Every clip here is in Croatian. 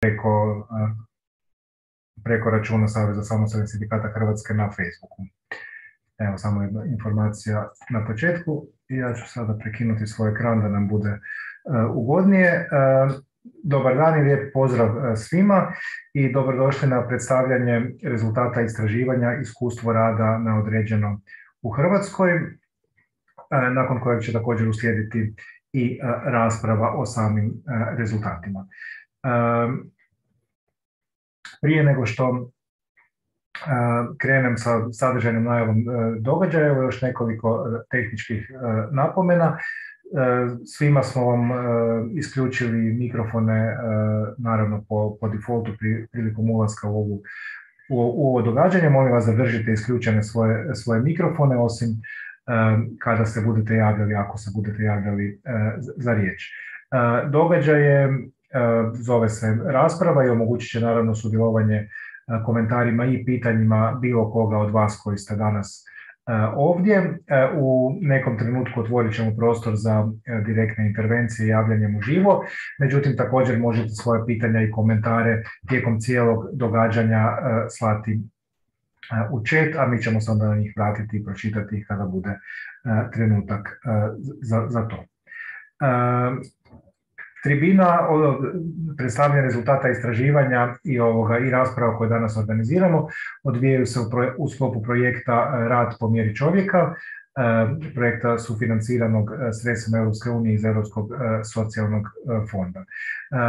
preko, preko računa Saveza samostalnih sindikata Hrvatske na Facebooku. Evo samo jedna informacija na početku i ja ću sada prekinuti svoj ekran da nam bude ugodnije. Dobar dan i lijep pozdrav svima i dobrodošli na predstavljanje rezultata istraživanja iskustvo rada na određeno u Hrvatskoj, nakon kojeg će također uslijediti i rasprava o samim rezultatima. Prije nego što krenem sa sadržajnom najavom događaja, evo još nekoliko tehničkih napomena. Svima smo vam isključili mikrofone, naravno po, po defaultu prilikom ulaska u, ovu, u, ovo događanje. Molim vas da držite isključene svoje, svoje mikrofone, osim kada se budete javljali, ako se budete javljali za riječ. Događaj je zove se rasprava i omogućit će naravno sudjelovanje komentarima i pitanjima bilo koga od vas koji ste danas ovdje. U nekom trenutku otvorit ćemo prostor za direktne intervencije javljanjem u živo, međutim također možete svoje pitanja i komentare tijekom cijelog događanja slati u chat, a mi ćemo se onda na njih vratiti i pročitati kada bude trenutak za to. Tribina predstavljanja rezultata istraživanja i, ovoga, i rasprava koje danas organiziramo odvijaju se u, sklopu projekta Rad po mjeri čovjeka, projekta sufinanciranog sredstvima Europske unije iz Europskog socijalnog fonda.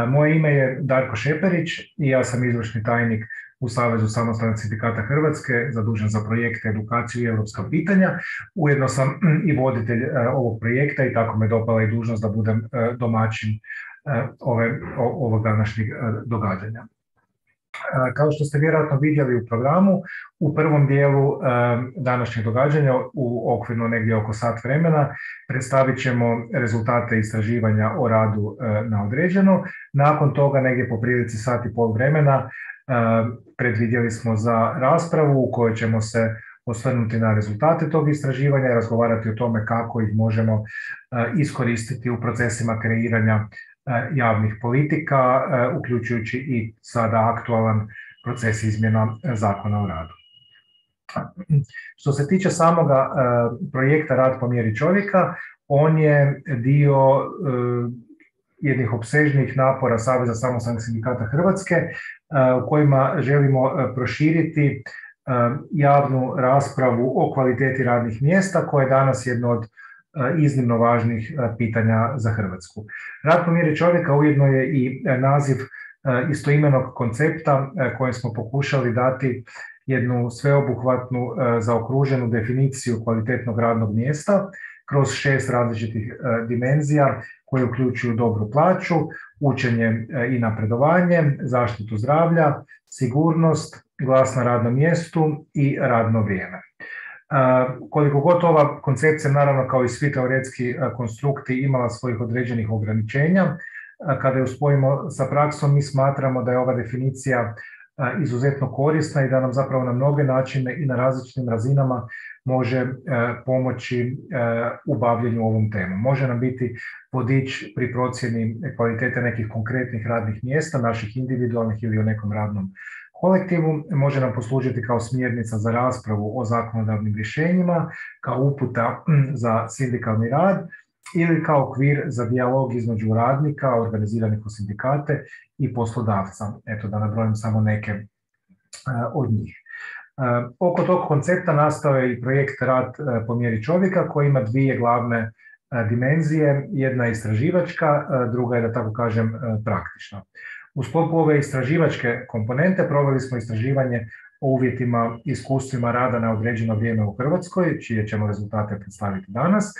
Moje ime je Darko Šeperić i ja sam izvršni tajnik u Savezu samostalnih sindikata Hrvatske, zadužen za projekte, edukaciju i europska pitanja. Ujedno sam i voditelj ovog projekta i tako me dopala i dužnost da budem domaćin ove, ovog današnjeg događanja. Kao što ste vjerojatno vidjeli u programu, u prvom dijelu današnjeg događanja u okvirno negdje oko sat vremena predstavit ćemo rezultate istraživanja o radu na određeno. Nakon toga negdje po prilici sat i pol vremena predvidjeli smo za raspravu u kojoj ćemo se osvrnuti na rezultate tog istraživanja i razgovarati o tome kako ih možemo iskoristiti u procesima kreiranja javnih politika, uključujući i sada aktualan proces izmjena zakona o radu. Što se tiče samoga projekta Rad po mjeri čovjeka, on je dio jednih obsežnih napora Saveza samostalnih sindikata Hrvatske u kojima želimo proširiti javnu raspravu o kvaliteti radnih mjesta koje je danas jedno od iznimno važnih pitanja za Hrvatsku. Rad po mjeri čovjeka ujedno je i naziv istoimenog koncepta kojem smo pokušali dati jednu sveobuhvatnu zaokruženu definiciju kvalitetnog radnog mjesta kroz šest različitih dimenzija koje uključuju dobru plaću, učenje i napredovanje, zaštitu zdravlja, sigurnost, glas na radnom mjestu i radno vrijeme. Koliko god ova koncepcija, naravno kao i svi teoretski konstrukti, imala svojih određenih ograničenja, kada je uspojimo sa praksom, mi smatramo da je ova definicija izuzetno korisna i da nam zapravo na mnoge načine i na različitim razinama može pomoći u bavljenju ovom temom. Može nam biti vodič pri procjeni kvalitete nekih konkretnih radnih mjesta, naših individualnih ili u nekom radnom kolektivu, može nam poslužiti kao smjernica za raspravu o zakonodavnim rješenjima, kao uputa za sindikalni rad ili kao okvir za dijalog između radnika, organiziranih u sindikate i poslodavca. Eto da nabrojim samo neke od njih. Oko tog koncepta nastao je i projekt Rad po mjeri čovjeka koji ima dvije glavne dimenzije, jedna je istraživačka, druga je da tako kažem praktična. U sklopu ove istraživačke komponente proveli smo istraživanje o uvjetima iskustvima rada na određeno vrijeme u Hrvatskoj, čije ćemo rezultate predstaviti danas,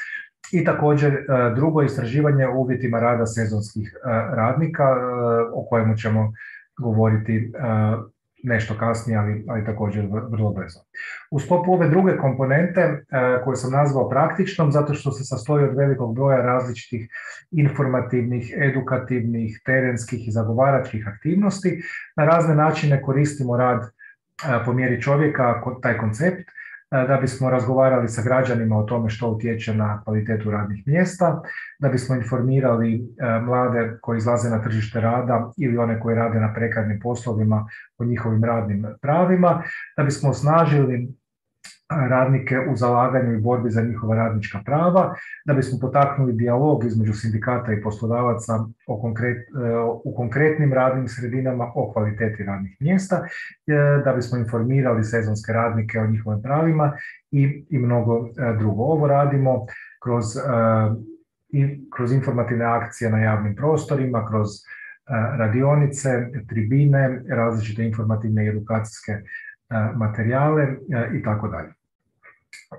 i također drugo istraživanje o uvjetima rada sezonskih radnika, o kojemu ćemo govoriti nešto kasnije, ali, također vrlo brzo. U sklopu ove druge komponente, koje sam nazvao praktičnom, zato što se sastoji od velikog broja različitih informativnih, edukativnih, terenskih i zagovaračkih aktivnosti, na razne načine koristimo rad po mjeri čovjeka, taj koncept, da bismo razgovarali sa građanima o tome što utječe na kvalitetu radnih mjesta, da bismo informirali mlade koji izlaze na tržište rada ili one koji rade na prekarnim poslovima o njihovim radnim pravima, da bismo osnažili radnike u zalaganju i borbi za njihova radnička prava, da bismo potaknuli dijalog između sindikata i poslodavaca o konkret, e, u konkretnim radnim sredinama o kvaliteti radnih mjesta, e, da bismo informirali sezonske radnike o njihovim pravima i, i mnogo e, drugo. Ovo radimo kroz, i, kroz informativne akcije na javnim prostorima, kroz radionice, tribine, različite informativne i edukacijske materijale i tako dalje.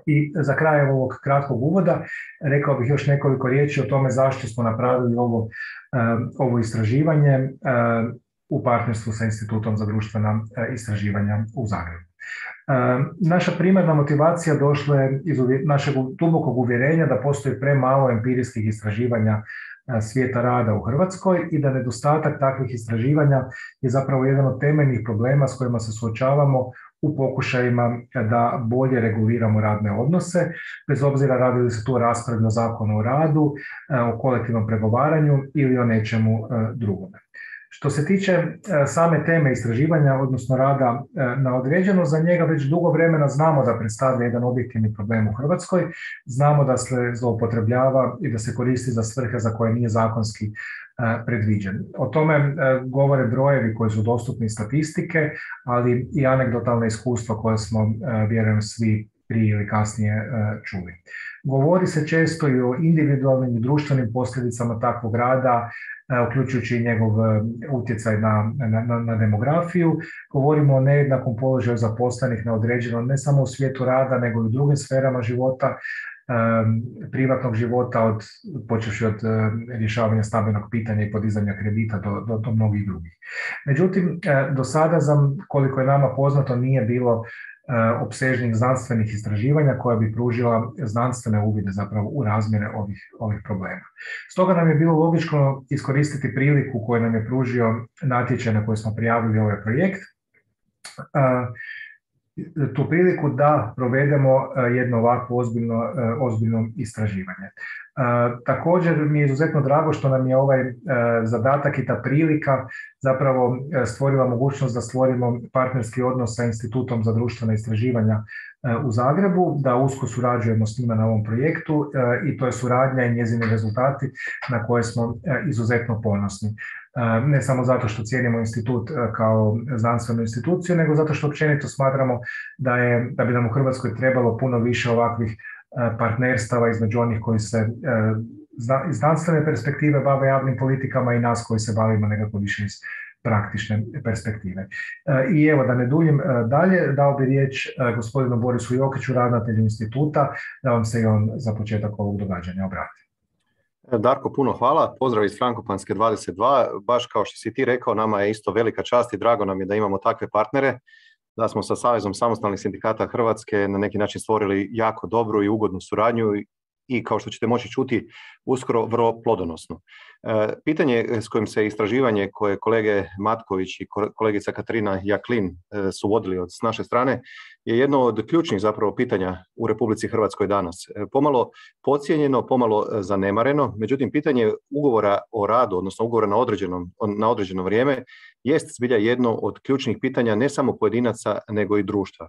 I za kraj ovog kratkog uvoda rekao bih još nekoliko riječi o tome zašto smo napravili ovo, eh, ovo istraživanje eh, u partnerstvu sa Institutom za društvena eh, istraživanja u Zagrebu. Naša primarna motivacija došla je iz našeg dubokog uvjerenja da postoji premalo empirijskih istraživanja svijeta rada u Hrvatskoj i da nedostatak takvih istraživanja je zapravo jedan od temeljnih problema s kojima se suočavamo u pokušajima da bolje reguliramo radne odnose, bez obzira radi li se tu o raspravi o o radu, e, o kolektivnom pregovaranju ili o nečemu e, drugome. Što se tiče e, same teme istraživanja, odnosno rada na određeno, za njega već dugo vremena znamo da predstavlja jedan objektivni problem u Hrvatskoj, znamo da se zloupotrebljava i da se koristi za svrhe za koje nije zakonski predviđen. O tome govore brojevi koji su dostupni statistike, ali i anegdotalne iskustva koje smo, vjerujem, svi prije ili kasnije čuli. Govori se često i o individualnim i društvenim posljedicama takvog rada, uključujući i njegov utjecaj na, na, na demografiju. Govorimo o nejednakom položaju zaposlenih na određeno ne samo u svijetu rada, nego i u drugim sferama života, privatnog života, od, počeši od rješavanja stambenog pitanja i podizanja kredita do, do, do mnogih drugih. Međutim, e, do sada, sam, koliko je nama poznato, nije bilo e, opsežnih znanstvenih istraživanja koja bi pružila znanstvene uvide zapravo u razmjere ovih, ovih problema. Stoga nam je bilo logično iskoristiti priliku koju nam je pružio natječaj na koji smo prijavili ovaj projekt, tu priliku da provedemo e, jedno ovako ozbiljno, e, ozbiljno istraživanje. E, također mi je izuzetno drago što nam je ovaj zadatak i ta prilika zapravo stvorila mogućnost da stvorimo partnerski odnos sa Institutom za društvena istraživanja u Zagrebu, da usko surađujemo s njima na ovom projektu i to je suradnja i njezini rezultati na koje smo izuzetno ponosni. Ne samo zato što cijenimo institut kao znanstvenu instituciju, nego zato što općenito smatramo da, je, da bi nam u Hrvatskoj trebalo puno više ovakvih partnerstava između onih koji se iz znanstvene perspektive bave javnim politikama i nas koji se bavimo nekako više iz praktične perspektive. I evo, da ne duljim dalje, dao bi riječ gospodinu Borisu Jokiću, ravnatelju instituta, da vam se i on za početak ovog događanja obrati. Darko, puno hvala. Pozdrav iz Frankopanske 22. Baš kao što si ti rekao, nama je isto velika čast i drago nam je da imamo takve partnere, da smo sa Savezom samostalnih sindikata Hrvatske na neki način stvorili jako dobru i ugodnu suradnju i kao što ćete moći čuti uskoro vrlo plodonosno. E, pitanje s kojim se istraživanje koje kolege Matković i kolegica Katarina Jaklin e, su vodili od s naše strane je jedno od ključnih zapravo pitanja u Republici Hrvatskoj danas. E, pomalo pocijenjeno, pomalo zanemareno, međutim pitanje ugovora o radu, odnosno ugovora na, određenom, na određeno vrijeme, jest zbilja jedno od ključnih pitanja ne samo pojedinaca, nego i društva.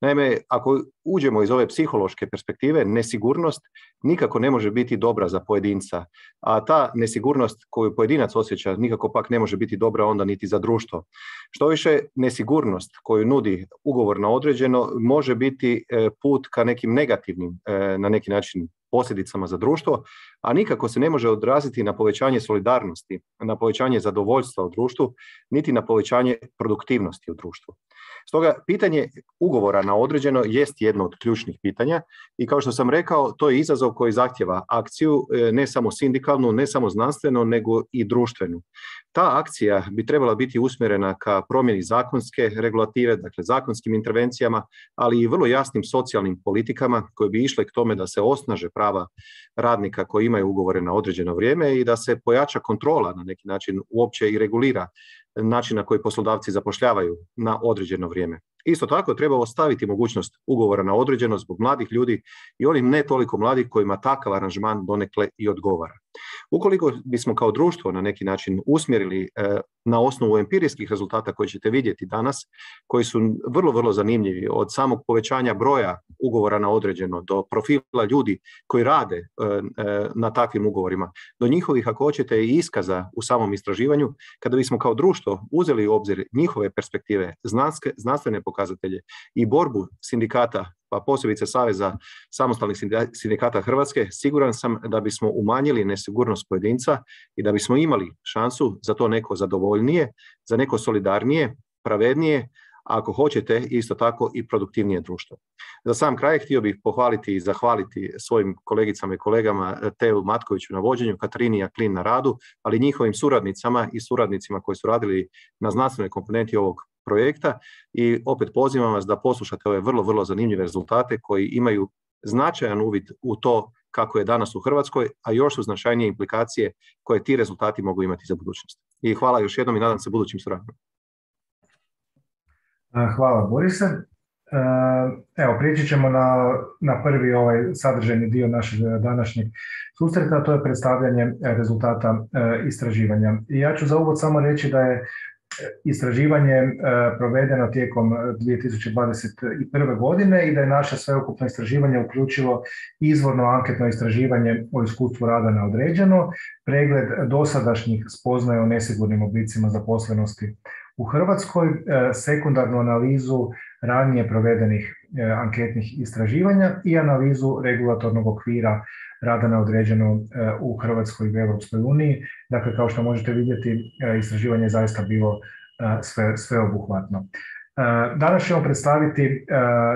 Naime, ako uđemo iz ove psihološke perspektive, nesigurnost nikako ne može biti dobra za pojedinca, a ta nesigurnost koju pojedinac osjeća nikako pak ne može biti dobra onda niti za društvo. Što više, nesigurnost koju nudi ugovor na određeno može biti e, put ka nekim negativnim, e, na neki način posljedicama za društvo, a nikako se ne može odraziti na povećanje solidarnosti, na povećanje zadovoljstva u društvu, niti na povećanje produktivnosti u društvu. Stoga pitanje ugovora na određeno jest jedno od ključnih pitanja i kao što sam rekao, to je izazov koji zahtjeva akciju e, ne samo sindikalnu, ne samo znanstveno, nego i društvenu. Ta akcija bi trebala biti usmjerena ka promjeni zakonske regulative, dakle zakonskim intervencijama, ali i vrlo jasnim socijalnim politikama koje bi išle k tome da se osnaže prava radnika koji imaju ugovore na određeno vrijeme i da se pojača kontrola na neki način uopće i regulira način na koji poslodavci zapošljavaju na određeno vrijeme. Isto tako treba ostaviti mogućnost ugovora na određeno zbog mladih ljudi i onih ne toliko mladih kojima takav aranžman donekle i odgovara. Ukoliko bismo kao društvo na neki način usmjerili e, na osnovu empirijskih rezultata koje ćete vidjeti danas, koji su vrlo, vrlo zanimljivi, od samog povećanja broja ugovora na određeno do profila ljudi koji rade e, e, na takvim ugovorima, do njihovih, ako hoćete, i iskaza u samom istraživanju, kada bismo kao društvo uzeli u obzir njihove perspektive, znanstvene pokazatelje i borbu sindikata pa posebice Saveza samostalnih sindikata Hrvatske, siguran sam da bismo umanjili nesigurnost pojedinca i da bismo imali šansu za to neko zadovoljnije, za neko solidarnije, pravednije, ako hoćete isto tako i produktivnije društvo. Za sam kraj htio bih pohvaliti i zahvaliti svojim kolegicama i kolegama Teu Matkoviću na vođenju, Katarini Jaklin na radu, ali njihovim suradnicama i suradnicima koji su radili na znanstvenoj komponenti ovog projekta i opet pozivam vas da poslušate ove vrlo, vrlo zanimljive rezultate koji imaju značajan uvid u to kako je danas u Hrvatskoj, a još su značajnije implikacije koje ti rezultati mogu imati za budućnost. I hvala još jednom i nadam se budućim suradnjama. Hvala Borise. Evo, prijeći ćemo na, na prvi ovaj sadržajni dio našeg današnjeg susreta, to je predstavljanje rezultata istraživanja. I ja ću za uvod samo reći da je istraživanje e, provedeno tijekom 2021. E, godine i da je naše sveukupno istraživanje uključilo izvorno anketno istraživanje o iskustvu rada na određeno, pregled dosadašnjih spoznaja o nesigurnim oblicima zaposlenosti u Hrvatskoj, e, sekundarnu analizu ranije provedenih anketnih istraživanja i analizu regulatornog okvira rada na određeno e, u Hrvatskoj i Europskoj uniji. Dakle, kao što možete vidjeti, e, istraživanje je zaista bilo e, sve, sveobuhvatno. Danas ćemo predstaviti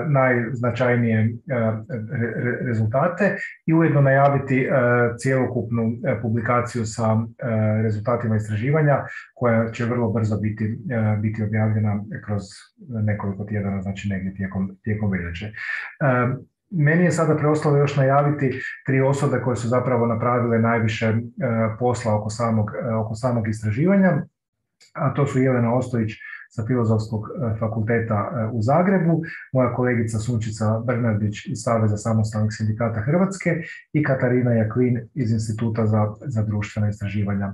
najznačajnije rezultate i ujedno najaviti cjelokupnu publikaciju sa rezultatima istraživanja koja će vrlo brzo biti, biti objavljena kroz nekoliko tjedana, znači negdje tijekom, tijekom veljače. Meni je sada preostalo još najaviti tri osobe koje su zapravo napravile najviše e, posla oko samog, e, oko samog istraživanja, a to su Jelena Ostojić sa Filozofskog e, fakulteta u Zagrebu, moja kolegica Sunčica Bernardić iz Saveza samostalnih sindikata Hrvatske i Katarina Jaklin iz Instituta za, za društvena istraživanja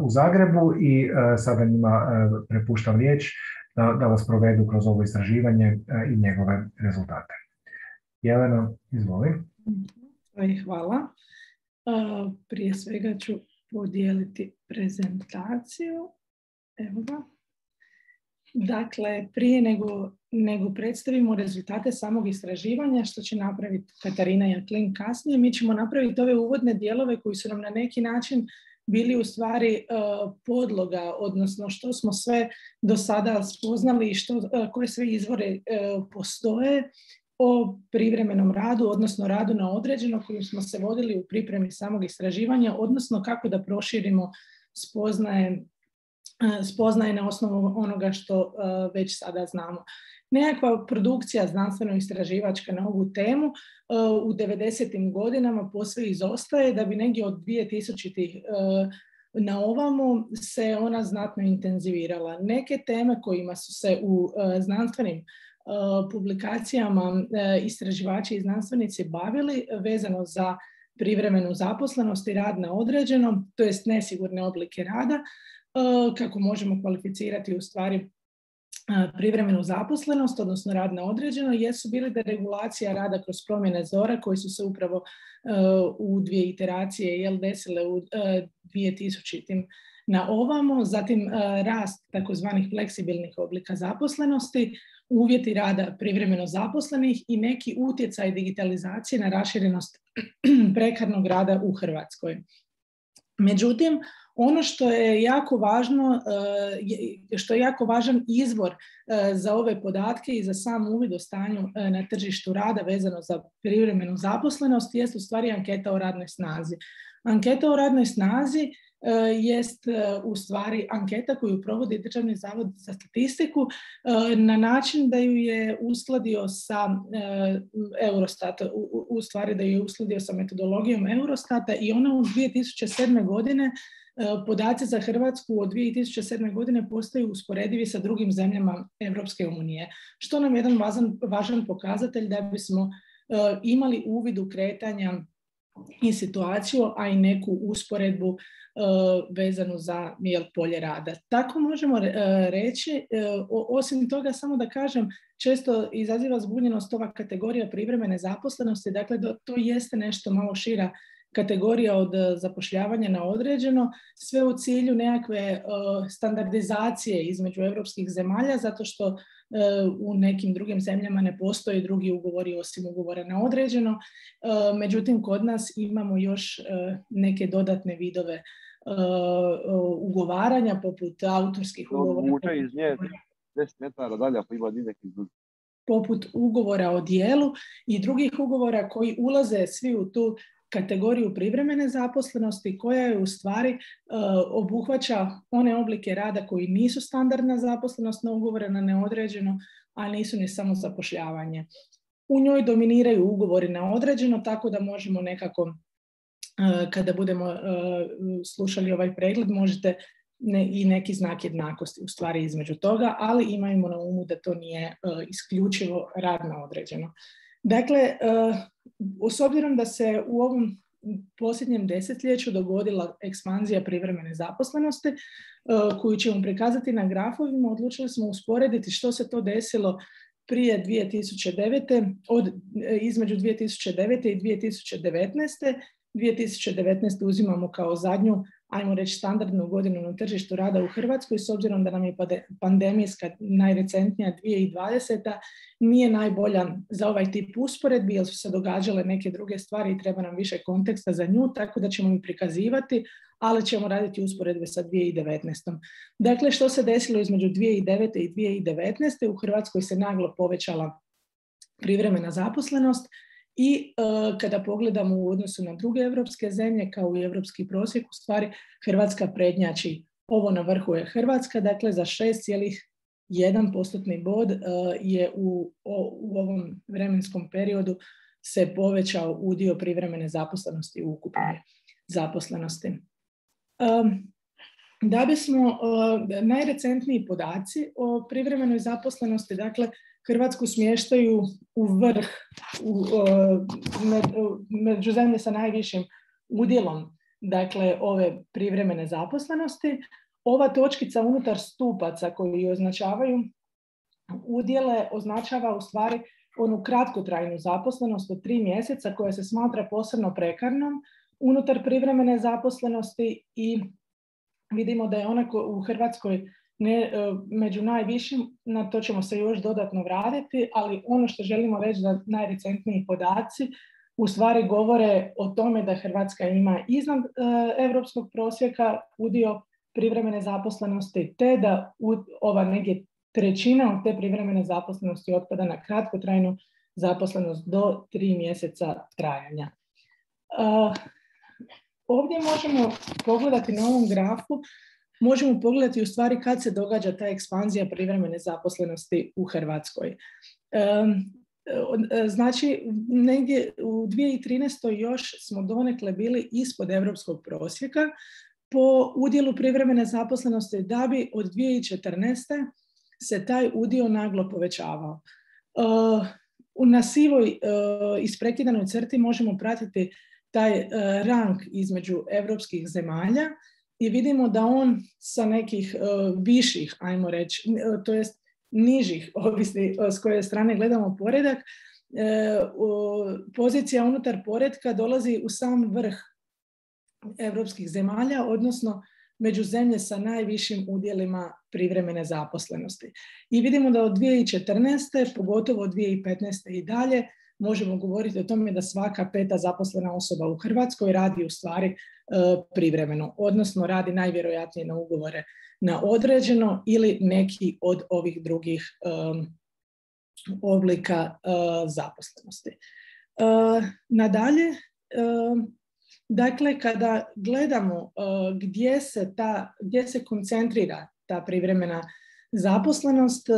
u Zagrebu i sada njima prepuštam riječ da, da vas provedu kroz ovo istraživanje i njegove rezultate. Jelena, izvoli. Hvala. Prije svega ću podijeliti prezentaciju. Evo ga. Dakle, prije nego, nego predstavimo rezultate samog istraživanja, što će napraviti Katarina Jaklin kasnije, mi ćemo napraviti ove uvodne dijelove koji su nam na neki način bili u stvari podloga, odnosno što smo sve do sada spoznali i što, koje sve izvore postoje o privremenom radu, odnosno radu na određeno kojim smo se vodili u pripremi samog istraživanja, odnosno kako da proširimo spoznaje, e, spoznaje na osnovu onoga što e, već sada znamo. Nekakva produkcija znanstveno-istraživačka na ovu temu e, u 90. godinama posve izostaje da bi negdje od 2000. na ovamo se ona znatno intenzivirala. Neke teme kojima su se u znanstvenim publikacijama istraživači i znanstvenici bavili vezano za privremenu zaposlenost i rad na određeno, to jest nesigurne oblike rada, kako možemo kvalificirati u stvari privremenu zaposlenost, odnosno rad na određeno, jesu bili da regulacija rada kroz promjene zora koji su se upravo u dvije iteracije jel, desile u 2000 na ovamo, zatim rast takozvanih fleksibilnih oblika zaposlenosti, uvjeti rada privremeno zaposlenih i neki utjecaj digitalizacije na raširenost prekarnog rada u Hrvatskoj. Međutim, ono što je jako važno, eh, što je jako važan izvor eh, za ove podatke i za sam uvid o stanju eh, na tržištu rada vezano za privremenu zaposlenost jest u stvari anketa o radnoj snazi. Anketa o radnoj snazi jest u stvari anketa koju provodi Državni zavod za statistiku na način da ju je uskladio sa Eurostata, u stvari da ju je uskladio sa metodologijom Eurostata i ona u 2007. godine podaci za Hrvatsku od 2007. godine postaju usporedivi sa drugim zemljama Europske unije, što nam je jedan važan, važan pokazatelj da bismo imali uvid u kretanja i situaciju, a i neku usporedbu vezanu za jel, polje rada. Tako možemo reći, osim toga samo da kažem, često izaziva zbunjenost ova kategorija privremene zaposlenosti, dakle to jeste nešto malo šira kategorija od zapošljavanja na određeno, sve u cilju nekakve standardizacije između europskih zemalja, zato što u nekim drugim zemljama ne postoje drugi ugovori osim ugovora na određeno. Međutim, kod nas imamo još neke dodatne vidove ugovaranja, poput autorskih ugovora. iz nje 10 metara dalje, pa ima poput ugovora o dijelu i drugih ugovora koji ulaze svi u tu kategoriju privremene zaposlenosti koja je u stvari e, obuhvaća one oblike rada koji nisu standardna zaposlenost na ugovore na neodređeno, a nisu ni samo zapošljavanje. U njoj dominiraju ugovori na određeno, tako da možemo nekako, e, kada budemo e, slušali ovaj pregled, možete i neki znak jednakosti u stvari između toga, ali imajmo na umu da to nije isključivo rad na određeno. Dakle, s obzirom da se u ovom posljednjem desetljeću dogodila ekspanzija privremene zaposlenosti koju ćemo prikazati na grafovima, odlučili smo usporediti što se to desilo prije 2009. Od, između 2009. i 2019. 2019. uzimamo kao zadnju ajmo reći, standardnu godinu na tržištu rada u Hrvatskoj, s obzirom da nam je pandemijska najrecentnija 2020. nije najbolja za ovaj tip usporedbi, jer su se događale neke druge stvari i treba nam više konteksta za nju, tako da ćemo mi prikazivati, ali ćemo raditi usporedbe sa 2019. Dakle, što se desilo između 2009. i 2019. U Hrvatskoj se naglo povećala privremena zaposlenost, i e, kada pogledamo u odnosu na druge europske zemlje kao i europski prosjek, u stvari Hrvatska prednjači. Ovo na vrhu je Hrvatska, dakle za 6,1 postotni bod uh, je u, u ovom vremenskom periodu se povećao udio privremene zaposlenosti u ukupnoj zaposlenosti. Um, da bismo uh, najrecentniji podaci o privremenoj zaposlenosti, dakle Hrvatsku smještaju u vrh u, među zemlje sa najvišim udjelom dakle, ove privremene zaposlenosti. Ova točkica unutar stupaca koji označavaju udjele označava u stvari onu kratkotrajnu zaposlenost od tri mjeseca koja se smatra posebno prekarnom unutar privremene zaposlenosti i vidimo da je ona u Hrvatskoj ne, e, među najvišim, na to ćemo se još dodatno vratiti, ali ono što želimo reći da najrecentniji podaci u stvari govore o tome da Hrvatska ima iznad europskog prosjeka udio privremene zaposlenosti, te da ova negdje trećina od te privremene zaposlenosti otpada na kratkotrajnu zaposlenost do tri mjeseca trajanja. Uh, ovdje možemo pogledati na ovom grafu možemo pogledati u stvari kad se događa ta ekspanzija privremene zaposlenosti u Hrvatskoj. Znači, negdje u 2013. još smo donekle bili ispod europskog prosjeka po udjelu privremene zaposlenosti da bi od 2014. se taj udio naglo povećavao. Na sivoj isprekidanoj crti možemo pratiti taj rang između europskih zemalja i vidimo da on sa nekih uh, viših, ajmo reći, uh, to jest nižih, ovisni s koje strane gledamo poredak, pozicija unutar poredka dolazi u sam vrh europskih zemalja, odnosno među zemlje sa najvišim udjelima privremene zaposlenosti. I vidimo da od 2014. pogotovo od 2015. i dalje možemo govoriti o tome da svaka peta zaposlena osoba u Hrvatskoj radi u stvari e, privremeno, odnosno radi najvjerojatnije na ugovore na određeno ili neki od ovih drugih oblika e, zaposlenosti. E, nadalje, dakle, kada gledamo gdje se, ta, gdje se koncentrira ta privremena zaposlenost e,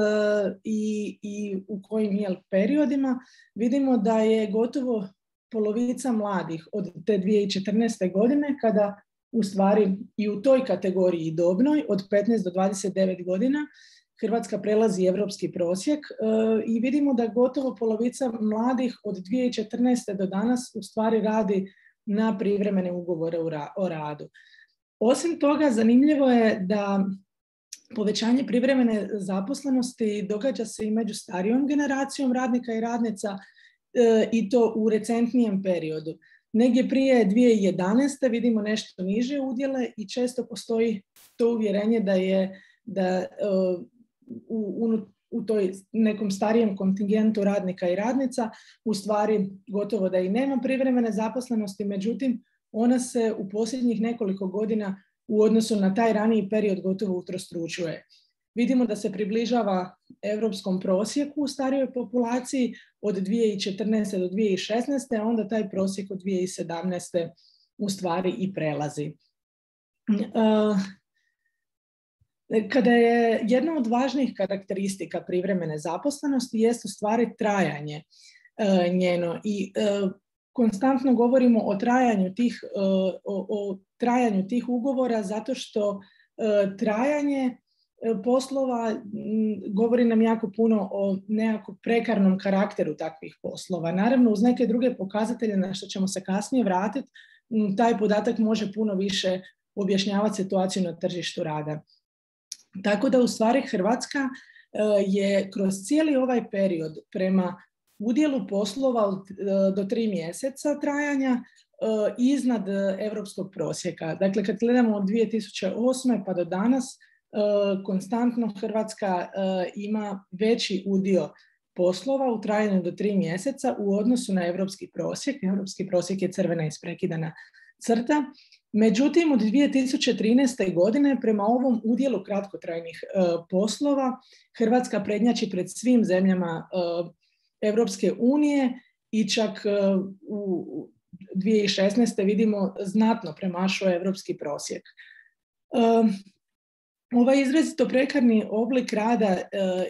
i, i u kojim jel, periodima, vidimo da je gotovo polovica mladih od te 2014. godine kada u stvari i u toj kategoriji dobnoj od 15 do 29 godina Hrvatska prelazi evropski prosjek i vidimo da gotovo polovica mladih od 2014. do danas u stvari radi na privremene ugovore o radu. Osim toga, zanimljivo je da povećanje privremene zaposlenosti događa se i među starijom generacijom radnika i radnica e, i to u recentnijem periodu. Negdje prije 2011. vidimo nešto niže udjele i često postoji to uvjerenje da je da e, u, u toj nekom starijem kontingentu radnika i radnica u stvari gotovo da i nema privremene zaposlenosti, međutim ona se u posljednjih nekoliko godina u odnosu na taj raniji period gotovo utrostručuje. Vidimo da se približava europskom prosjeku u starijoj populaciji od 2014. do 2016. a onda taj prosjek od 2017. u stvari i prelazi. Kada je jedna od važnijih karakteristika privremene zaposlenosti jest u stvari trajanje e, njeno i e, konstantno govorimo o trajanju tih, e, o, o trajanju tih ugovora zato što trajanje poslova govori nam jako puno o nekakvom prekarnom karakteru takvih poslova. Naravno, uz neke druge pokazatelje na što ćemo se kasnije vratiti, taj podatak može puno više objašnjavati situaciju na tržištu rada. Tako da u stvari Hrvatska e, je kroz cijeli ovaj period prema udjelu poslova e, do tri mjeseca trajanja e, iznad europskog prosjeka. Dakle, kad gledamo od 2008. pa do danas, konstantno Hrvatska ima veći udio poslova u trajanju do tri mjeseca u odnosu na europski prosjek. Europski prosjek je crvena isprekidana crta Međutim, od 2013. godine prema ovom udjelu kratkotrajnih poslova Hrvatska prednjači pred svim zemljama Europske unije i čak e, u 2016. vidimo znatno premašuje europski prosjek. E, ovaj izrazito prekarni oblik rada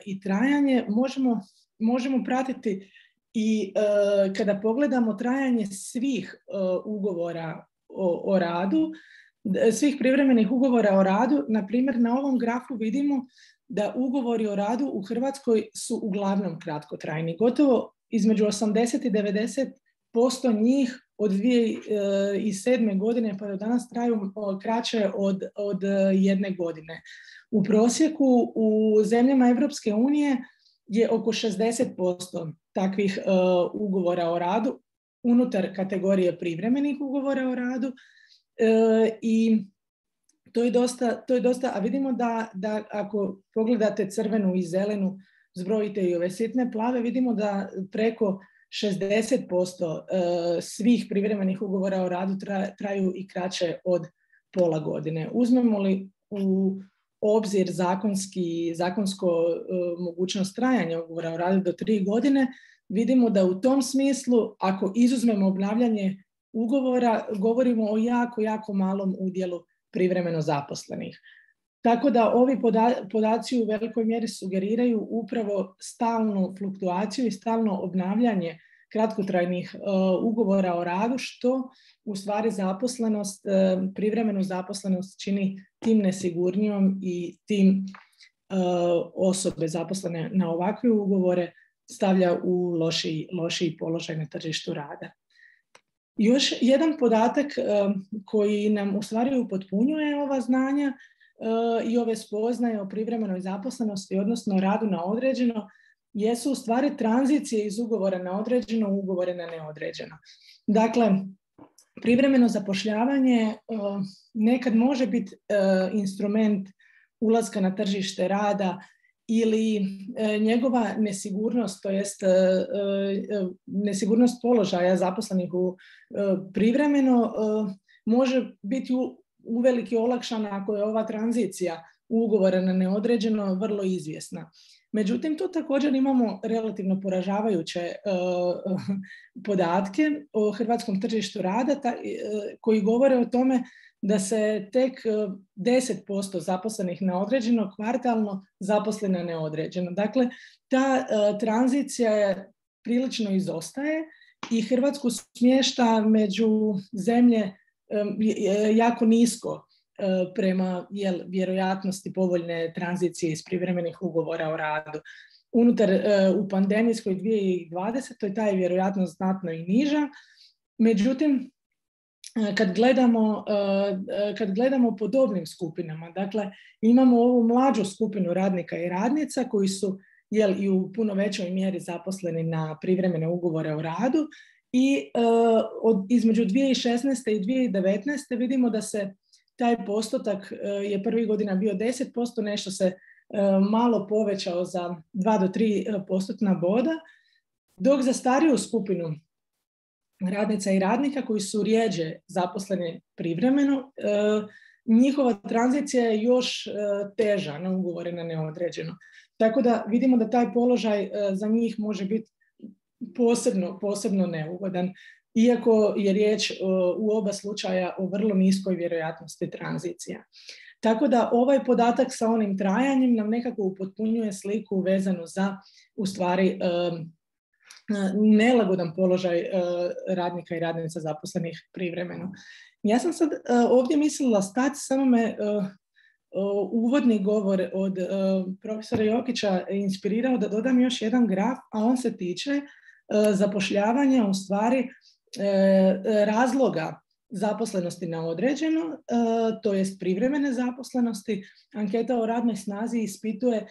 i trajanje možemo, možemo pratiti i kada pogledamo trajanje svih ugovora o, radu, svih privremenih ugovora o radu, na primjer na ovom grafu vidimo da ugovori o radu u Hrvatskoj su uglavnom kratkotrajni. Gotovo između 80 i 90 posto njih od 2007. godine pa do danas traju kraće od, od jedne godine. U prosjeku u zemljama Europske unije je oko 60% takvih ugovora o radu, unutar kategorije privremenih ugovora o radu e, i to je, dosta, to je dosta, a vidimo da, da ako pogledate crvenu i zelenu, zbrojite i ove sitne plave, vidimo da preko 60% e, svih privremenih ugovora o radu traju i kraće od pola godine. Uzmemo li u obzir zakonski, zakonsko e, mogućnost trajanja ugovora o radu do tri godine, vidimo da u tom smislu, ako izuzmemo obnavljanje ugovora, govorimo o jako, jako malom udjelu privremeno zaposlenih. Tako da ovi podaci u velikoj mjeri sugeriraju upravo stalnu fluktuaciju i stalno obnavljanje kratkotrajnih e, ugovora o radu, što u stvari zaposlenost, uh, privremenu zaposlenost čini tim nesigurnijom i tim e, osobe zaposlene na ovakve ugovore stavlja u lošiji, lošiji položaj na tržištu rada. Još jedan podatak koji nam u stvari upotpunjuje ova znanja i ove spoznaje o privremenoj zaposlenosti, odnosno radu na određeno, jesu u stvari tranzicije iz ugovora na određeno u ugovore na neodređeno. Dakle, privremeno zapošljavanje nekad može biti instrument ulaska na tržište rada ili e, njegova nesigurnost, to jest e, e, nesigurnost položaja zaposlenih u privremeno može biti uvelike olakšana ako je ova tranzicija ugovora na neodređeno vrlo izvjesna. Međutim, tu također imamo relativno poražavajuće podatke o hrvatskom tržištu rada koji govore o tome da se tek 10% e, zaposlenih na određeno kvartalno zaposle na neodređeno. Dakle, ta e, tranzicija je prilično izostaje i Hrvatsku smješta među zemlje jako nisko prema jel, vjerojatnosti povoljne tranzicije iz privremenih ugovora o radu. Unutar u pandemijskoj 2020. ta je vjerojatnost znatno i niža. Međutim, kad gledamo, kad gledamo po dobnim skupinama, dakle imamo ovu mlađu skupinu radnika i radnica koji su jel, i u puno većoj mjeri zaposleni na privremene ugovore o radu i od, između 2016. i 2019. vidimo da se taj postotak je prvih godina bio 10%, nešto se malo povećao za 2 do 3 postotna boda, dok za stariju skupinu radnica i radnika koji su rijeđe zaposleni privremeno, njihova tranzicija je još teža na ugovore na neodređeno. Tako da vidimo da taj položaj za njih može biti posebno, posebno neugodan, iako je riječ u oba slučaja o vrlo niskoj vjerojatnosti tranzicija. Tako da ovaj podatak sa onim trajanjem nam nekako upotpunjuje sliku vezanu za u stvari nelagodan položaj radnika i radnica zaposlenih privremeno. Ja sam sad ovdje mislila stati, samo me uvodni govor od profesora Jokića inspirirao da dodam još jedan graf, a on se tiče zapošljavanja u stvari razloga zaposlenosti na određeno, to jest privremene zaposlenosti. Anketa o radnoj snazi ispituje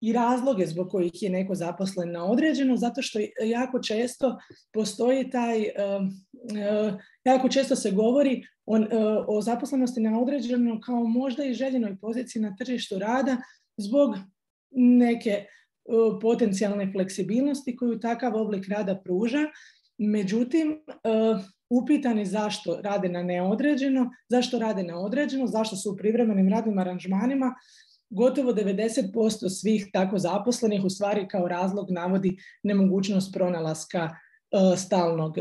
i razloge zbog kojih je neko zaposlen na određeno, zato što jako često postoji taj, jako često se govori o, o zaposlenosti na određeno kao možda i željenoj poziciji na tržištu rada zbog neke potencijalne fleksibilnosti koju takav oblik rada pruža. Međutim, upitani zašto rade na neodređeno, zašto rade na određeno, zašto su u privremenim radnim aranžmanima, gotovo 90% svih tako zaposlenih u stvari kao razlog navodi nemogućnost pronalaska stalnog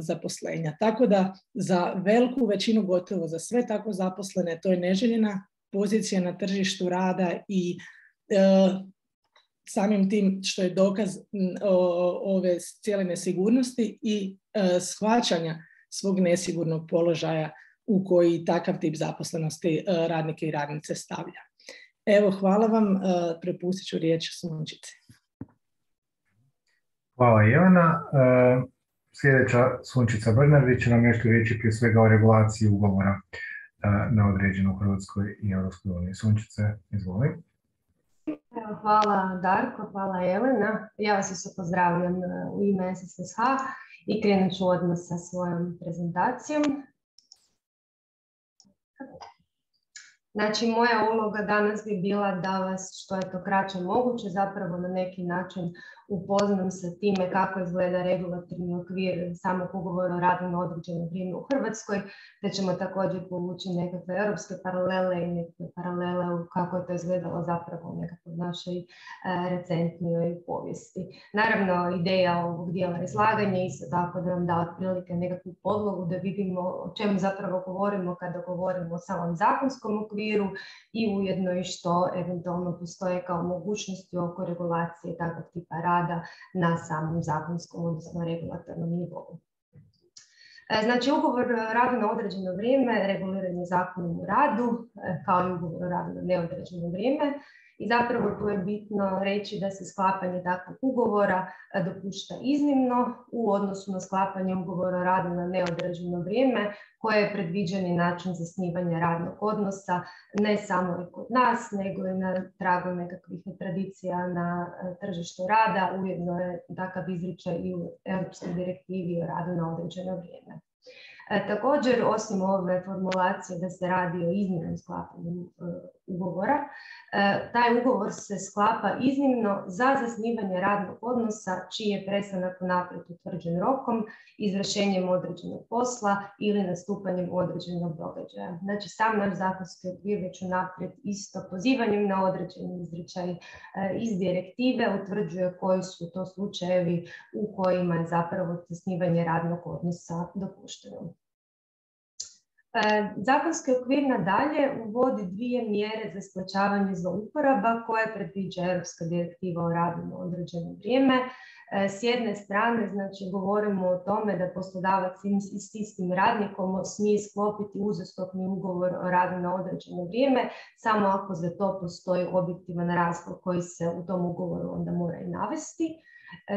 zaposlenja. Tako da za veliku većinu, gotovo za sve tako zaposlene, to je neželjena pozicija na tržištu rada i samim tim što je dokaz ove cijele nesigurnosti i shvaćanja svog nesigurnog položaja u koji takav tip zaposlenosti radnike i radnice stavlja. Evo, hvala vam, prepustit ću riječ Sunčici. Hvala Ivana. Sljedeća Sunčica Brnardić će nam nešto reći prije svega o regulaciji ugovora na određenu Hrvatskoj i Europskoj uniji. Sunčice, izvolim. Hvala Darko, hvala Jelena. Ja vas se pozdravljam u ime SSSH i krenut ću odmah sa svojom prezentacijom. Znači, moja uloga danas bi bila da vas što je to kraće moguće zapravo na neki način upoznam sa time kako izgleda regulatorni okvir samog ugovora o radu na određeno vrijeme u Hrvatskoj, te ćemo također povući nekakve europske paralele i nekakve paralele kako je to izgledalo zapravo u nekakvoj našoj e, recentnijoj povijesti. Naravno, ideja ovog dijela izlaganja isto tako da nam da otprilike nekakvu podlogu da vidimo o čemu zapravo govorimo kada govorimo o samom zakonskom okviru i ujedno i što eventualno postoje kao mogućnosti oko regulacije takvog tipa rada rada na samom zakonskom, odnosno regulatornom nivou. E, znači, ugovor radu na određeno vrijeme reguliran je zakonom o radu, e, kao i ugovor o radu na neodređeno vrijeme. I zapravo tu je bitno reći da se sklapanje takvog ugovora e, dopušta iznimno u odnosu na sklapanje ugovora o radu na neodređeno vrijeme koje je predviđeni način zasnivanja radnog odnosa ne samo i kod nas, nego i na tragu nekakvih tradicija na e, tržištu rada. Ujedno je takav izričaj i u Europskoj direktivi o radu na određeno vrijeme. E, također, osim ove formulacije da se radi o iznimnom sklapanju ugovora, e, taj ugovor se sklapa iznimno za zasnivanje radnog odnosa čiji je prestanak unaprijed utvrđen rokom, izvršenjem određenog posla ili nastupanjem određenog događaja. Znači, sam naš zakonski okvir već unaprijed isto pozivanjem na određeni izričaj iz direktive utvrđuje koji su to slučajevi u kojima je zapravo zasnivanje radnog odnosa dopušteno. Zakonski okvir nadalje uvodi dvije mjere za sprečavanje zlouporaba koje predviđa Europska direktiva o radu na određeno vrijeme. S jedne strane, znači, govorimo o tome da poslodavac s istim radnikom smije sklopiti uzastopni ugovor o radu na određeno vrijeme, samo ako za to postoji objektivan razlog koji se u tom ugovoru onda mora i navesti.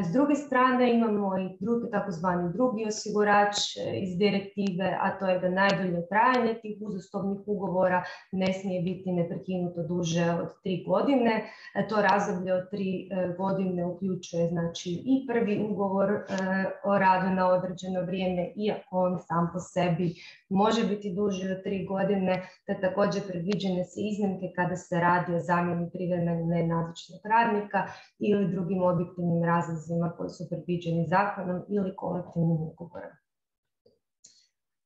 S druge strane imamo i drugi, takozvani drugi osigurač e, iz direktive, a to je da najdulje trajanje tih uzastopnih ugovora ne smije biti neprekinuto duže od tri godine. E, to razdoblje od tri e, godine uključuje znači i prvi ugovor o radu na određeno vrijeme, iako on sam po sebi može biti duži od tri godine, te također predviđene se iznimke kada se radi o zamjeni privremeno nenazočnog radnika ili drugim objektivnim razlozima koji su predviđeni zakonom ili kolektivnim ugovorom.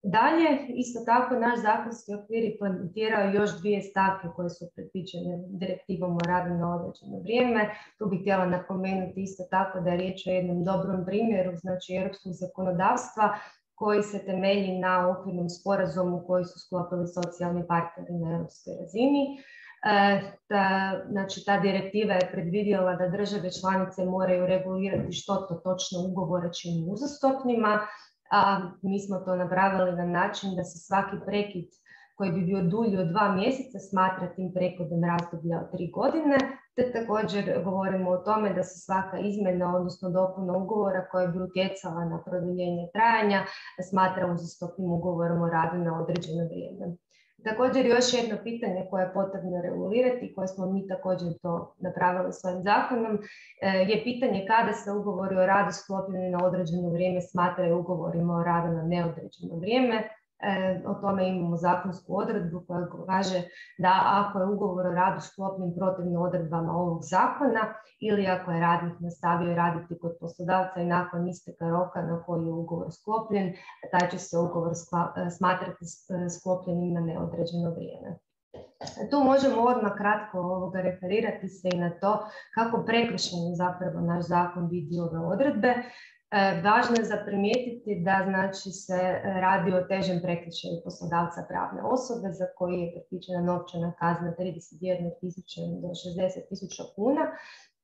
Dalje, isto tako, naš zakonski okvir implementirao još dvije stavke koje su predviđene direktivom o radu na određeno vrijeme. Tu bih htjela napomenuti isto tako da je riječ o jednom dobrom primjeru, znači europskog zakonodavstva koji se temelji na okvirnom sporazumu koji su sklopili socijalni partneri na europskoj razini. E, ta, znači, ta direktiva je predvidjela da države članice moraju regulirati što to točno ugovore čini uzastopnima, a mi smo to napravili na način da se svaki prekid koji bi bio dulji od dva mjeseca smatra tim prekidom razdoblja od tri godine, te također govorimo o tome da se svaka izmjena, odnosno dopuna ugovora koja bi utjecala na produljenje trajanja smatra uzastopnim ugovorom o radu na određeno vrijeme. Također još jedno pitanje koje je potrebno regulirati, koje smo mi također to napravili svojim zakonom, e, je pitanje kada se ugovori o radu sklopljeni na određeno vrijeme smatraju ugovorima o radu na neodređeno vrijeme. E, o tome imamo zakonsku odredbu koja kaže da ako je ugovor o radu sklopljen protivno odredbama ovog zakona ili ako je radnik nastavio raditi kod poslodavca i nakon isteka roka na koji je ugovor sklopljen, taj će se ugovor e, smatrati e, sklopljenim na neodređeno vrijeme. Tu možemo odmah kratko ovoga referirati se i na to kako prekršeno zapravo naš zakon vidi ove odredbe. E, važno je za primijetiti da znači se radi o težem prekršaju poslodavca pravne osobe za koji je predviđena novčana kazna 31.000 do 60.000 kuna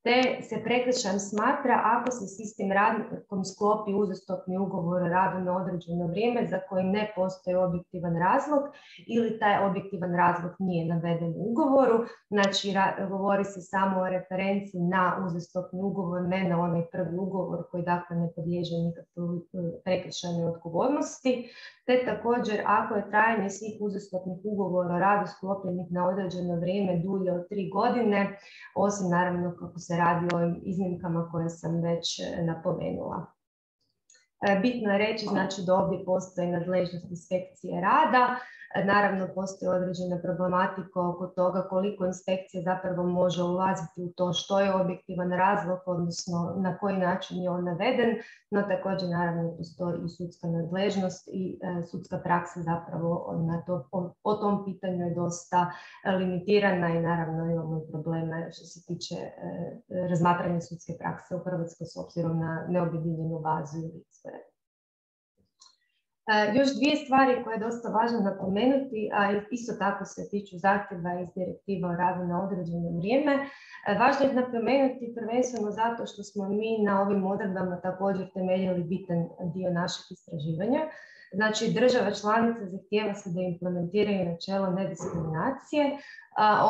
te se prekršajem smatra ako se s istim radnikom sklopi uzastopni ugovor o radu na određeno vrijeme za koji ne postoji objektivan razlog ili taj objektivan razlog nije naveden u ugovoru. Znači, govori se samo o referenciji na uzastopni ugovor, ne na onaj prvi ugovor koji dakle ne podliježe nikakvoj prekršajnoj odgovornosti te također ako je trajanje svih uzastopnih ugovora o radu sklopljenih na određeno vrijeme dulje od tri godine, osim naravno kako se radi o iznimkama koje sam već e, napomenula. E, bitno je reći znači, da ovdje postoji nadležnost inspekcije rada, Naravno, postoji određena problematika oko toga koliko inspekcija zapravo može ulaziti u to što je objektivan razlog, odnosno na koji način je on naveden, no također naravno postoji i sudska nadležnost i e, sudska praksa zapravo na to, o, tom pitanju je dosta limitirana i naravno imamo probleme što se tiče e, razmatranja sudske prakse u Hrvatskoj s obzirom na neobjedinjenu bazu ili E, još dvije stvari koje je dosta važno napomenuti, a isto tako se tiču zahtjeva iz direktiva o radu na određeno vrijeme. E, važno je napomenuti prvenstveno zato što smo mi na ovim odredbama također temeljili bitan dio našeg istraživanja. Znači, država članica zahtjeva se da implementiraju načelo nediskriminacije,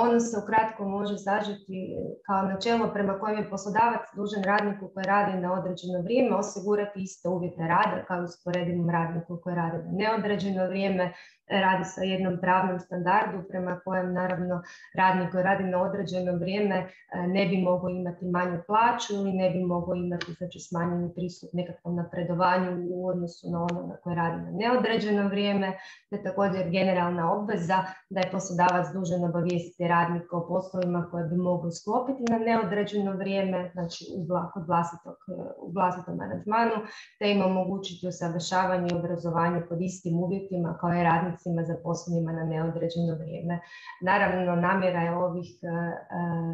ono se ukratko može sažeti kao načelo prema kojem je poslodavac dužan radniku koji radi na određeno vrijeme osigurati iste uvjete rada kao usporedivom radniku koji radi na neodređeno vrijeme, radi sa jednom pravnom standardu prema kojem naravno radnik koji radi na određeno vrijeme e, ne bi mogao imati manju plaću ili ne bi mogao imati znači, smanjeni pristup nekakvom napredovanju u odnosu na onoga koji radi na neodređeno vrijeme, te također generalna obveza da je poslodavac dužan obavijestiti radnika o poslovima koje bi mogli sklopiti na neodređeno vrijeme, znači u, vlastitog, u vlastitom aranžmanu, te ima omogućiti usavršavanje i obrazovanje pod istim uvjetima kao i radnici radnicima zaposlenima na neodređeno vrijeme. Naravno, namjera je ovih e, e,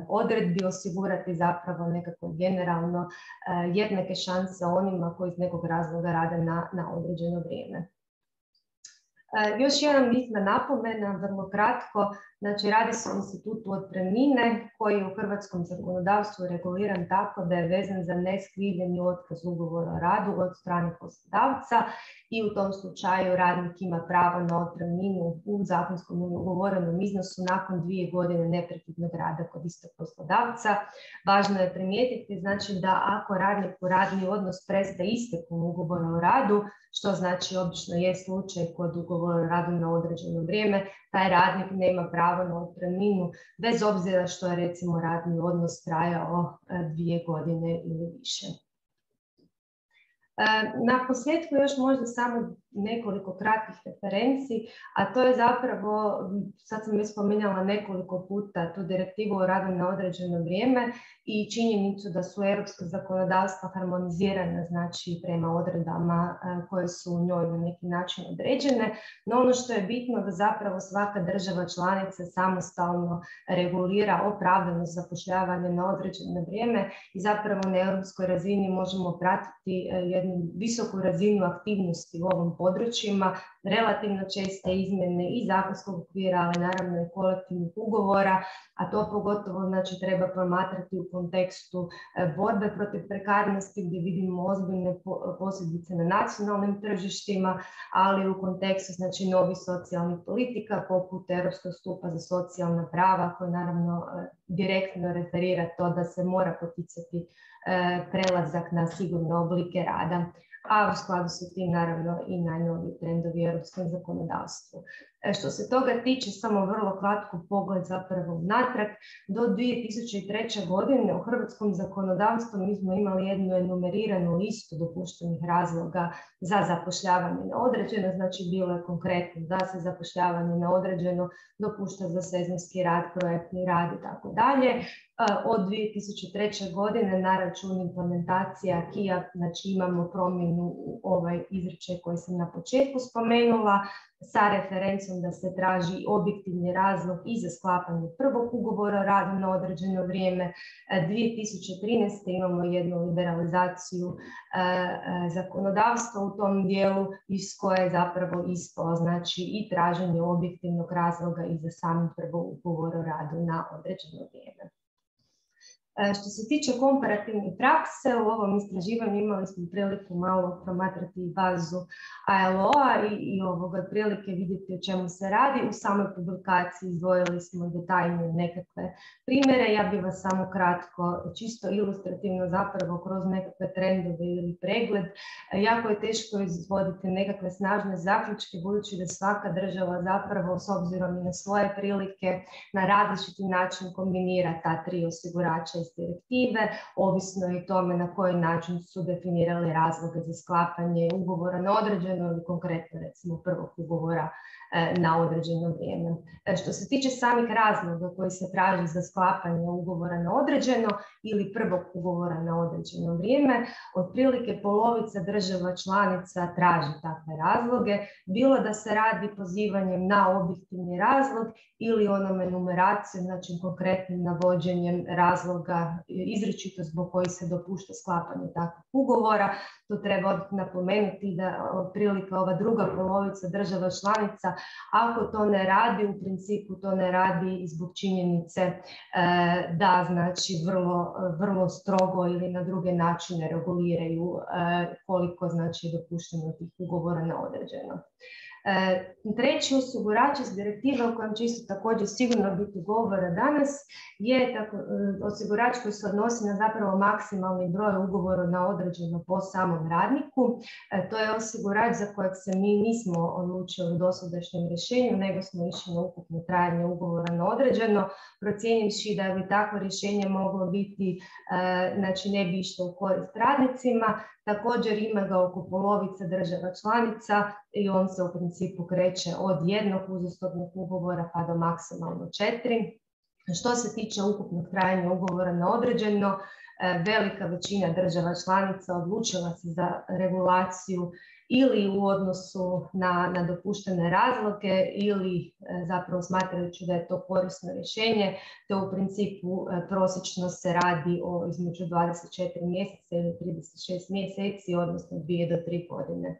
odredbi osigurati zapravo nekako generalno e, jednake šanse onima koji iz nekog razloga rade na, na određeno vrijeme. E, još jedan bitna napomena, vrlo kratko, znači radi se o institutu otpremnine koji je u hrvatskom zakonodavstvu reguliran tako da je vezan za neskrivljeni otkaz ugovora o radu od strane poslodavca i u tom slučaju radnik ima pravo na otpremninu u zakonskom ugovorenom iznosu nakon dvije godine neprekidnog rada kod istog poslodavca. Važno je primijetiti znači da ako radnik u radni odnos prestaje istekom ugovora o radu, što znači obično je slučaj kod ugovora o radu na određeno vrijeme, taj radnik nema pravo na otpremninu bez obzira što je recimo radni odnos trajao e, dvije godine ili više. E, na posljedku još možda samo nekoliko kratkih referenci, a to je zapravo, sad sam već spominjala nekoliko puta tu direktivu o radu na određeno vrijeme i činjenicu da su europska zakonodavstva harmonizirana znači prema odredama e, koje su u njoj na neki način određene, no ono što je bitno da zapravo svaka država članica samostalno regulira opravdanost zapošljavanja na određeno vrijeme i zapravo na europskoj razini možemo pratiti e, jednu visoku razinu aktivnosti u ovom područjima, relativno česte izmjene i zakonskog okvira, ali naravno i kolektivnih ugovora, a to pogotovo znači treba promatrati u kontekstu e, borbe protiv prekarnosti gdje vidimo ozbiljne posljedice na nacionalnim tržištima, ali u kontekstu znači novih socijalnih politika poput Europskog stupa za socijalna prava koje naravno e, direktno referira to da se mora poticati e, prelazak na sigurne oblike rada a u skladu sa tim naravno i najnoviji trendovi u europskom zakonodavstvu. E, što se toga tiče, samo vrlo kratko pogled zapravo natrag. Do 2003. godine u hrvatskom zakonodavstvu mi smo imali jednu enumeriranu listu dopuštenih razloga za zapošljavanje na određeno, znači bilo je konkretno da se zapošljavanje na određeno dopušta za sezonski rad, projektni rad i tako dalje. E, od 2003. godine na račun implementacija KIA, znači imamo promjenu u ovaj izričaj koji sam na početku spomenula, sa referencom da se traži objektivni razlog i za sklapanje prvog ugovora o radu na određeno vrijeme. 2013. E, imamo jednu liberalizaciju e, e, zakonodavstva u tom dijelu iz koje je zapravo ispao znači i traženje objektivnog razloga i za sami prvo ugovor o radu na određeno vrijeme. Što se tiče komparativne prakse, u ovom istraživanju imali smo priliku malo promatrati bazu ALO-a i, i ovoga prilike vidjeti o čemu se radi. U samoj publikaciji izdvojili smo detaljne nekakve primjere. Ja bih vas samo kratko, čisto ilustrativno zapravo kroz nekakve trendove ili pregled. Jako je teško izvoditi nekakve snažne zaključke budući da svaka država zapravo s obzirom i na svoje prilike na različiti način kombinira ta tri osigurača iz direktive, ovisno i tome na koji način su definirali razloge za sklapanje ugovora na određeno ili konkretno recimo prvog ugovora na određeno vrijeme. E, što se tiče samih razloga koji se traži za sklapanje ugovora na određeno ili prvog ugovora na određeno vrijeme, otprilike polovica država članica traži takve razloge, bilo da se radi pozivanjem na objektivni razlog ili onome numeracijom, znači konkretnim navođenjem razloga izričito zbog koji se dopušta sklapanje takvog ugovora. Tu treba napomenuti da otprilike ova druga polovica država članica ako to ne radi, u principu to ne radi zbog činjenice e, da znači vrlo, vrlo strogo ili na druge načine reguliraju e, koliko znači dopušteno tih ugovora na određeno. E, treći osigurač iz direktive o kojem će isto također sigurno biti govora danas je tako, e, osigurač koji se odnosi na zapravo maksimalni broj ugovora na određeno po samom radniku. E, to je osigurač za kojeg se mi nismo odlučili u dosadašnjem rješenju, nego smo išli na ukupno trajanje ugovora na određeno, procijenivši da bi takvo rješenje moglo biti, znači ne bi išlo u korist radnicima, Također ima ga oko polovica država članica i on se u principu kreće od jednog uzastopnog ugovora pa do maksimalno četiri. Što se tiče ukupnog trajanja ugovora na određeno, e, velika većina država članica odlučila se za regulaciju ili u odnosu na, na dopuštene razloge ili e, zapravo smatrajući da je to korisno rješenje, te u principu e, prosječno se radi o između 24 mjeseca ili 36 mjeseci, odnosno 2 do 3 godine.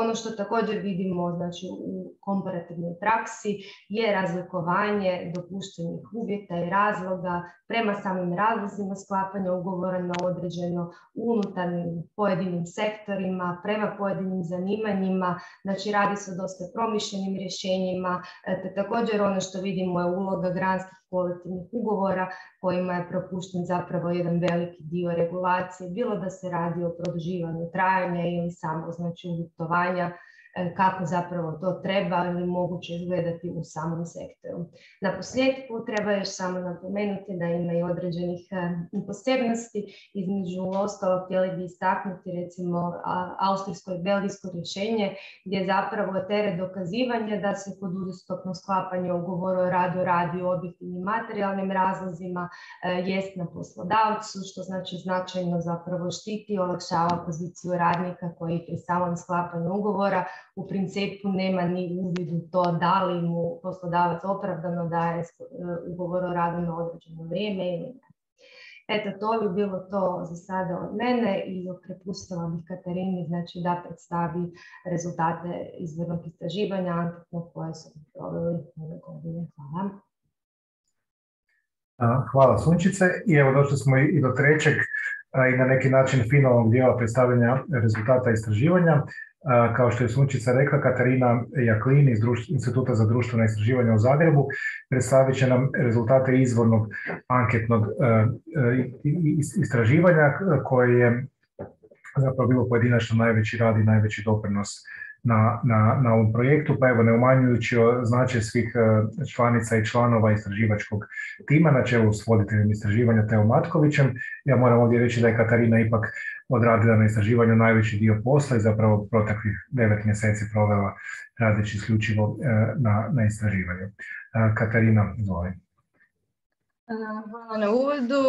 Ono što također vidimo znači, u komparativnoj praksi je razlikovanje dopuštenih uvjeta i razloga prema samim razlozima sklapanja ugovora na određeno unutar pojedinim sektorima, prema pojedinim zanimanjima, znači radi se o dosta promišljenim rješenjima, e, te također ono što vidimo je uloga granskih kolektivnih ugovora kojima je propušten zapravo jedan veliki dio regulacije, bilo da se radi o produživanju trajanja ili samo znači uvjetovanja kako zapravo to treba ili moguće izgledati u samom sektoru. Na posljedku treba još samo napomenuti da ima i određenih e, posebnosti, između ostalog htjeli bi istaknuti recimo austrijsko i belgijsko rješenje gdje zapravo teret dokazivanja da se kod uzastopnog sklapanja ugovora o radu radi o objektivnim materijalnim razlozima e, jest na poslodavcu, što znači značajno zapravo štiti i olakšava poziciju radnika koji pri samom sklapanju ugovora u principu nema ni uvid u to da li mu poslodavac opravdano daje e, ugovor o radu na određeno vrijeme ili ne. Eto, to bi bilo to za sada od mene i prepustila bih Katarini znači, da predstavi rezultate izvornog istraživanja anketnog koje su proveli ove godine. Hvala. Hvala Sunčice i evo došli smo i do trećeg i na neki način finalnog dijela predstavljanja rezultata istraživanja. Kao što je Sunčica rekla, Katarina Jaklin iz Instituta za društvena istraživanja u Zagrebu predstavit će nam rezultate izvornog anketnog e, e, istraživanja koje je zapravo bilo pojedinačno najveći rad i najveći doprinos na, na, na ovom projektu, pa evo ne umanjujući značaj svih e, članica i članova istraživačkog tima na čelu s voditeljem istraživanja Teo Matkovićem. Ja moram ovdje reći da je Katarina ipak odradila na istraživanju najveći dio posla i zapravo proteklih devet mjeseci provela radeći isključivo e, na, na istraživanju. E, Katarina, izvoli. Hvala na uvodu.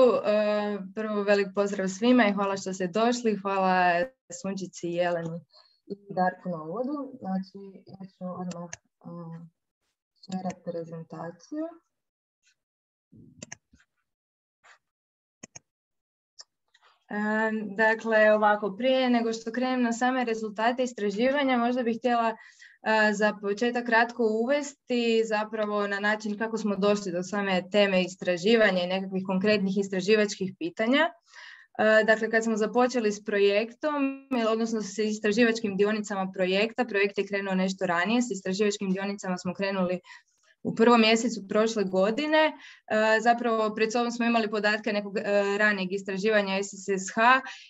Prvo velik pozdrav svima i hvala što ste došli. Hvala Sunčici Jeleni i Darku na uvodu. Znači, ja ću odmah šerati prezentaciju. Dakle, ovako, prije nego što krenem na same rezultate istraživanja, možda bih htjela za početak kratko uvesti zapravo na način kako smo došli do same teme istraživanja i nekakvih konkretnih istraživačkih pitanja. E, dakle, kad smo započeli s projektom, odnosno s istraživačkim dionicama projekta, projekt je krenuo nešto ranije, s istraživačkim dionicama smo krenuli u prvom mjesecu prošle godine. E, zapravo pred sobom smo imali podatke nekog e, ranijeg istraživanja SSSH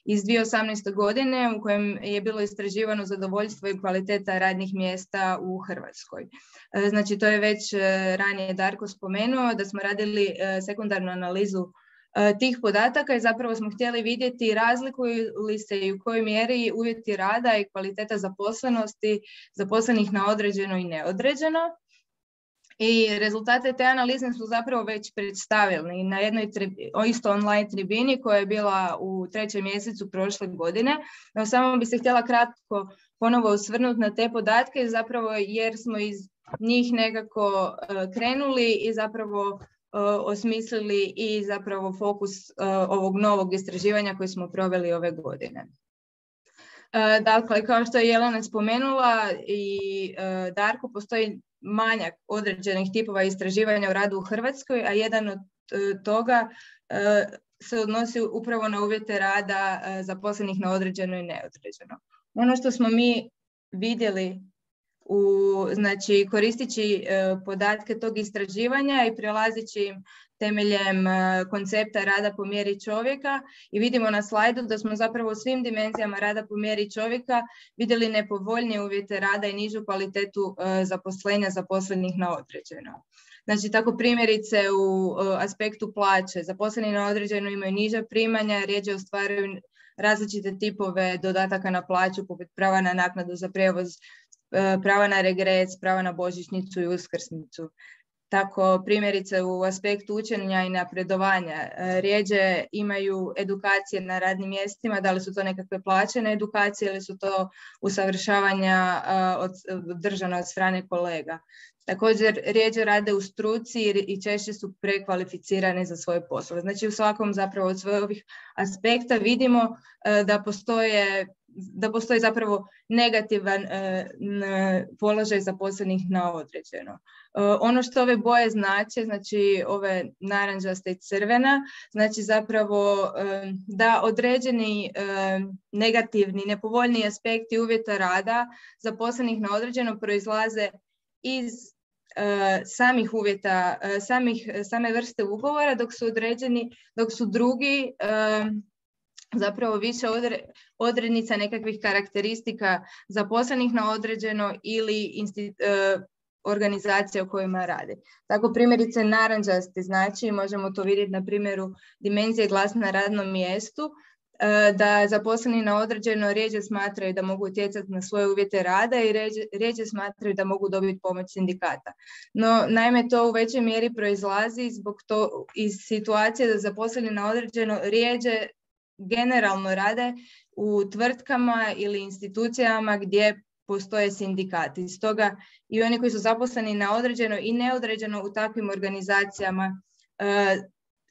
iz 2018. godine u kojem je bilo istraživano zadovoljstvo i kvaliteta radnih mjesta u Hrvatskoj. Znači to je već ranije Darko spomenuo da smo radili sekundarnu analizu E, tih podataka i zapravo smo htjeli vidjeti razlikuju li se i u kojoj mjeri uvjeti rada i kvaliteta zaposlenosti zaposlenih na određeno i neodređeno. I rezultate te analize smo zapravo već predstavili na jednoj isto online tribini koja je bila u trećem mjesecu prošle godine. No, samo bi se htjela kratko ponovo osvrnuti na te podatke zapravo jer smo iz njih nekako e, krenuli i zapravo E, osmislili i zapravo fokus e, ovog novog istraživanja koji smo proveli ove godine. E, dakle, kao što je Jelena spomenula i Darko, postoji manjak određenih tipova istraživanja u radu u Hrvatskoj, a jedan od toga se odnosi upravo na uvjete rada zaposlenih na određeno i neodređeno. Ono što smo mi vidjeli u, znači, koristeći e, podatke tog istraživanja i prelazeći temeljem e, koncepta rada po mjeri čovjeka i vidimo na slajdu da smo zapravo u svim dimenzijama rada po mjeri čovjeka vidjeli nepovoljnije uvjete rada i nižu kvalitetu e, zaposlenja zaposlenih na određeno. Znači tako primjerice u aspektu plaće zaposleni na određeno imaju niža primanja, rijeđe ostvaruju različite tipove dodataka na plaću poput prava na naknadu za prijevoz E, prava na regres, prava na božićnicu i uskrsnicu. Tako primjerice u aspektu učenja i napredovanja e, rijeđe imaju edukacije na radnim mjestima, da li su to nekakve plaćene edukacije ili su to usavršavanja e, od, držana od strane kolega. Također rijeđe rade u struci i češće su prekvalificirane za svoje poslove. Znači u svakom zapravo od svojih aspekta vidimo da postoje da postoji zapravo negativan e, položaj zaposlenih na određeno. E, ono što ove boje znače, znači ove naranđaste i crvena, znači zapravo da određeni negativni, nepovoljni aspekti uvjeta rada zaposlenih na određeno proizlaze iz samih uvjeta, samih, same vrste ugovora, dok su određeni, dok su drugi zapravo više odrednica nekakvih karakteristika zaposlenih na određeno ili e, organizacija u kojima rade. Tako primjerice naranđasti znači, možemo to vidjeti na primjeru dimenzije glas na radnom mjestu, e, da zaposleni na određeno rijeđe smatraju da mogu utjecati na svoje uvjete rada i rijeđe smatraju da mogu dobiti pomoć sindikata. No, naime, to u većoj mjeri proizlazi zbog to iz situacije da zaposleni na određeno rijeđe generalno rade u tvrtkama ili institucijama gdje postoje sindikati. Stoga i oni koji su zaposleni na određeno i neodređeno u takvim organizacijama e,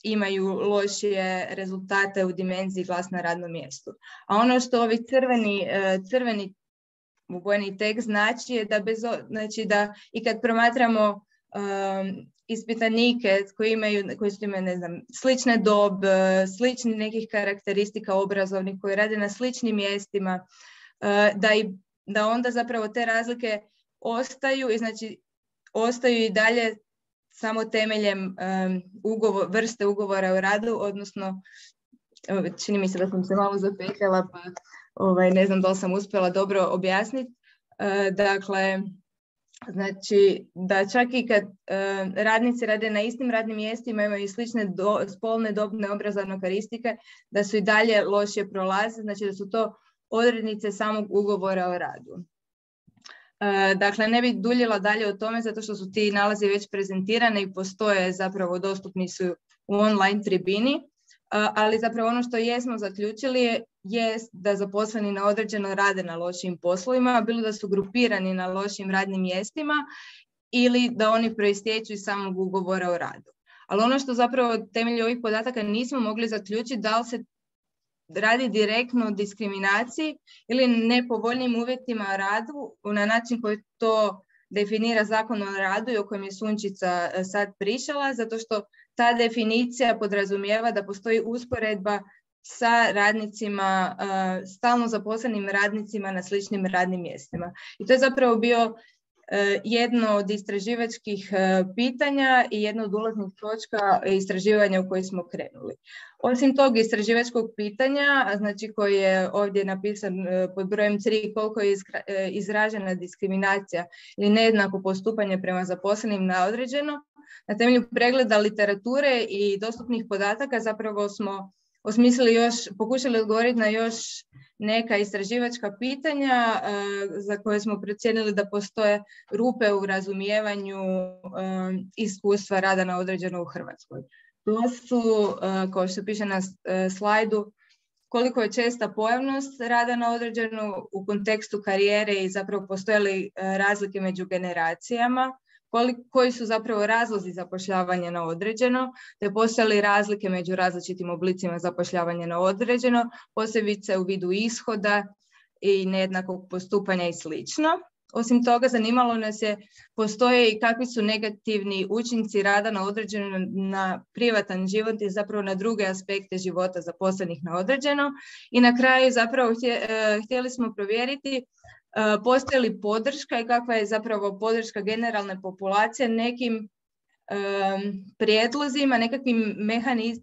imaju lošije rezultate u dimenziji glas na radnom mjestu. A ono što ovi crveni, e, crveni ubojeni tekst znači je da, bez, znači da i kad promatramo e, ispitanike koji imaju, koji su imaju, ne znam, slične dob, e, slični nekih karakteristika obrazovnih, koji rade na sličnim mjestima, e, da, i, da onda zapravo te razlike ostaju i znači ostaju i dalje samo temeljem ugovor, vrste ugovora o radu, odnosno čini mi se da sam se malo zapetljala pa ovaj, ne znam da li sam uspjela dobro objasniti. E, dakle, Znači, da čak i kad e, radnici rade na istim radnim mjestima, imaju i slične do, spolne, dobne, obrazovne karistike, da su i dalje lošije prolaze, znači da su to odrednice samog ugovora o radu. E, dakle, ne bih duljila dalje o tome zato što su ti nalazi već prezentirane i postoje zapravo dostupni su u online tribini ali zapravo ono što jesmo zaključili je jest da zaposleni na određeno rade na lošim poslovima, bilo da su grupirani na lošim radnim mjestima ili da oni proistječu iz samog ugovora o radu. Ali ono što zapravo temelju ovih podataka nismo mogli zaključiti da li se radi direktno o diskriminaciji ili nepovoljnim uvjetima radu na način koji to definira zakon o radu i o kojem je Sunčica e, sad prišala, zato što ta definicija podrazumijeva da postoji usporedba sa radnicima, uh, stalno zaposlenim radnicima na sličnim radnim mjestima. I to je zapravo bio uh, jedno od istraživačkih uh, pitanja i jedno od ulaznih točka istraživanja u koje smo krenuli. Osim tog istraživačkog pitanja, znači koji je ovdje napisan pod brojem 3, koliko je izražena diskriminacija ili nejednako postupanje prema zaposlenim na određeno, na temelju pregleda literature i dostupnih podataka zapravo smo osmislili još, pokušali odgovoriti na još neka istraživačka pitanja e, za koje smo procijenili da postoje rupe u razumijevanju e, iskustva rada na određeno u Hrvatskoj. To su, e, kao što piše na slajdu, koliko je česta pojavnost rada na određeno u kontekstu karijere i zapravo postoje li razlike među generacijama, koji su zapravo razlozi zapošljavanja na određeno, te postoje li razlike među različitim oblicima zapošljavanja na određeno, posebice u vidu ishoda i nejednakog postupanja i slično. Osim toga, zanimalo nas je postoje i kakvi su negativni učinci rada na određeno na privatan život i zapravo na druge aspekte života zaposlenih na određeno. I na kraju zapravo e, htjeli smo provjeriti postoji li podrška i kakva je zapravo podrška generalne populacije nekim prijedlozima, nekakvim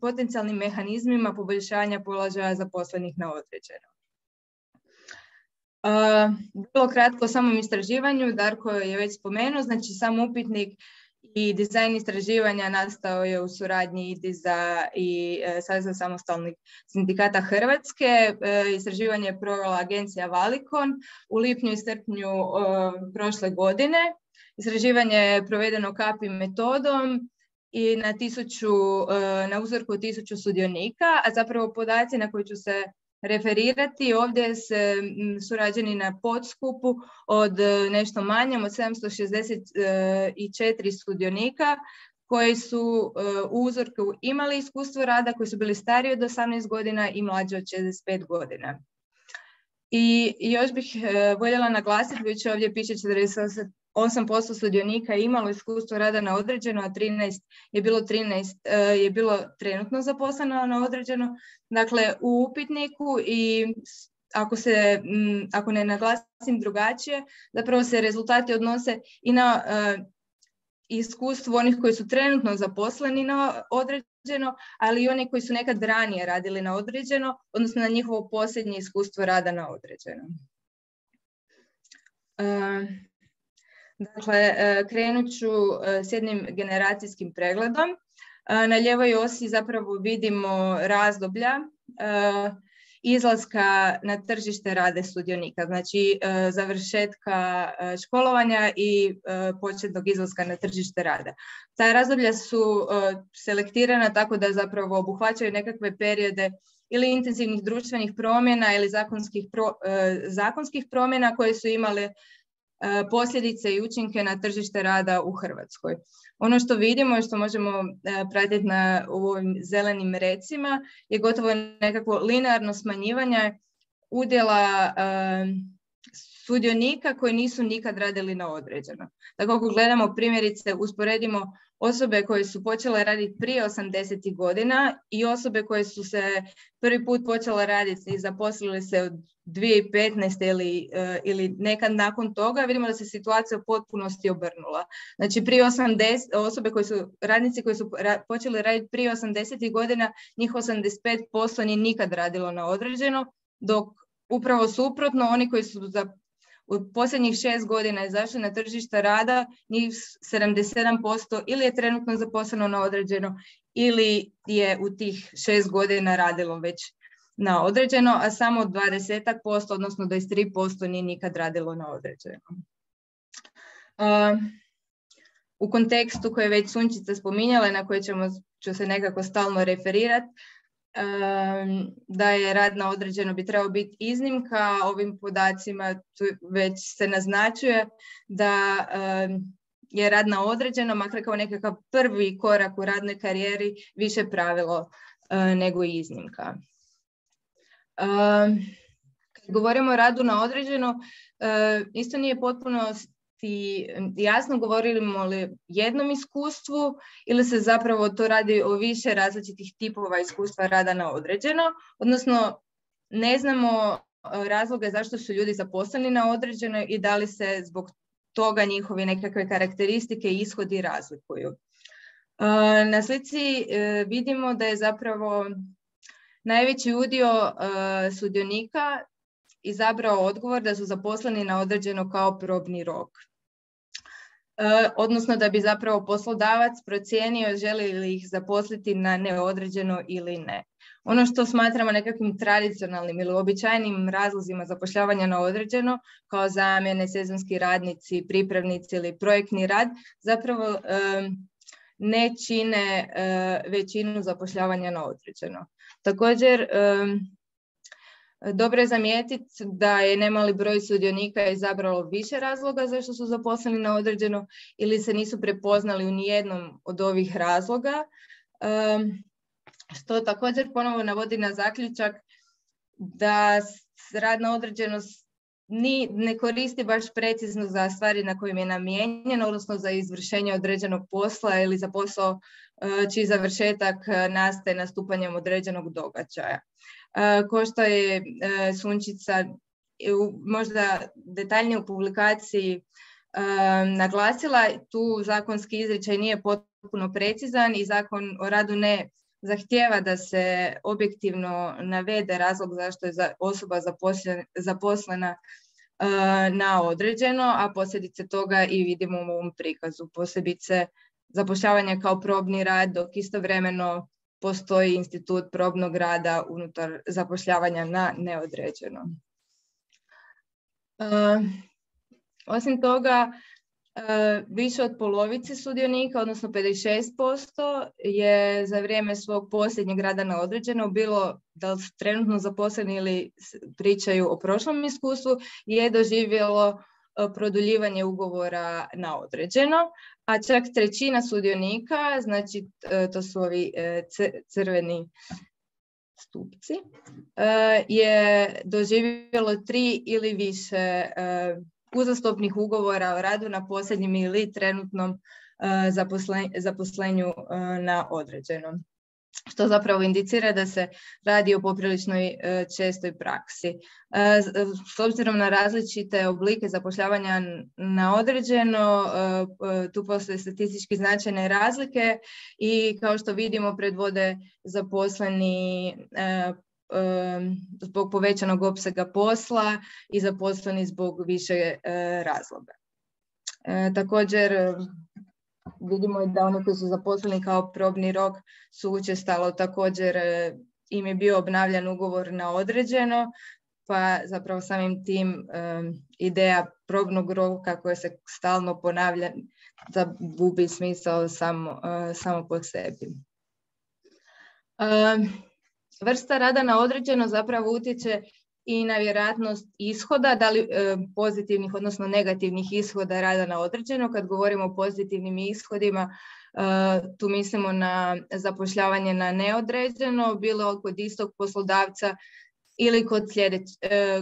potencijalnim mehanizmima poboljšanja položaja zaposlenih na određeno. Uh, vrlo kratko o samom istraživanju, Darko je već spomenuo, znači sam upitnik i dizajn istraživanja nastao je u suradnji IDIZA i e, Saveza samostalnih sindikata Hrvatske. E, istraživanje je provela agencija Valikon u lipnju i srpnju e, prošle godine. Istraživanje je provedeno kapi metodom i na, tisuću, na uzorku tisuću sudionika, a zapravo podaci na koji ću se referirati. Ovdje se surađeni na podskupu od e, nešto manjem od 764 e, sudionika koji su e, u uzorku imali iskustvo rada, koji su bili stariji od 18 godina i mlađi od 65 godina. I još bih voljela naglasiti, već ovdje piše 8% sudionika je imalo iskustvo rada na određeno, a 13 je bilo 13 je bilo trenutno zaposleno na određeno. Dakle, u upitniku i ako, se, ako ne naglasim drugačije, zapravo se rezultati odnose i na iskustvo onih koji su trenutno zaposleni na određeno, ali i oni koji su nekad ranije radili na određeno, odnosno na njihovo posljednje iskustvo rada na određeno. Dakle, e, krenut ću e, s jednim generacijskim pregledom. E, na ljevoj osi zapravo vidimo razdoblja izlaska na tržište rade sudionika, znači završetka školovanja i početnog izlaska na tržište rada. Ta razdoblja su selektirana tako da zapravo obuhvaćaju nekakve periode ili intenzivnih društvenih promjena ili zakonskih, zakonskih promjena koje su imale E, posljedice i učinke na tržište rada u Hrvatskoj. Ono što vidimo i što možemo e, pratiti na ovim zelenim recima je gotovo nekako linearno smanjivanje udjela e, sudionika koji nisu nikad radili na određeno. Dakle, ako gledamo primjerice, usporedimo osobe koje su počele raditi prije 80. godina i osobe koje su se prvi put počele raditi i zaposlili se od 2015. Ili, uh, ili nekad nakon toga, vidimo da se situacija u potpunosti obrnula. Znači prije 80, osobe koje su, radnici koji su počeli raditi prije 80. godina, njih 85% nije nikad radilo na određeno, dok upravo suprotno, oni koji su za u posljednjih šest godina izašli na tržište rada, njih 77% ili je trenutno zaposleno na određeno ili je u tih šest godina radilo već na određeno, a samo 20%, odnosno 23% nije nikad radilo na određeno. u kontekstu koje je već Sunčica spominjala, na koje ćemo, ću se nekako stalno referirati, da je rad na određeno bi trebao biti iznimka, ovim podacima već se naznačuje da je rad na određeno, makar kao nekakav prvi korak u radnoj karijeri, više pravilo nego iznimka. Kad govorimo o radu na određeno, isto nije potpuno ti jasno govorimo li jednom iskustvu ili se zapravo to radi o više različitih tipova iskustva rada na određeno, odnosno ne znamo e, razloge zašto su ljudi zaposleni na određeno i da li se zbog toga njihove nekakve karakteristike i ishodi razlikuju. E, na slici e, vidimo da je zapravo najveći udio sudionika izabrao odgovor da su zaposleni na određeno kao probni rok. E, odnosno da bi zapravo poslodavac procijenio želi li ih zaposliti na neodređeno ili ne. Ono što smatramo nekakvim tradicionalnim ili običajnim razlozima zapošljavanja na određeno, kao zamjene, sezonski radnici, pripravnici ili projektni rad, zapravo e, ne čine e, većinu zapošljavanja na određeno. Također, dobro je zamijetiti da je nemali broj sudionika izabralo više razloga zašto su zaposleni na određeno ili se nisu prepoznali u nijednom od ovih razloga, što također ponovo navodi na zaključak da rad na određeno ne koristi baš precizno za stvari na kojim je namijenjeno, odnosno za izvršenje određenog posla ili za posao e, čiji završetak nastaje nastupanjem određenog događaja. E, ko što je e, Sunčica možda detaljnije u publikaciji e, naglasila, tu zakonski izričaj nije potpuno precizan i zakon o radu ne zahtjeva da se objektivno navede razlog zašto je osoba zaposlena na određeno, a posljedice toga i vidimo u ovom prikazu. Posebice zapošljavanje kao probni rad, dok istovremeno postoji institut probnog rada unutar zapošljavanja na neodređeno. E, osim toga, više od polovice sudionika, odnosno 56%, je za vrijeme svog posljednjeg rada na određeno bilo da li trenutno zaposleni ili pričaju o prošlom iskustvu, je doživjelo produljivanje ugovora na određeno, a čak trećina sudionika, znači e, to su ovi e, crveni Stupci je doživjelo tri ili više uzastopnih ugovora o radu na posljednjem ili trenutnom zaposlenju na određenom što zapravo indicira da se radi o popriličnoj e, čestoj praksi. E, s obzirom na različite oblike zapošljavanja na određeno, e, tu postoje statistički značajne razlike i kao što vidimo predvode zaposleni zbog povećanog opsega posla i zaposleni zbog više razloga. Također vidimo da oni koji su zaposleni kao probni rok su učestalo također e, im je bio obnavljan ugovor na određeno, pa zapravo samim tim e, ideja probnog roka koja se stalno ponavlja da gubi smisao samo, e, samo po sebi. Vrsta rada na određeno zapravo utječe i na vjerojatnost ishoda, da li e, pozitivnih, odnosno negativnih ishoda rada na određeno. Kad govorimo o pozitivnim ishodima, e, tu mislimo na zapošljavanje na neodređeno, bilo kod istog poslodavca ili kod sljedeć, e,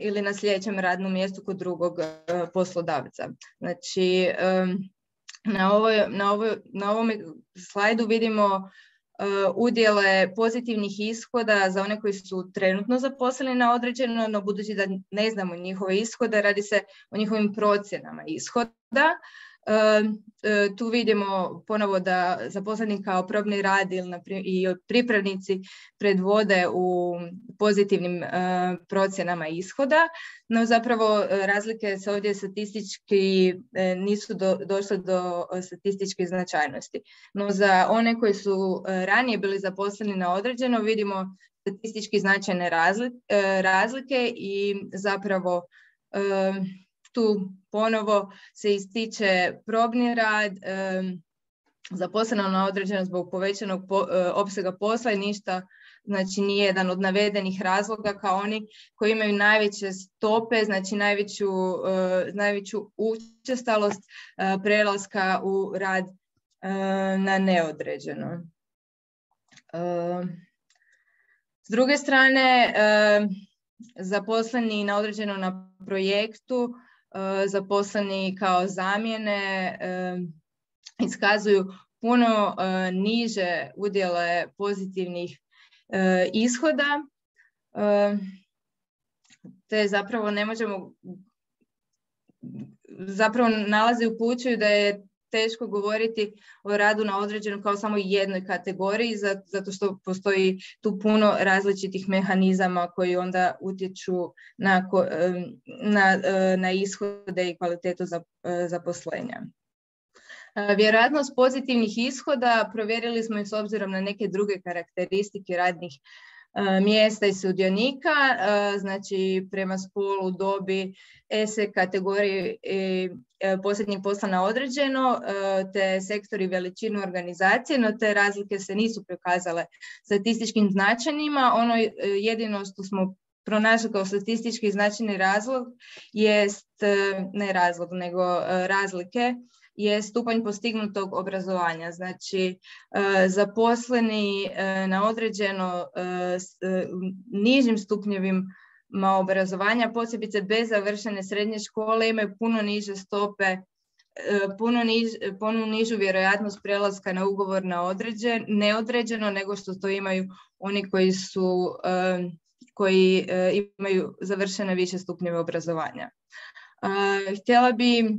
ili na sljedećem radnom mjestu kod drugog poslodavca. Znači, na, ovoj, na, ovom slajdu vidimo udjele pozitivnih ishoda za one koji su trenutno zaposleni na određeno, no budući da ne znamo njihove ishode, radi se o njihovim procjenama ishoda. E, tu vidimo ponovo da zaposleni kao probni rad i pripravnici predvode u pozitivnim e, procjenama ishoda, no zapravo e, razlike se ovdje statistički nisu došle do statističke značajnosti. No za one koji su ranije bili zaposleni na određeno vidimo statistički značajne razlike i zapravo tu ponovo se ističe probni rad, zaposleno na određeno zbog povećanog e, opsega posla i ništa znači nije jedan od navedenih razloga kao oni koji imaju najveće stope, znači najveću, e, najveću učestalost e, prelaska u rad na neodređeno. S druge strane, zaposleni na određeno na projektu zaposleni kao zamjene e, iskazuju puno e, niže udjele pozitivnih ishoda. Te zapravo ne možemo zapravo nalazi upućuju da je teško govoriti o radu na određenom kao samo jednoj kategoriji, zato što postoji tu puno različitih mehanizama koji onda utječu na, na, e, na ishode i kvalitetu e, zaposlenja. E, vjerojatnost pozitivnih ishoda provjerili smo i s obzirom na neke druge karakteristike radnih mjesta i sudionika, e, znači prema spolu, dobi, ESE kategoriji i e, posljednjeg posla na određeno, te sektori veličinu organizacije, no te razlike se nisu prikazale statističkim značajnima. Ono jedino što smo pronašli kao statistički značajni razlog jest, ne razlog, nego razlike, je stupanj postignutog obrazovanja. Znači, e, zaposleni e, na određeno e, nižim stupnjevima obrazovanja, posebice bez završene srednje škole, imaju puno niže stope puno, niž, puno nižu vjerojatnost prelaska na ugovor na određen, neodređeno nego što to imaju oni koji su koji imaju završene više stupnjeve obrazovanja. Htjela bi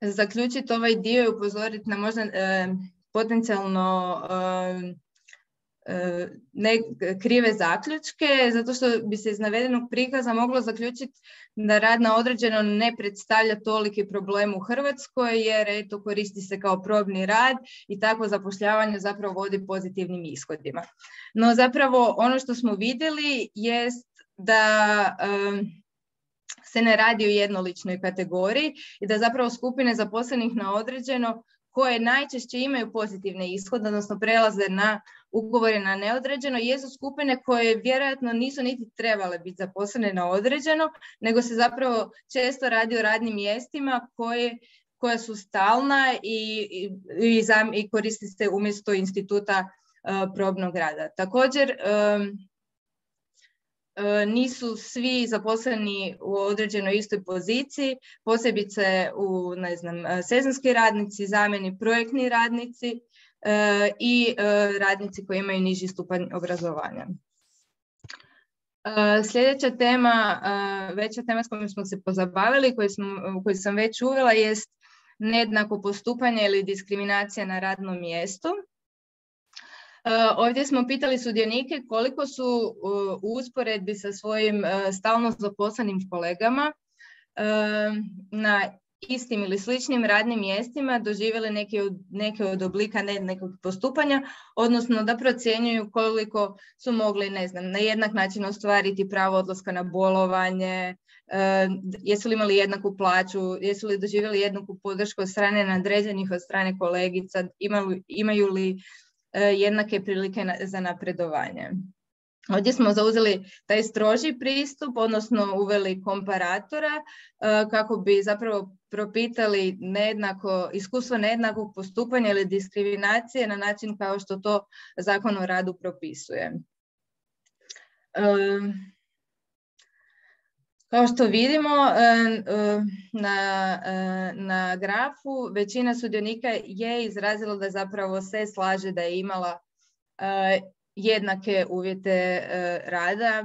zaključiti ovaj dio i upozoriti na možda e, potencijalno e, e, ne, krive zaključke, zato što bi se iz navedenog prikaza moglo zaključiti da rad na određeno ne predstavlja toliki problem u Hrvatskoj, jer eto koristi se kao probni rad i takvo zapošljavanje zapravo vodi pozitivnim ishodima. No zapravo ono što smo vidjeli jest da se ne radi o jednoličnoj kategoriji i da zapravo skupine zaposlenih na određeno koje najčešće imaju pozitivne ishode, odnosno prelaze na ugovore na neodređeno, jesu skupine koje vjerojatno nisu niti trebale biti zaposlene na određeno, nego se zapravo često radi o radnim mjestima koje koja su stalna i, i, i, i koristi se umjesto instituta probnog rada. Također, nisu svi zaposleni u određenoj istoj poziciji, posebice u ne znam, sezonski radnici, zamjeni projektni radnici i radnici koji imaju niži stupanj obrazovanja. Sljedeća tema, veća tema s kojom smo se pozabavili, koju, smo, koju sam već uvela, jest nejednako postupanje ili diskriminacija na radnom mjestu. Ovdje smo pitali sudionike koliko su u usporedbi sa svojim stalno zaposlenim kolegama na istim ili sličnim radnim mjestima doživjeli neke od, neke od oblika nekog postupanja, odnosno da procjenjuju koliko su mogli, ne znam, na jednak način ostvariti pravo odlaska na bolovanje, jesu li imali jednaku plaću, jesu li doživjeli jednaku podršku od strane nadređenih, od strane kolegica, imaju li jednake prilike za napredovanje. Ovdje smo zauzeli taj stroži pristup, odnosno uveli komparatora e, kako bi zapravo propitali nejednako, iskustvo nejednakog postupanja ili diskriminacije na način kao što to zakon o radu propisuje. E, kao što vidimo e, na, na grafu, većina sudionika je izrazila da zapravo se slaže da je imala jednake uvjete e, rada.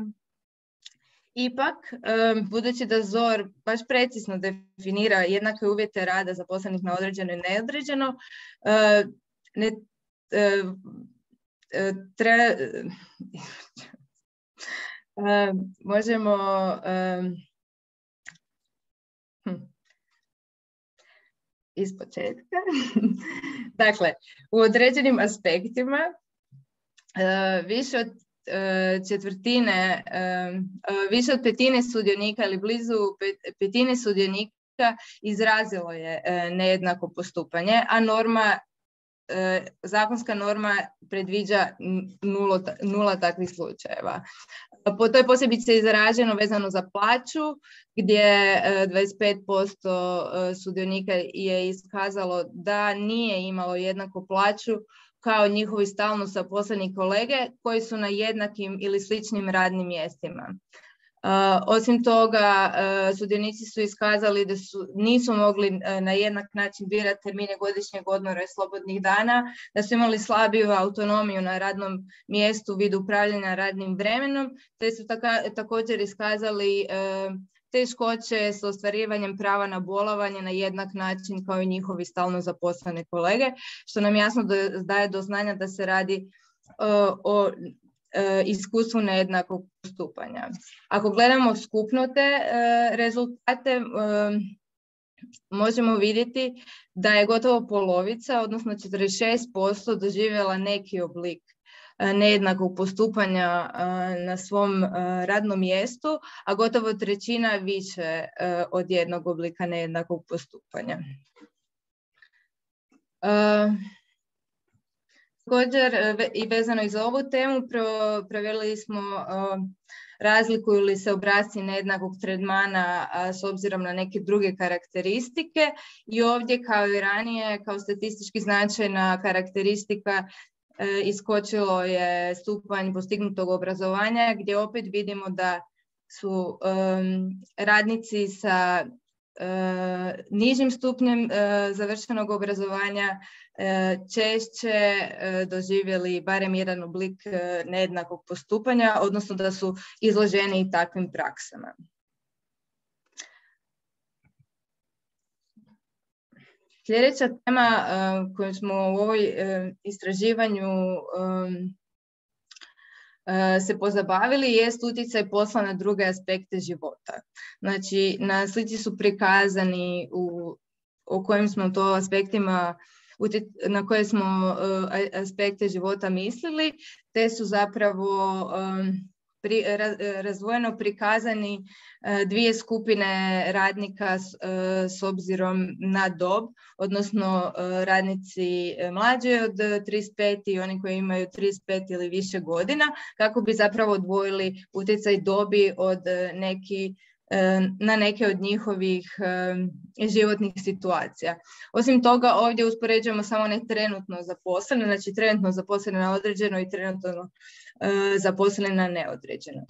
Ipak, e, budući da ZOR baš precizno definira jednake uvjete rada zaposlenih na određeno i neodređeno, e, ne, tre, možemo hm, iz početka. dakle, u određenim aspektima E, više od e, četvrtine, e, više od petine sudionika ili blizu petine sudionika izrazilo je nejednako postupanje, a norma zakonska norma predviđa nula takvih slučajeva. Po posebice je izraženo vezano za plaću, gdje 25% sudionika je iskazalo da nije imalo jednaku plaću kao njihovi stalno zaposleni kolege koji su na jednakim ili sličnim radnim mjestima. Uh, osim toga, uh, sudionici su iskazali da su, nisu mogli uh, na jednak način birati termine godišnjeg odmora i slobodnih dana, da su imali slabiju autonomiju na radnom mjestu u vidu upravljanja radnim vremenom, te su također iskazali teškoće s ostvarivanjem prava na bolovanje na jednak način kao i njihovi stalno zaposlene kolege, što nam jasno daje do znanja da se radi o iskustvu nejednakog postupanja. Ako gledamo skupno te e, rezultate, možemo vidjeti da je gotovo polovica, odnosno 46% doživjela neki oblik E, nejednakog postupanja e, na svom e, radnom mjestu, a gotovo trećina više od jednog oblika nejednakog postupanja. Također i vezano i za ovu temu proveli smo razlikuju li se obrazci nejednakog tretmana s obzirom na neke druge karakteristike. I ovdje kao i ranije kao statistički značajna karakteristika E, iskočilo je stupanj postignutog obrazovanja gdje opet vidimo da su radnici sa e, nižim stupnjem e, završenog obrazovanja češće doživjeli barem jedan oblik nejednakog postupanja, odnosno da su izloženi takvim praksama. Sljedeća tema koju smo u ovoj istraživanju se pozabavili jest utjecaj posla na druge aspekte života. Znači, na slici su prikazani u, o kojim smo to aspektima na koje smo aspekte života mislili, te su zapravo pri, razvojeno prikazani e, dvije skupine radnika s, obzirom na dob, odnosno radnici mlađe od 35 i oni koji imaju 35 ili više godina, kako bi zapravo odvojili utjecaj dobi od neki na neke od njihovih životnih situacija. Osim toga, ovdje uspoređujemo samo ne trenutno zaposlene, znači trenutno zaposlene na određeno i trenutno zaposlene na neodređeno.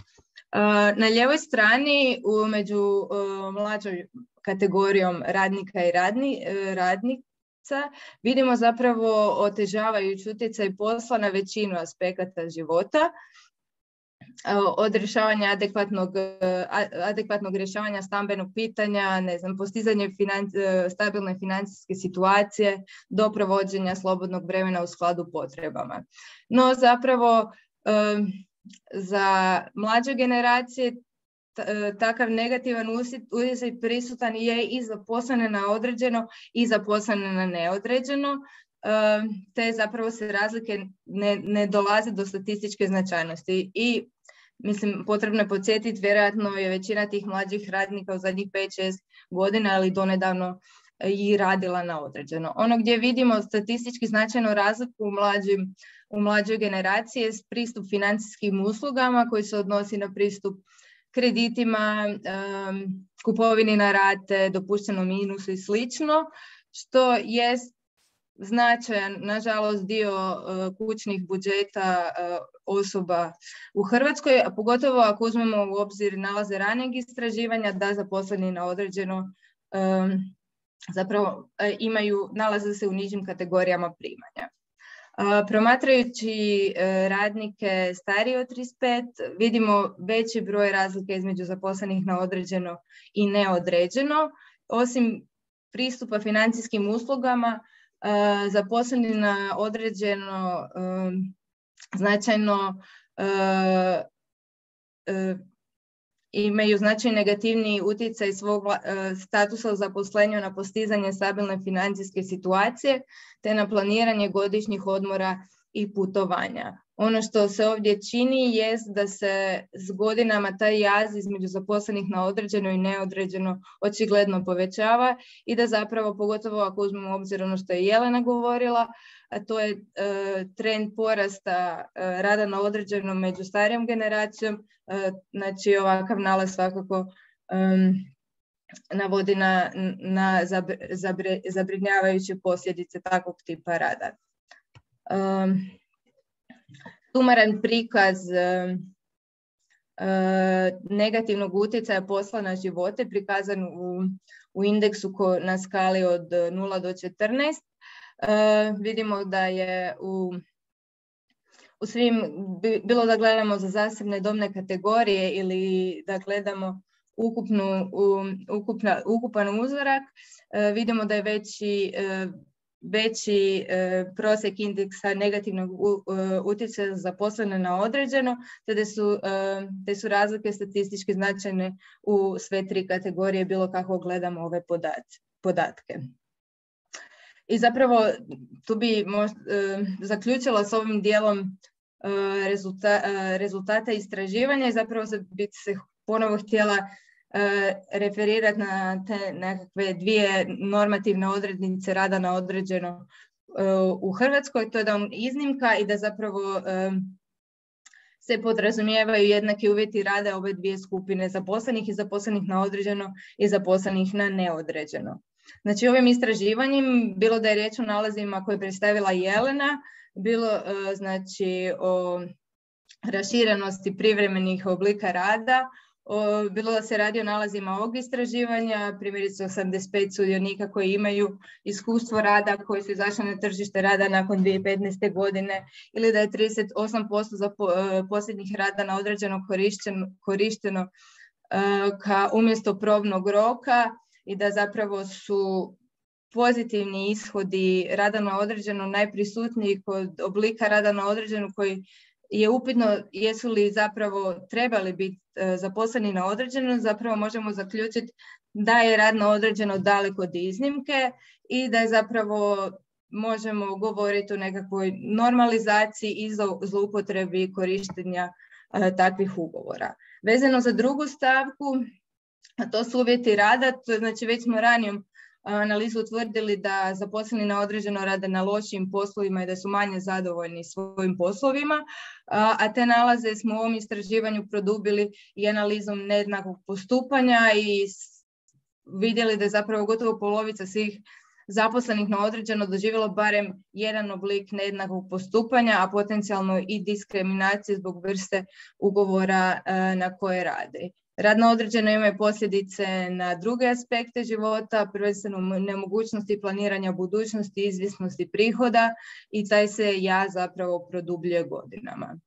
Na ljevoj strani među mlađoj kategorijom radnika i radni, radnica vidimo zapravo otežavajući utjecaj posla na većinu aspekata života od rješavanja adekvatnog, adekvatnog rješavanja stambenog pitanja, ne znam, postizanje stabilne financijske situacije do provođenja slobodnog vremena u skladu potrebama. No zapravo za mlađe generacije takav negativan utjecaj prisutan je i zaposlene na određeno i zaposlene na neodređeno, te zapravo se razlike ne, ne dolaze do statističke značajnosti. I mislim, potrebno je podsjetiti, vjerojatno je većina tih mlađih radnika u zadnjih 5-6 godina, ali donedavno i radila na određeno. Ono gdje vidimo statistički značajnu razliku u, mlađim, u mlađoj generaciji je pristup financijskim uslugama koji se odnosi na pristup kreditima, kupovini na rate, dopuštenom minusu i slično, što jest značajan, nažalost, dio uh, kućnih budžeta uh, osoba u Hrvatskoj, a pogotovo ako uzmemo u obzir nalaze ranijeg istraživanja da zaposleni na određeno zapravo uh, imaju, nalaze se u nižim kategorijama primanja. Promatrajući radnike starije od 35, vidimo veći broj razlike između zaposlenih na određeno i neodređeno. Osim pristupa financijskim uslugama, zaposleni na određeno značajno imaju značajno negativni utjecaj svog statusa zaposlenja na postizanje stabilne financijske situacije te na planiranje godišnjih odmora i putovanja. Ono što se ovdje čini jest da se s godinama taj jaz između zaposlenih na određeno i neodređeno očigledno povećava i da zapravo, pogotovo ako uzmemo u obzir ono što je Jelena govorila, a to je e, trend porasta e, rada na određeno među starijom generacijom, e, znači ovakav nalaz svakako navodi na, na zabrinjavajuće posljedice takvog tipa rada. Um, sumaran prikaz negativnog utjecaja posla na živote prikazan u, u indeksu ko, na skali od 0 do 14. vidimo da je u, u svim, bilo da gledamo za zasebne domne kategorije ili da gledamo ukupnu, ukupna, ukupan uzorak, vidimo da je veći veći e, prosjek indeksa negativnog e, utjecaja zaposlene na određeno, te da su, te su razlike statistički značajne u sve tri kategorije, bilo kako gledamo ove podatke. I zapravo tu bi možda, zaključila s ovim dijelom rezultata istraživanja i zapravo bi se ponovo htjela E, referirati na te nekakve dvije normativne odrednice rada na određeno e, u Hrvatskoj, to je da on iznimka i da zapravo e, se podrazumijevaju jednaki uvjeti rada ove dvije skupine zaposlenih i zaposlenih na određeno i zaposlenih na neodređeno. Znači ovim istraživanjem, bilo da je riječ o nalazima koje je predstavila Jelena, bilo znači o raširenosti privremenih oblika rada, bilo da se radi o nalazima ovog istraživanja, primjerice 85 sudionika koji imaju iskustvo rada, koji su izašli na tržište rada nakon 2015. godine ili da je 38% za e, posljednjih rada na određeno korišteno, korišteno ka umjesto probnog roka i da zapravo su pozitivni ishodi rada na određeno najprisutniji kod oblika rada na određeno koji je upitno jesu li zapravo trebali biti e, zaposleni na određeno, zapravo možemo zaključiti da je rad na određeno daleko od iznimke i da je zapravo možemo govoriti o nekakvoj normalizaciji i zloupotrebi korištenja e, takvih ugovora. Vezano za drugu stavku, a to su uvjeti rada, to znači već smo ranijom analizu utvrdili da zaposleni na određeno rade na lošim poslovima i da su manje zadovoljni svojim poslovima, a te nalaze smo u ovom istraživanju produbili i analizom nejednakog postupanja i vidjeli da je zapravo gotovo polovica svih zaposlenih na određeno doživjelo barem jedan oblik nejednakog postupanja, a potencijalno i diskriminacije zbog vrste ugovora e, na koje rade. Rad na određeno ima posljedice na druge aspekte života, prvenstveno nemogućnosti planiranja budućnosti, izvisnosti prihoda i taj se ja zapravo produbljuje godinama.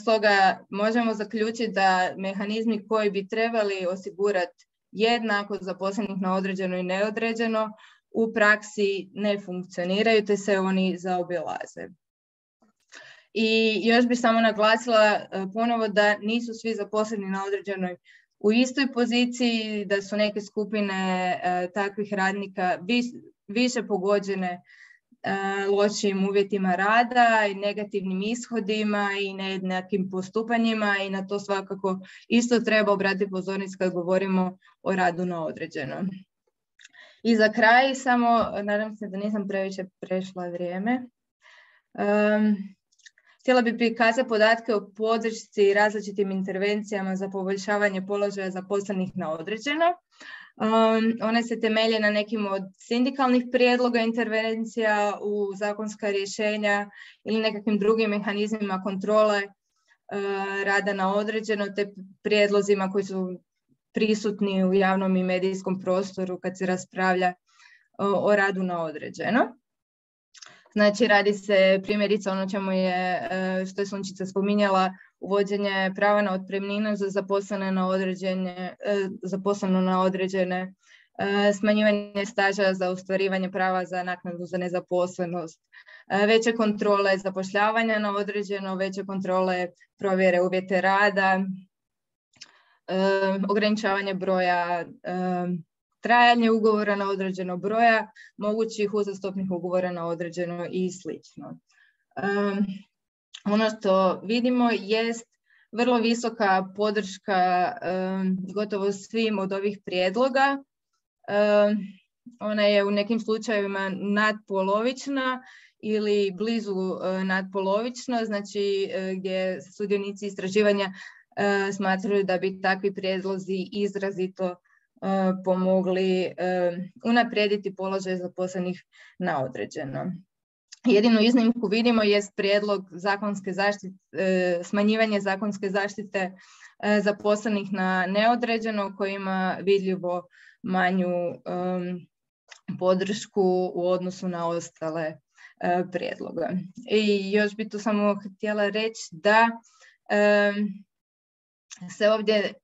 Stoga možemo zaključiti da mehanizmi koji bi trebali osigurati jednako zaposlenih na određeno i neodređeno u praksi ne funkcioniraju te se oni zaobilaze. I još bih samo naglasila e, ponovo da nisu svi zaposleni na određenoj u istoj poziciji, da su neke skupine e, takvih radnika više pogođene E, lošim uvjetima rada i negativnim ishodima i nejednakim postupanjima i na to svakako isto treba obratiti pozornost kad govorimo o radu na određeno. I za kraj samo, nadam se da nisam previše prešla vrijeme, um, htjela bih prikazati podatke o podršci različitim intervencijama za poboljšavanje položaja zaposlenih na određeno. Um, one se temelje na nekim od sindikalnih prijedloga intervencija u zakonska rješenja ili nekakvim drugim mehanizmima kontrole uh, rada na određeno te prijedlozima koji su prisutni u javnom i medijskom prostoru kad se raspravlja uh, o radu na određeno. Znači radi se primjerice ono čemu je, uh, što je Sunčica spominjala, uvođenje prava na otpremninu za zaposlene na određene, e, zaposleno na određene, e, smanjivanje staža za ostvarivanje prava za naknadu za nezaposlenost, e, veće kontrole zapošljavanja na određeno, veće kontrole provjere uvjete rada, ograničavanje broja trajanje ugovora na određeno broja, mogućih uzastopnih ugovora na određeno i slično ono što vidimo jest vrlo visoka podrška gotovo svim od ovih prijedloga. Ona je u nekim slučajevima nadpolovična ili blizu nadpolovična, znači e, gdje sudionici istraživanja e, smatraju da bi takvi prijedlozi izrazito pomogli unaprijediti položaj zaposlenih na određeno. Jedinu iznimku vidimo jest prijedlog zakonske zaštite, e, smanjivanje zakonske zaštite e, zaposlenih na neodređeno koji ima vidljivo manju podršku u odnosu na ostale e, prijedloga. I još bi tu samo htjela reći da se ovdje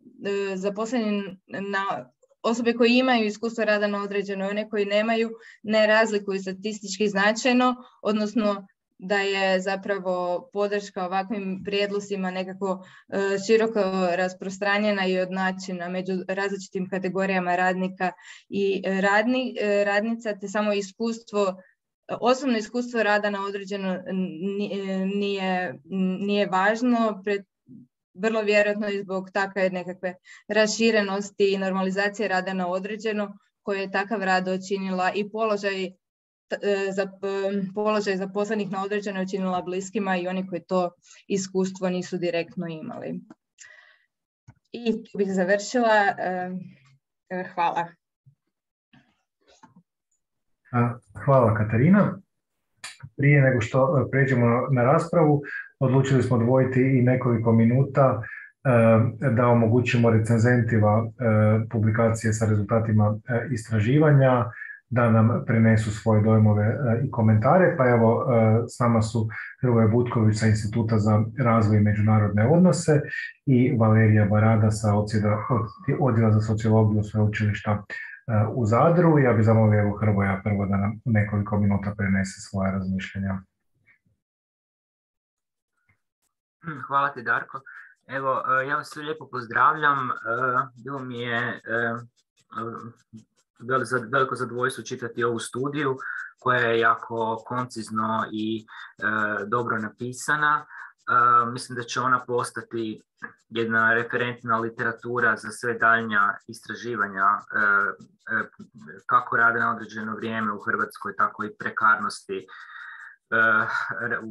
zaposleni na osobe koje imaju iskustvo rada na određeno i one koji nemaju ne razlikuju statistički značajno, odnosno da je zapravo podrška ovakvim prijedlosima nekako e, široko rasprostranjena i od načina među različitim kategorijama radnika i radni, e, radnica, te samo iskustvo Osobno iskustvo rada na određeno nije, nije važno, vrlo vjerojatno i zbog takve nekakve raširenosti i normalizacije rada na određeno koje je takav rad učinila i položaj e, za položaj zaposlenih na određeno učinila bliskima i oni koji to iskustvo nisu direktno imali. I tu bih završila. E, e, hvala. Hvala Katarina. Prije nego što pređemo na raspravu, odlučili smo odvojiti i nekoliko minuta e, da omogućimo recenzentima e, publikacije sa rezultatima e, istraživanja, da nam prenesu svoje dojmove i komentare. Pa evo, s nama su Hrvoje Butković sa Instituta za razvoj i međunarodne odnose i Valerija Barada sa odjela za sociologiju sveučilišta u Zadru. Ja bih zamolio Hrvoja prvo da nam nekoliko minuta prenese svoje razmišljenja. Hm, hvala ti Darko. Evo, e, ja vas sve lijepo pozdravljam. E, bilo mi je e, veliko zadovoljstvo čitati ovu studiju koja je jako koncizno i dobro napisana. mislim da će ona postati jedna referentna literatura za sve daljnja istraživanja kako rade na određeno vrijeme u Hrvatskoj, tako i prekarnosti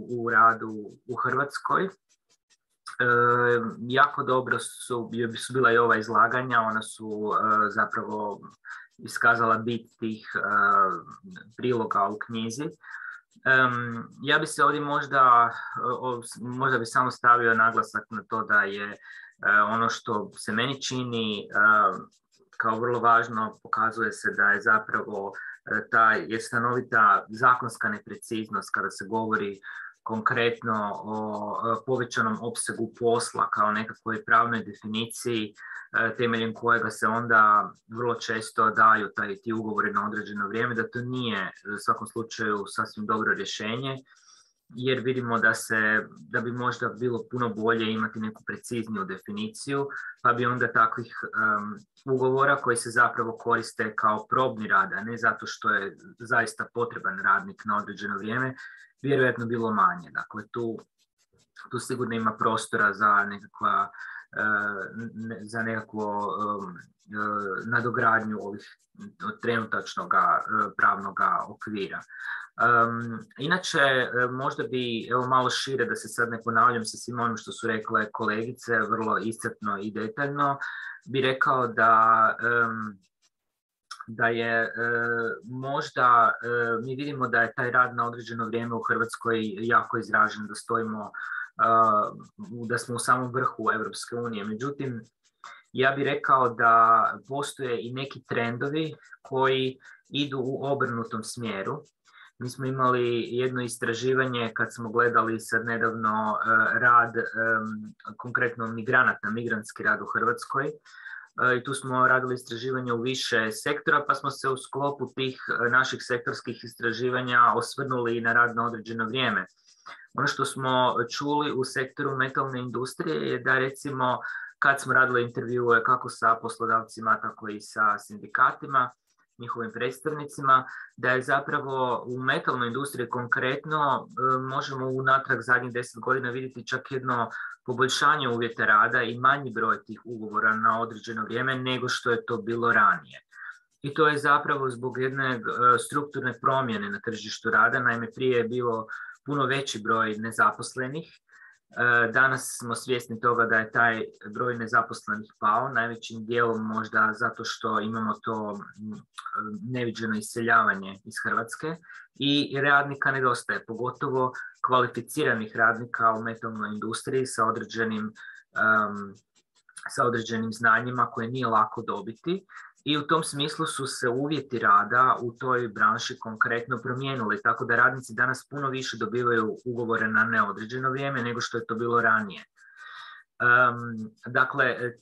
u radu u Hrvatskoj. Jako dobro su, su bila i ova izlaganja, ona su zapravo iskazala bit tih priloga u knjizi. Ja bi se ovdje možda, možda bi samo stavio naglasak na to da je ono što se meni čini kao vrlo važno, pokazuje se da je zapravo ta je stanovita zakonska nepreciznost kada se govori konkretno o povećanom opsegu posla kao nekakvoj pravnoj definiciji E, temeljem kojega se onda vrlo često daju taj, ti ugovori na određeno vrijeme, da to nije u svakom slučaju sasvim dobro rješenje, jer vidimo da, se, da bi možda bilo puno bolje imati neku precizniju definiciju, pa bi onda takvih ugovora koji se zapravo koriste kao probni rad, a ne zato što je zaista potreban radnik na određeno vrijeme, vjerojatno bilo manje. Dakle, tu, tu sigurno ima prostora za nekakva za nekakvo uh, nadogradnju ovih trenutačnog uh, pravnog okvira. Inače, možda bi evo malo šire, da se sad ne ponavljam sa svim onim što su rekle kolegice, vrlo iscrpno i detaljno, bi rekao da da je možda, mi vidimo da je taj rad na određeno vrijeme u Hrvatskoj jako izražen, da stojimo da smo u samom vrhu Europske unije. Međutim, ja bih rekao da postoje i neki trendovi koji idu u obrnutom smjeru. Mi smo imali jedno istraživanje kad smo gledali sad nedavno e, rad konkretno migranata, migrantski rad u Hrvatskoj. E, I tu smo radili istraživanje u više sektora, pa smo se u sklopu tih e, naših sektorskih istraživanja osvrnuli i na rad na određeno vrijeme. Ono što smo čuli u sektoru metalne industrije je da recimo kad smo radili intervjue kako sa poslodavcima, tako i sa sindikatima, njihovim predstavnicima, da je zapravo u metalnoj industriji konkretno e, možemo u natrag zadnjih deset godina vidjeti čak jedno poboljšanje uvjeta rada i manji broj tih ugovora na određeno vrijeme nego što je to bilo ranije. I to je zapravo zbog jedne e, strukturne promjene na tržištu rada. Naime, prije je bilo puno veći broj nezaposlenih. E, danas smo svjesni toga da je taj broj nezaposlenih pao, najvećim dijelom možda zato što imamo to neviđeno iseljavanje iz Hrvatske i radnika nedostaje, pogotovo kvalificiranih radnika u metalnoj industriji sa određenim, sa određenim znanjima koje nije lako dobiti i u tom smislu su se uvjeti rada u toj branši konkretno promijenili, tako da radnici danas puno više dobivaju ugovore na neodređeno vrijeme nego što je to bilo ranije. Um, dakle,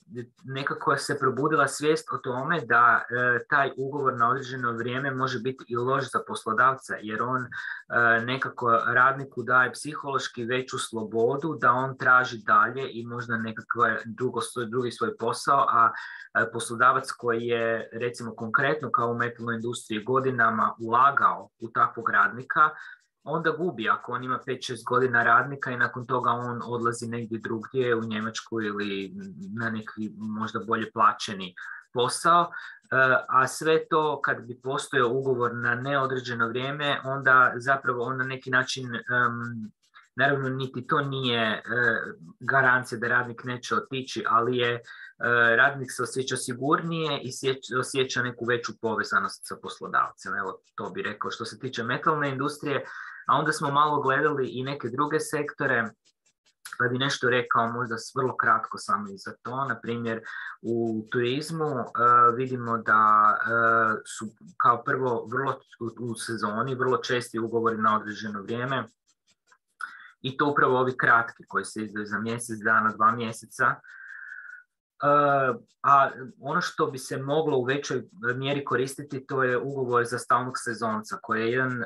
nekako se probudila svijest o tome da e, taj ugovor na određeno vrijeme može biti i loš za poslodavca, jer on e, nekako radniku daje psihološki veću slobodu da on traži dalje i možda nekakav drugo, drugi svoj posao, a e, poslodavac koji je recimo konkretno kao u metalnoj industriji godinama ulagao u takvog radnika, onda gubi ako on ima 5-6 godina radnika i nakon toga on odlazi negdje drugdje u Njemačku ili na neki možda bolje plaćeni posao, e, a sve to kad bi postojao ugovor na neodređeno vrijeme, onda zapravo on na neki način, naravno niti to nije e, garancija da radnik neće otići, ali je e, radnik se osjeća sigurnije i osjeća neku veću povezanost sa poslodavcem. Evo to bi rekao. Što se tiče metalne industrije, a onda smo malo gledali i neke druge sektore, pa bi nešto rekao možda vrlo kratko samo i za to. Na primjer, u turizmu uh, vidimo da uh, su kao prvo vrlo u, u sezoni vrlo česti ugovori na određeno vrijeme i to upravo ovi kratki koji se izdaju za mjesec dana, dva mjeseca, a ono što bi se moglo u većoj mjeri koristiti to je ugovor za stalnog sezonca koji je jedan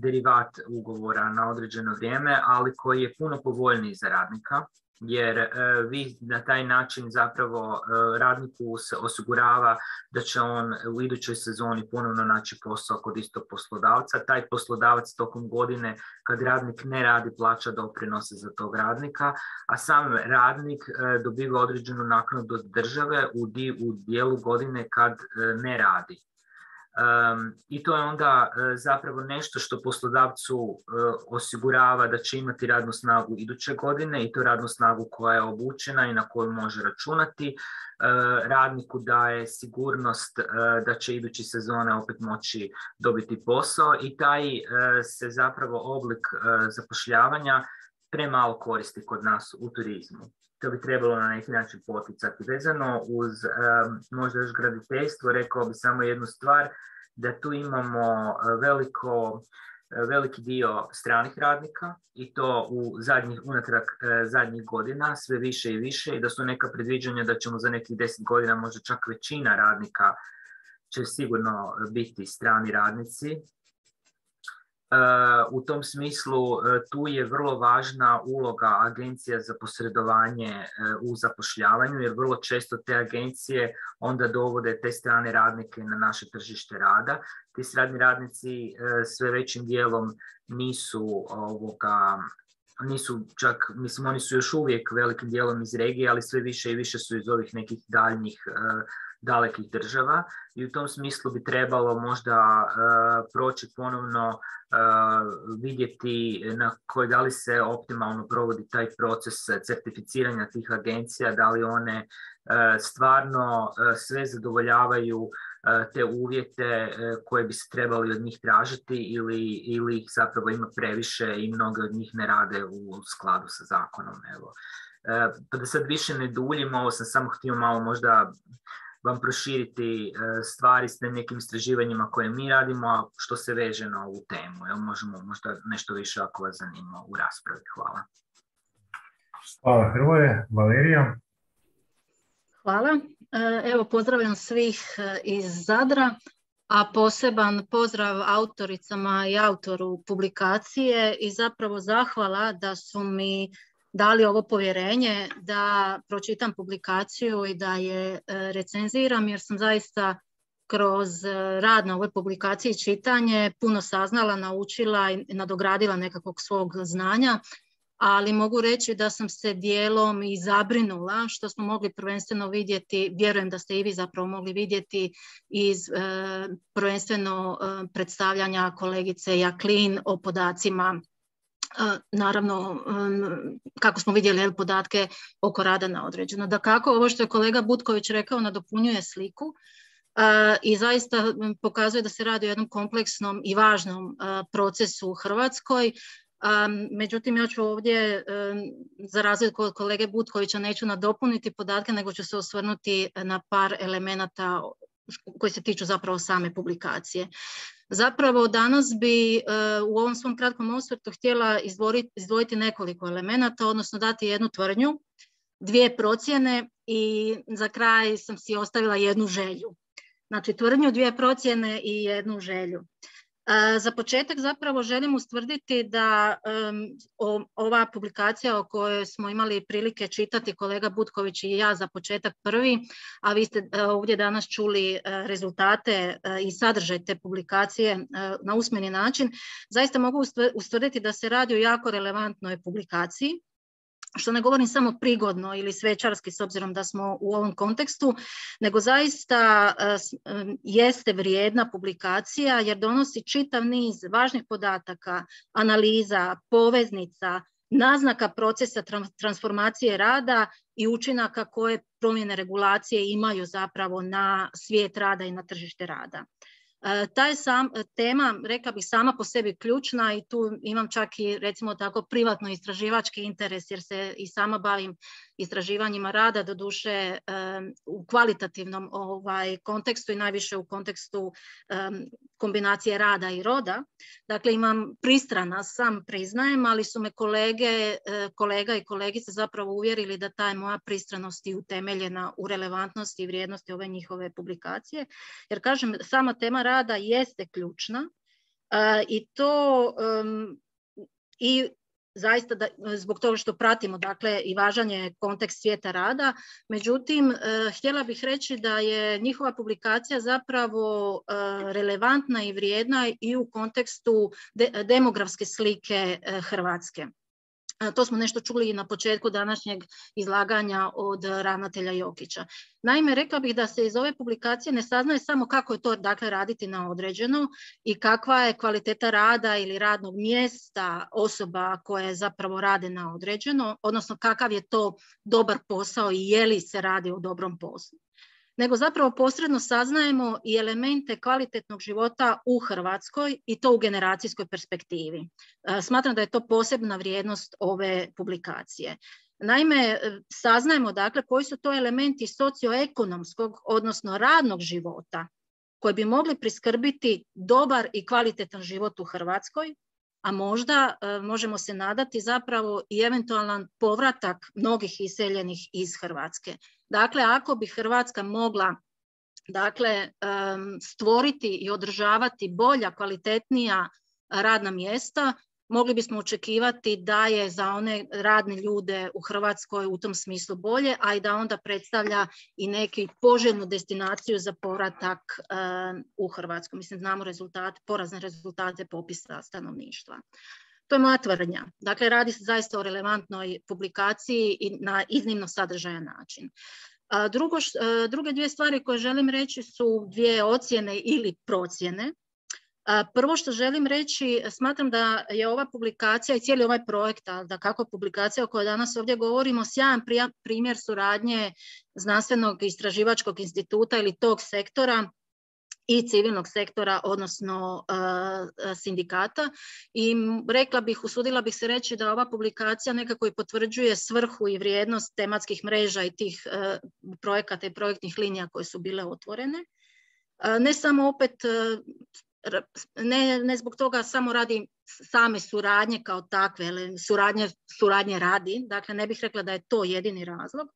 derivat ugovora na određeno vrijeme, ali koji je puno povoljniji za radnika jer e, vi na taj način zapravo e, radniku se osigurava da će on u idućoj sezoni ponovno naći posao kod istog poslodavca. Taj poslodavac tokom godine kad radnik ne radi plaća doprinose za tog radnika, a sam radnik e, dobiva određenu naknadu od države u, u dijelu godine kad ne radi. I to je onda e, zapravo nešto što poslodavcu e, osigurava da će imati radnu snagu iduće godine i to radnu snagu koja je obučena i na koju može računati. E, radniku daje sigurnost da će idući sezone opet moći dobiti posao i taj se zapravo oblik zapošljavanja premalo koristi kod nas u turizmu to bi trebalo na neki način poticati. Vezano uz možda još graditeljstvo, rekao bi samo jednu stvar, da tu imamo e, veliko, e, veliki dio stranih radnika i to u zadnjih, unatrag e, zadnjih godina sve više i više i da su neka predviđanja da ćemo za nekih deset godina možda čak većina radnika će sigurno biti strani radnici u tom smislu e, tu je vrlo važna uloga agencija za posredovanje e, u zapošljavanju jer vrlo često te agencije onda dovode te strane radnike na naše tržište rada. Ti strani radnici e, sve većim dijelom nisu ovoga nisu čak, mislim oni su još uvijek velikim dijelom iz regije, ali sve više i više su iz ovih nekih daljnjih dalekih država i u tom smislu bi trebalo možda proći ponovno vidjeti na koji da li se optimalno provodi taj proces certificiranja tih agencija, da li one stvarno sve zadovoljavaju te uvjete koje bi se trebali od njih tražiti ili, ili ih zapravo ima previše i mnoge od njih ne rade u skladu sa zakonom. Evo. Pa da sad više ne duljim, ovo sam samo htio malo možda vam proširiti e, stvari s nekim istraživanjima koje mi radimo, a što se veže na ovu temu. Jel možemo možda nešto više ako vas zanima u raspravi. Hvala. Hvala Hrvoje. Valerija? Hvala. E, evo pozdravljam svih e, iz Zadra, a poseban pozdrav autoricama i autoru publikacije i zapravo zahvala da su mi dali ovo povjerenje da pročitam publikaciju i da je e, recenziram jer sam zaista kroz e, rad na ovoj publikaciji čitanje puno saznala, naučila i nadogradila nekakvog svog znanja, ali mogu reći da sam se dijelom i zabrinula što smo mogli prvenstveno vidjeti, vjerujem da ste i vi zapravo mogli vidjeti iz e, prvenstveno predstavljanja kolegice Jaklin o podacima naravno kako smo vidjeli podatke oko rada na određeno. Da kako ovo što je kolega Butković rekao nadopunjuje sliku i zaista pokazuje da se radi o jednom kompleksnom i važnom procesu u Hrvatskoj. Međutim, ja ću ovdje, za razliku od kolege Butkovića, neću nadopuniti podatke, nego ću se osvrnuti na par elemenata koji se tiču zapravo same publikacije. Zapravo danas bi e, u ovom svom kratkom osvrtu htjela izdvojiti nekoliko elemenata, odnosno dati jednu tvrdnju, dvije procjene i za kraj sam si ostavila jednu želju. Znači tvrdnju, dvije procjene i jednu želju. Za početak zapravo želim ustvrditi da ova publikacija o kojoj smo imali prilike čitati kolega Butković i ja za početak prvi, a vi ste e, ovdje danas čuli e, rezultate e, i sadržaj te publikacije na usmeni način, zaista mogu ustvrditi da se radi o jako relevantnoj publikaciji što ne govorim samo prigodno ili svečarski s obzirom da smo u ovom kontekstu, nego zaista e, e, jeste vrijedna publikacija jer donosi čitav niz važnih podataka, analiza, poveznica, naznaka procesa transformacije rada i učinaka koje promjene regulacije imaju zapravo na svijet rada i na tržište rada. E, ta je sam, tema, reka bih, sama po sebi ključna i tu imam čak i recimo tako privatno istraživački interes jer se i sama bavim istraživanjima rada, doduše u kvalitativnom ovaj, kontekstu i najviše u kontekstu kombinacije rada i roda. Dakle, imam pristrana, sam priznajem, ali su me kolege, e, kolega i kolegice zapravo uvjerili da ta je moja pristranost i utemeljena u relevantnosti i vrijednosti ove njihove publikacije. Jer kažem, sama tema rada jeste ključna i to i zaista da, zbog toga što pratimo dakle i važan je kontekst svijeta rada. Međutim, htjela bih reći da je njihova publikacija zapravo relevantna i vrijedna i u kontekstu demografske slike Hrvatske. To smo nešto čuli i na početku današnjeg izlaganja od ravnatelja Jokića. Naime, rekla bih da se iz ove publikacije ne saznaje samo kako je to dakle, raditi na određeno i kakva je kvaliteta rada ili radnog mjesta osoba koje zapravo rade na određeno, odnosno kakav je to dobar posao i je li se radi o dobrom poslu nego zapravo posredno saznajemo i elemente kvalitetnog života u Hrvatskoj i to u generacijskoj perspektivi. E, smatram da je to posebna vrijednost ove publikacije. Naime, e, saznajemo dakle koji su to elementi socioekonomskog, odnosno radnog života koji bi mogli priskrbiti dobar i kvalitetan život u Hrvatskoj, a možda e, možemo se nadati zapravo i eventualan povratak mnogih iseljenih iz Hrvatske. Dakle, ako bi Hrvatska mogla dakle, stvoriti i održavati bolja, kvalitetnija radna mjesta, mogli bismo očekivati da je za one radne ljude u Hrvatskoj u tom smislu bolje, a i da onda predstavlja i neki poželjnu destinaciju za povratak u Hrvatsku. Mislim, znamo rezultate, porazne rezultate popisa stanovništva. To je moja tvrdnja. Dakle, radi se zaista o relevantnoj publikaciji i na iznimno sadržajan način. Drugo, druge dvije stvari koje želim reći su dvije ocjene ili procjene. Prvo što želim reći, smatram da je ova publikacija i cijeli ovaj projekt, da kako publikacija o kojoj danas ovdje govorimo, sjajan primjer suradnje znanstvenog istraživačkog instituta ili tog sektora i civilnog sektora, odnosno sindikata. I rekla bih, usudila bih se reći da ova publikacija nekako i potvrđuje svrhu i vrijednost tematskih mreža i tih projekata i projektnih linija koje su bile otvorene. Ne samo opet ne, ne zbog toga samo radi same suradnje kao takve, suradnje, suradnje radi, dakle ne bih rekla da je to jedini razlog,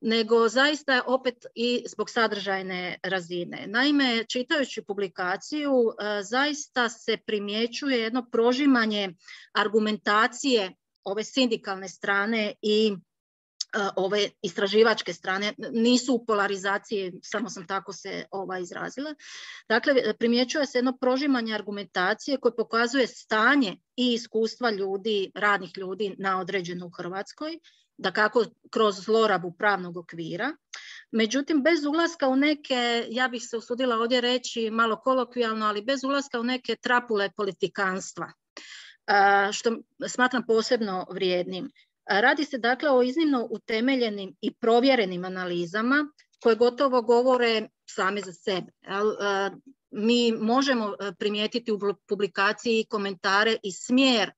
nego zaista opet i zbog sadržajne razine. Naime, čitajući publikaciju, e, zaista se primjećuje jedno prožimanje argumentacije ove sindikalne strane i e, ove istraživačke strane nisu u polarizaciji, samo sam tako se ova izrazila. Dakle, primjećuje se jedno prožimanje argumentacije koje pokazuje stanje i iskustva ljudi, radnih ljudi na određenu u Hrvatskoj, da kako kroz zlorabu pravnog okvira. Međutim, bez ulaska u neke, ja bih se usudila ovdje reći malo kolokvijalno, ali bez ulaska u neke trapule politikanstva, što smatram posebno vrijednim. Radi se dakle o iznimno utemeljenim i provjerenim analizama koje gotovo govore same za sebe. Mi možemo primijetiti u publikaciji komentare i smjer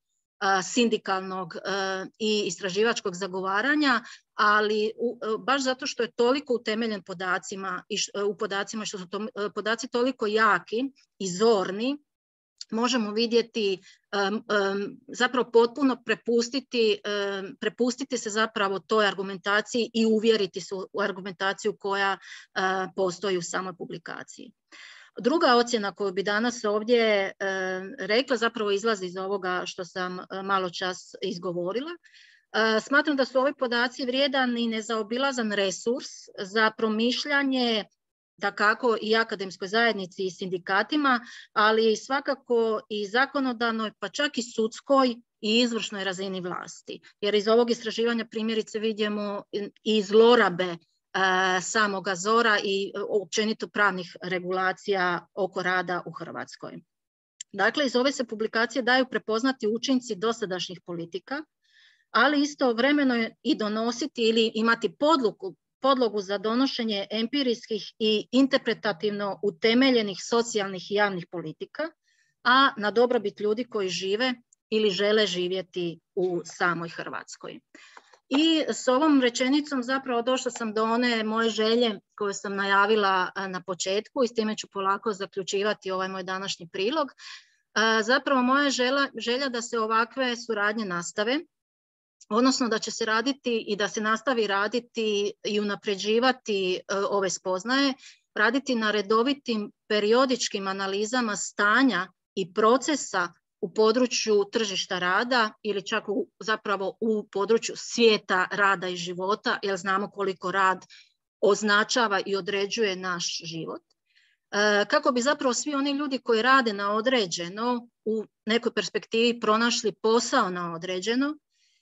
sindikalnog i istraživačkog zagovaranja, ali baš zato što je toliko utemeljen podacima i u podacima što su to, podaci toliko jaki i zorni, možemo vidjeti zapravo potpuno prepustiti, prepustiti se zapravo toj argumentaciji i uvjeriti se u argumentaciju koja postoji u samoj publikaciji. Druga ocjena koju bi danas ovdje e, rekla zapravo izlazi iz ovoga što sam e, malo čas izgovorila. E, smatram da su ovi podaci vrijedan i nezaobilazan resurs za promišljanje da kako i akademskoj zajednici i sindikatima, ali svakako i zakonodavnoj, pa čak i sudskoj i izvršnoj razini vlasti. Jer iz ovog istraživanja primjerice vidimo i zlorabe samoga Zora i općenito pravnih regulacija oko rada u Hrvatskoj. Dakle, iz ove se publikacije daju prepoznati učinci dosadašnjih politika, ali istovremeno i donositi ili imati podluku, podlogu za donošenje empirijskih i interpretativno utemeljenih socijalnih i javnih politika, a na dobrobit ljudi koji žive ili žele živjeti u samoj Hrvatskoj. I s ovom rečenicom zapravo došla sam do one moje želje koje sam najavila na početku i s time ću polako zaključivati ovaj moj današnji prilog. Zapravo moja želja, želja da se ovakve suradnje nastave, odnosno da će se raditi i da se nastavi raditi i unapređivati e, ove spoznaje, raditi na redovitim periodičkim analizama stanja i procesa u području tržišta rada ili čak u, zapravo u području svijeta rada i života, jer znamo koliko rad označava i određuje naš život. E, kako bi zapravo svi oni ljudi koji rade na određeno u nekoj perspektivi pronašli posao na određeno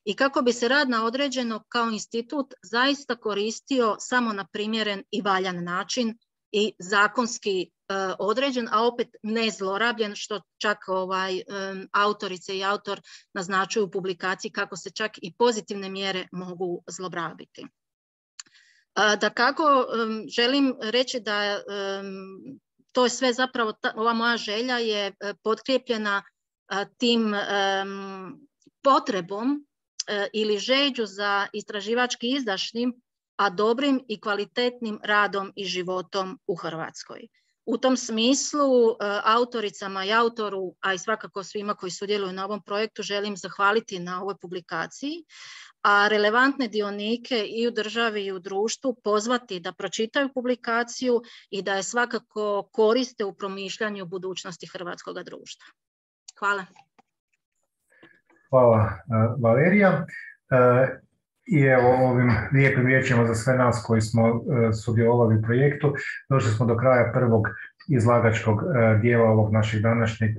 i kako bi se rad na određeno kao institut zaista koristio samo na primjeren i valjan način i zakonski određen, a opet ne zlorabljen, što čak ovaj, autorice i autor naznačuju u publikaciji kako se čak i pozitivne mjere mogu zlorabiti. Da kako želim reći da to je sve zapravo, ova moja želja je e, potkrijepljena tim potrebom e, ili žeđu za istraživački izdašnim, a dobrim i kvalitetnim radom i životom u Hrvatskoj. U tom smislu e, autoricama i autoru, a i svakako svima koji sudjeluju na ovom projektu želim zahvaliti na ovoj publikaciji, a relevantne dionike i u državi i u društvu pozvati da pročitaju publikaciju i da je svakako koriste u promišljanju budućnosti hrvatskog društva. Hvala. Hvala e, Valerija. E, I evo ovim lijepim riječima za sve nas koji smo e, sudjelovali u projektu, došli smo do kraja prvog izlagačkog dijela ovog našeg današnjeg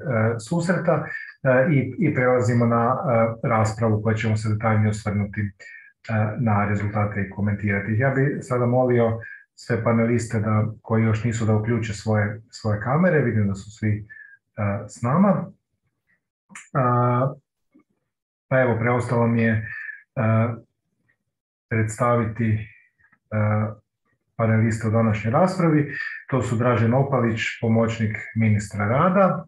susreta. E, i, i prelazimo na e, raspravu koja ćemo se detaljnije osvrnuti e, na rezultate i komentirati. Ja bih sada molio sve paneliste da, koji još nisu da uključe svoje, svoje kamere, vidim da su svi s nama. Pa evo, preostalo mi je predstaviti paneliste u današnjoj raspravi. To su Dražen Opalić, pomoćnik ministra rada,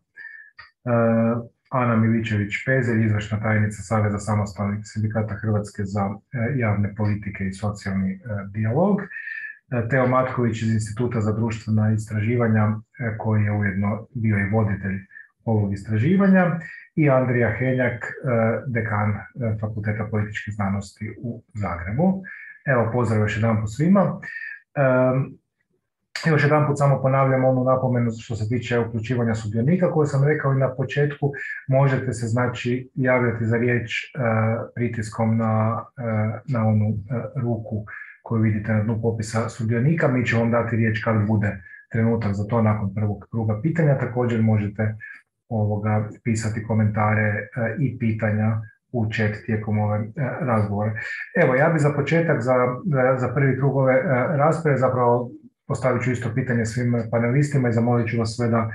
Ana Miličević-Pezelj, izvršna tajnica Saveza samostalnih sindikata Hrvatske za e, javne politike i socijalni dijalog, Teo Matković iz Instituta za društvena istraživanja, koji je ujedno bio i voditelj ovog istraživanja, i Andrija Henjak, dekan Fakulteta političkih znanosti u Zagrebu. Evo, pozdrav još jedan po svima. Još jedan put samo ponavljam onu napomenu što se tiče uključivanja sudionika koju sam rekao i na početku. Možete se znači javljati za riječ e, pritiskom na, e, onu e, ruku koju vidite na dnu popisa sudionika. Mi ćemo vam dati riječ kad bude trenutak za to nakon prvog kruga pitanja. Također možete ovoga pisati komentare i pitanja u chat tijekom ove razgovore. Evo, ja bi za početak, za, za prvi krug ove rasprave zapravo postavit ću isto pitanje svim panelistima i zamolit ću vas sve da,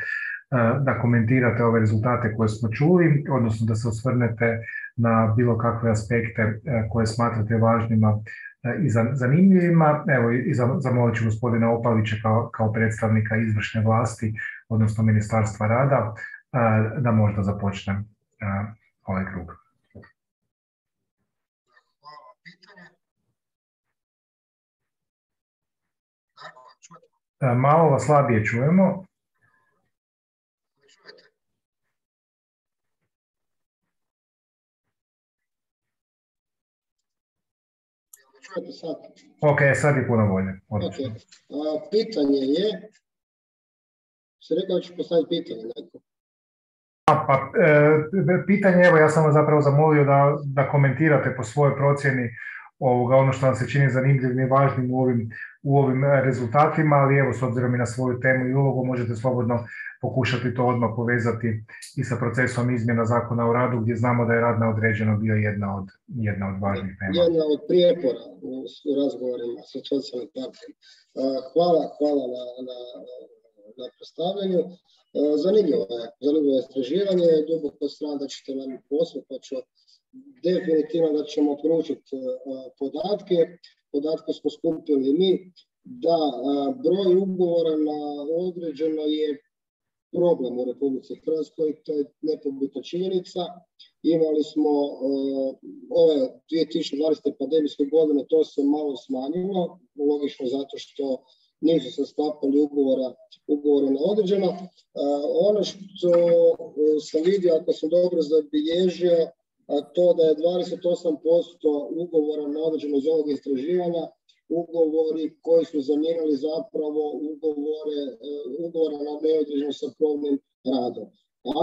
e, da komentirate ove rezultate koje smo čuli, odnosno da se osvrnete na bilo kakve aspekte e, koje smatrate važnima e, i zanimljivima. Evo, i zamolit ću gospodina Opalića kao predstavnika izvršne vlasti, odnosno Ministarstva rada, da možda započne ovaj krug. Malo vas slabije čujemo. Čujete sad? Ok, sad je puno bolje. Okay. A, pitanje je, se rekao da ću postaviti pitanje neko. Pa, e, pitanje, evo ja sam vas zapravo zamolio da, da komentirate po svojoj procjeni ovoga, ono što vam se čini zanimljivim i važnim u ovim, u ovim e, rezultatima, ali evo s obzirom i na svoju temu i ulogu možete slobodno pokušati to odmah povezati i sa procesom izmjena zakona o radu gdje znamo da je rad na određeno bio jedna od, jedna od važnih tema. Jedna od prijepora u, razgovorima sa socijalnim partnerima. Hvala, hvala na, na, na predstavljanju. Zanimljivo je, zanimljivo je istraživanje, duboko stran da ćete nam poslu, pa ću definitivno da ćemo proučiti e, podatke. Podatke smo skupili mi da e, broj ugovora na određeno je problem u Republici Hrvatskoj, to je nepobitna činjenica. Imali smo e, ove 2020. pandemijske godine, to se malo smanjilo, logično zato što nisu se sklapali ugovora, ugovora na određeno. Ono što sam vidio, ako sam dobro zabilježio, a to da je 28% ugovora na određeno iz ovog istraživanja ugovori koji su zamijenili zapravo ugovore, e, ugovora na neodređeno sa probnim radom.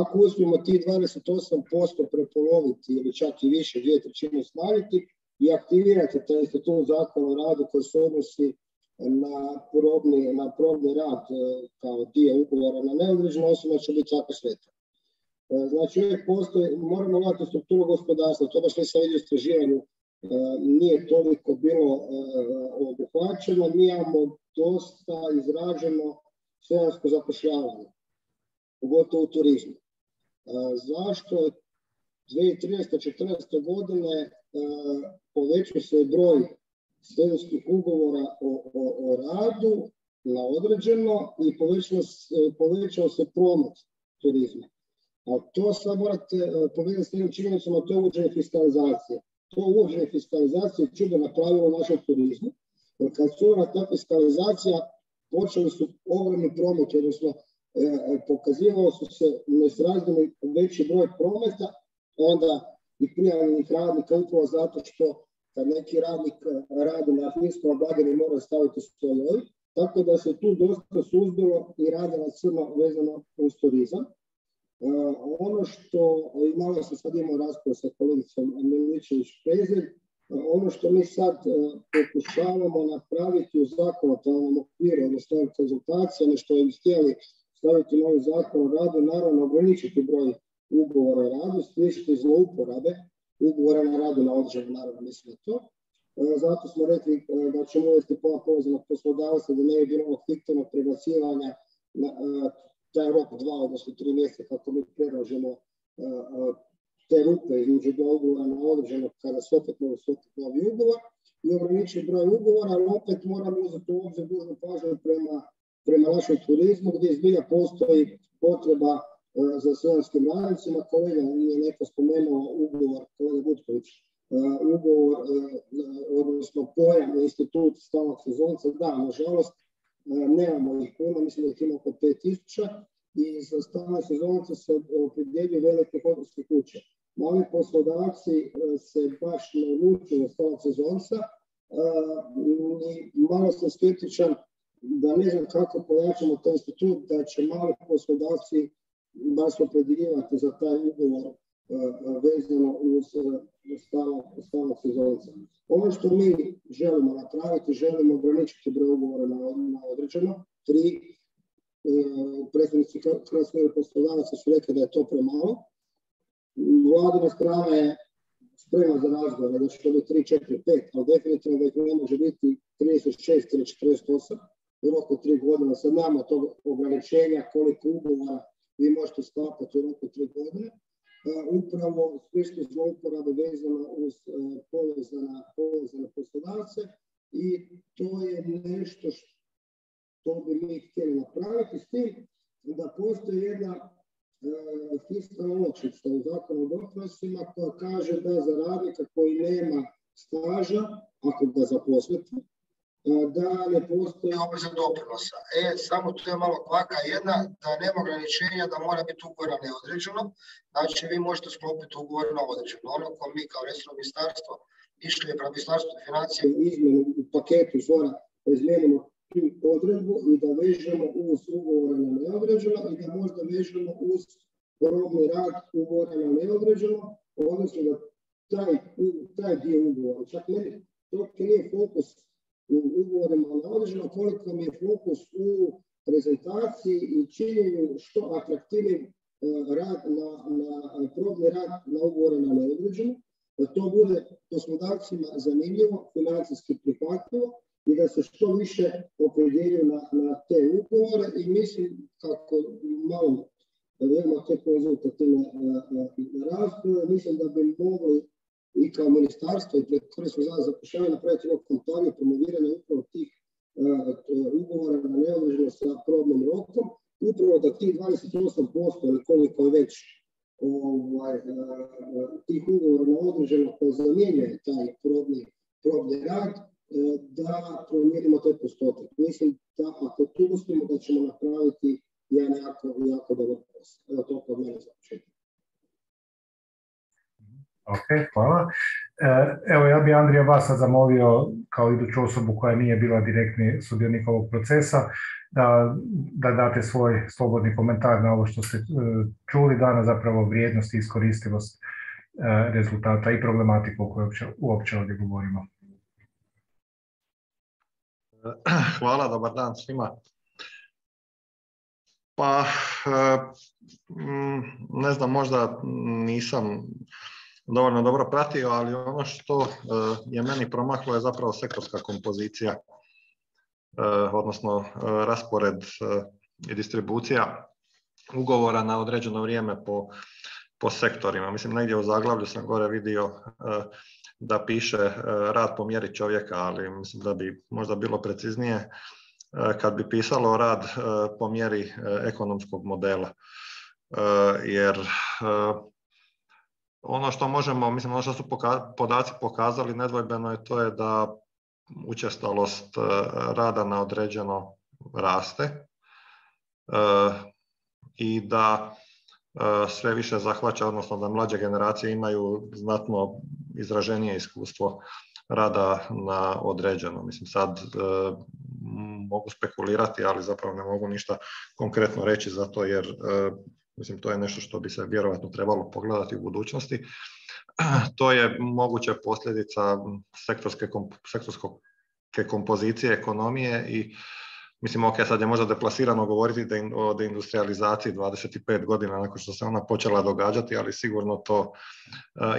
Ako uspijemo ti 28% prepoloviti ili čak i više, dvije trećine smanjiti i aktivirati taj institut zakona o radu koji se odnosi na probni, na probni rad e, kao dio ugovora na neodređeno, osobno će biti jako sveto. E, znači, uvijek postoji, moramo gledati strukturu gospodarstva, to baš nisam vidio istraživanju, e, nije toliko bilo obuhvaćeno, mi imamo dosta izraženo sezonsko zapošljavanje, pogotovo u turizmu. Zašto 2013. 14. godine povećao se broj sezonskih ugovora o, o, o, radu na određeno i povećao, povećao se promet turizma. A to sad morate e, povedati s jednim činjenicom, to je uvođenje fiskalizacije. To uvođenje fiskalizacije čudo napravilo našem turizmu. Jer kad su ta fiskalizacija, počeli su ogromni promet, odnosno e, e, pokazivalo su se nesrazmjerno veći broj prometa, onda i prijavljenih radnika upravo zato što kad neki radnik eh, radi na finskom blagini mora staviti stolovi, tako da se tu dosta suzbilo i radi na crno vezano uz turizam. Uh, ono što, i malo sam sad imao raspravu sa kolegicom Miličević Pezer, uh, ono što mi sad uh, pokušavamo napraviti u zakonodavnom okviru, odnosno konzultacije, ono što bi htjeli staviti novi zakon o radu, naravno ograničiti broj ugovora o radu, spriječiti zlouporabe, ugovora na radu na određeno, naravno mislim na to. E, zato smo rekli e, da ćemo uvesti pola povezanog poslodavstva da ne bi bilo fiktivnog prebacivanja na e, taj rok dva, odnosno tri mjeseca kako mi predlažemo te rupe između dva ugovora na određeno kada se opet mogu stupiti novi ugovor i ograničiti broj ugovora, ali opet moramo uzeti u obzir dužnu pažnju prema, prema našem turizmu gdje izbilja postoji potreba za sezonskim radnicima. Kolega nije neko spomenuo ugovor, kolega Butković, e, ugovor, e, odnosno pojam institut stalnog sezonca. Da, nažalost, nemamo ih puno, mislim da ih ima oko 5000 i za stalne sezonce se opredjeljuju velike hotelske kuće. Mali poslodavci se baš ne odlučuju stalnog sezonca malo sam skeptičan da ne znam kako pojačamo taj institut, da će mali poslodavci baš opredjeljivati za taj ugovor e, vezano uz stalnog sezonca. Ono što mi želimo napraviti, želimo ograničiti broj ugovora na, određeno. Tri, e, predstavnici Hrvatskog poslodavaca su rekli da je to premalo. Vladina strana je spremna za razgovor, da će biti 3, 4, 5, ali definitivno da ih ne može biti 36 ili 48 u roku 3 godina. Sad nama tog ograničenja koliko ugovora vi možete sklapati u roku tri godine, upravo smislu zlouporabe vezano uz e, povezane poslodavce i to je nešto što bi mi htjeli napraviti s tim da postoji jedna e, fiskalna olakšica u zakonu o doprinosima koja kaže da za radnika koji nema staža, ako ga zaposlite, da ne postoji obveza doprinosa. E, samo tu je malo kvaka jedna, da nema ograničenja da mora biti ugovor neodređeno, znači vi možete sklopiti ugovor na određeno. Ono ko mi kao resno ministarstvo išli je prema ministarstvu financije izmjenu u paketu zora da tu odredbu i da vežemo uz ugovore na neodređeno i da možda vežemo uz probni rad ugovora na neodređeno, odnosno da taj, taj dio ugovora, čak meni to nije fokus u ugovorima na određeno, koliko mi je fokus u prezentaciji i činjenju što atraktivnim e, rad na, na probni rad na ugovore na neodređeno, da to bude poslodavcima zanimljivo, financijski prihvatljivo i da se što više opredjeljuju na, na te ugovore i mislim kako malo da vidimo te konzultativne e, e, rasprave, mislim da bi mogli i kao ministarstvo i pred Korisno za zapošljavanje napraviti jednu kampanju promoviranja upravo tih uh, ugovora na neodređeno sa probnim rokom, upravo da tih 28% ili koliko je već ovaj, uh, tih ugovora na određeno koje zamjenjuje taj probni, probni rad, da promijenimo taj postotak. Mislim da ako tu uspijemo da ćemo napraviti jedan jako, jako dobar posao. Evo to kod mene za. Ok, hvala. E, evo, ja bi Andrija vas zamolio kao iduću osobu koja nije bila direktni sudionik ovog procesa, da, da date svoj slobodni komentar na ovo što ste čuli danas, zapravo vrijednost i iskoristivost rezultata i problematiku o kojoj uopće ovdje govorimo. Hvala, dobar dan svima. Pa, ne znam, možda nisam dovoljno dobro pratio, ali ono što je meni promaklo je zapravo sektorska kompozicija, odnosno raspored i distribucija ugovora na određeno vrijeme po, po sektorima. Mislim, negdje u zaglavlju sam gore vidio da piše rad po mjeri čovjeka, ali mislim da bi možda bilo preciznije kad bi pisalo rad po mjeri ekonomskog modela. Jer ono što možemo, mislim ono što su podaci pokazali nedvojbeno je to je da učestalost rada na određeno raste i da sve više zahvaća, odnosno da mlađe generacije imaju znatno izraženije iskustvo rada na određeno. Mislim sad mogu spekulirati, ali zapravo ne mogu ništa konkretno reći zato jer mislim to je nešto što bi se vjerojatno trebalo pogledati u budućnosti. To je moguća posljedica sektorske, sektorske kompozicije ekonomije i Mislim, ok, sad je možda deplasirano govoriti o deindustrializaciji 25 godina nakon što se ona počela događati, ali sigurno to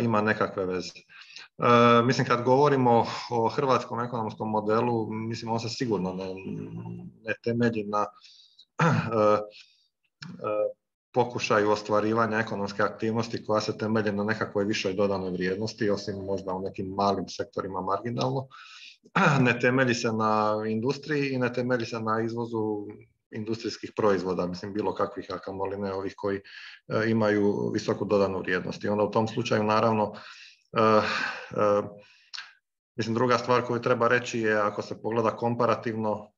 ima nekakve veze. Mislim, kad govorimo o hrvatskom ekonomskom modelu, mislim, on se sigurno ne, ne temelji na pokušaju ostvarivanja ekonomske aktivnosti koja se temelji na nekakvoj višoj dodanoj vrijednosti, osim možda u nekim malim sektorima marginalno. Ne temelji se na industriji i ne temelji se na izvozu industrijskih proizvoda, mislim bilo kakvih, a kamoli ne ovih koji imaju visoku dodanu vrijednost. I onda u tom slučaju naravno Mislim, druga stvar koju treba reći je ako se pogleda komparativno,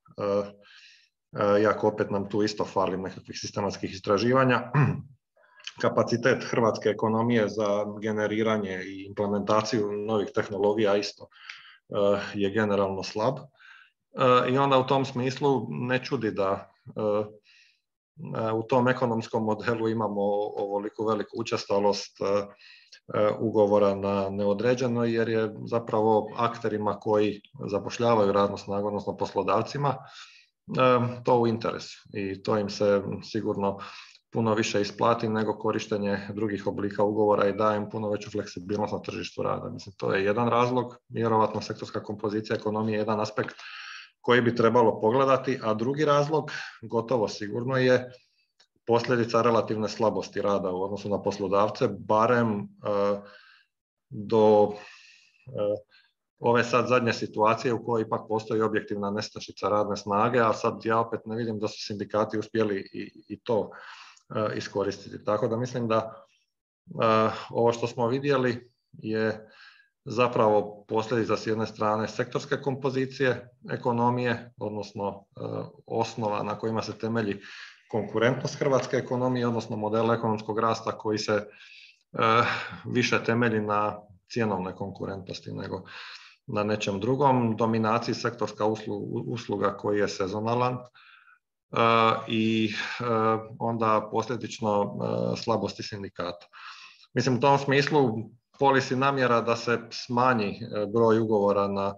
iako opet nam tu isto fali nekakvih sistematskih istraživanja, kapacitet hrvatske ekonomije za generiranje i implementaciju novih tehnologija isto je generalno slab. I onda u tom smislu ne čudi da u tom ekonomskom modelu imamo ovoliku veliku učestalost ugovora na neodređeno jer je zapravo akterima koji zapošljavaju radnu snagu, odnosno poslodavcima, to u interesu i to im se sigurno puno više isplati nego korištenje drugih oblika ugovora i daje im puno veću fleksibilnost na tržištu rada. Mislim, to je jedan razlog, vjerovatno sektorska kompozicija ekonomije je jedan aspekt koji bi trebalo pogledati, a drugi razlog, gotovo sigurno je posljedica relativne slabosti rada u odnosu na poslodavce, barem do ove sad zadnje situacije u kojoj ipak postoji objektivna nestašica radne snage, a sad ja opet ne vidim da su sindikati uspjeli i, i to iskoristiti. Tako da mislim da ovo što smo vidjeli je zapravo posljedica s jedne strane sektorske kompozicije ekonomije, odnosno osnova na kojima se temelji konkurentnost hrvatske ekonomije, odnosno model ekonomskog rasta koji se više temelji na cjenovne konkurentnosti nego na nečem drugom, dominaciji sektorska usluga koji je sezonalan i onda posljedično slabosti sindikata. Mislim u tom smislu polisi namjera da se smanji broj ugovora na,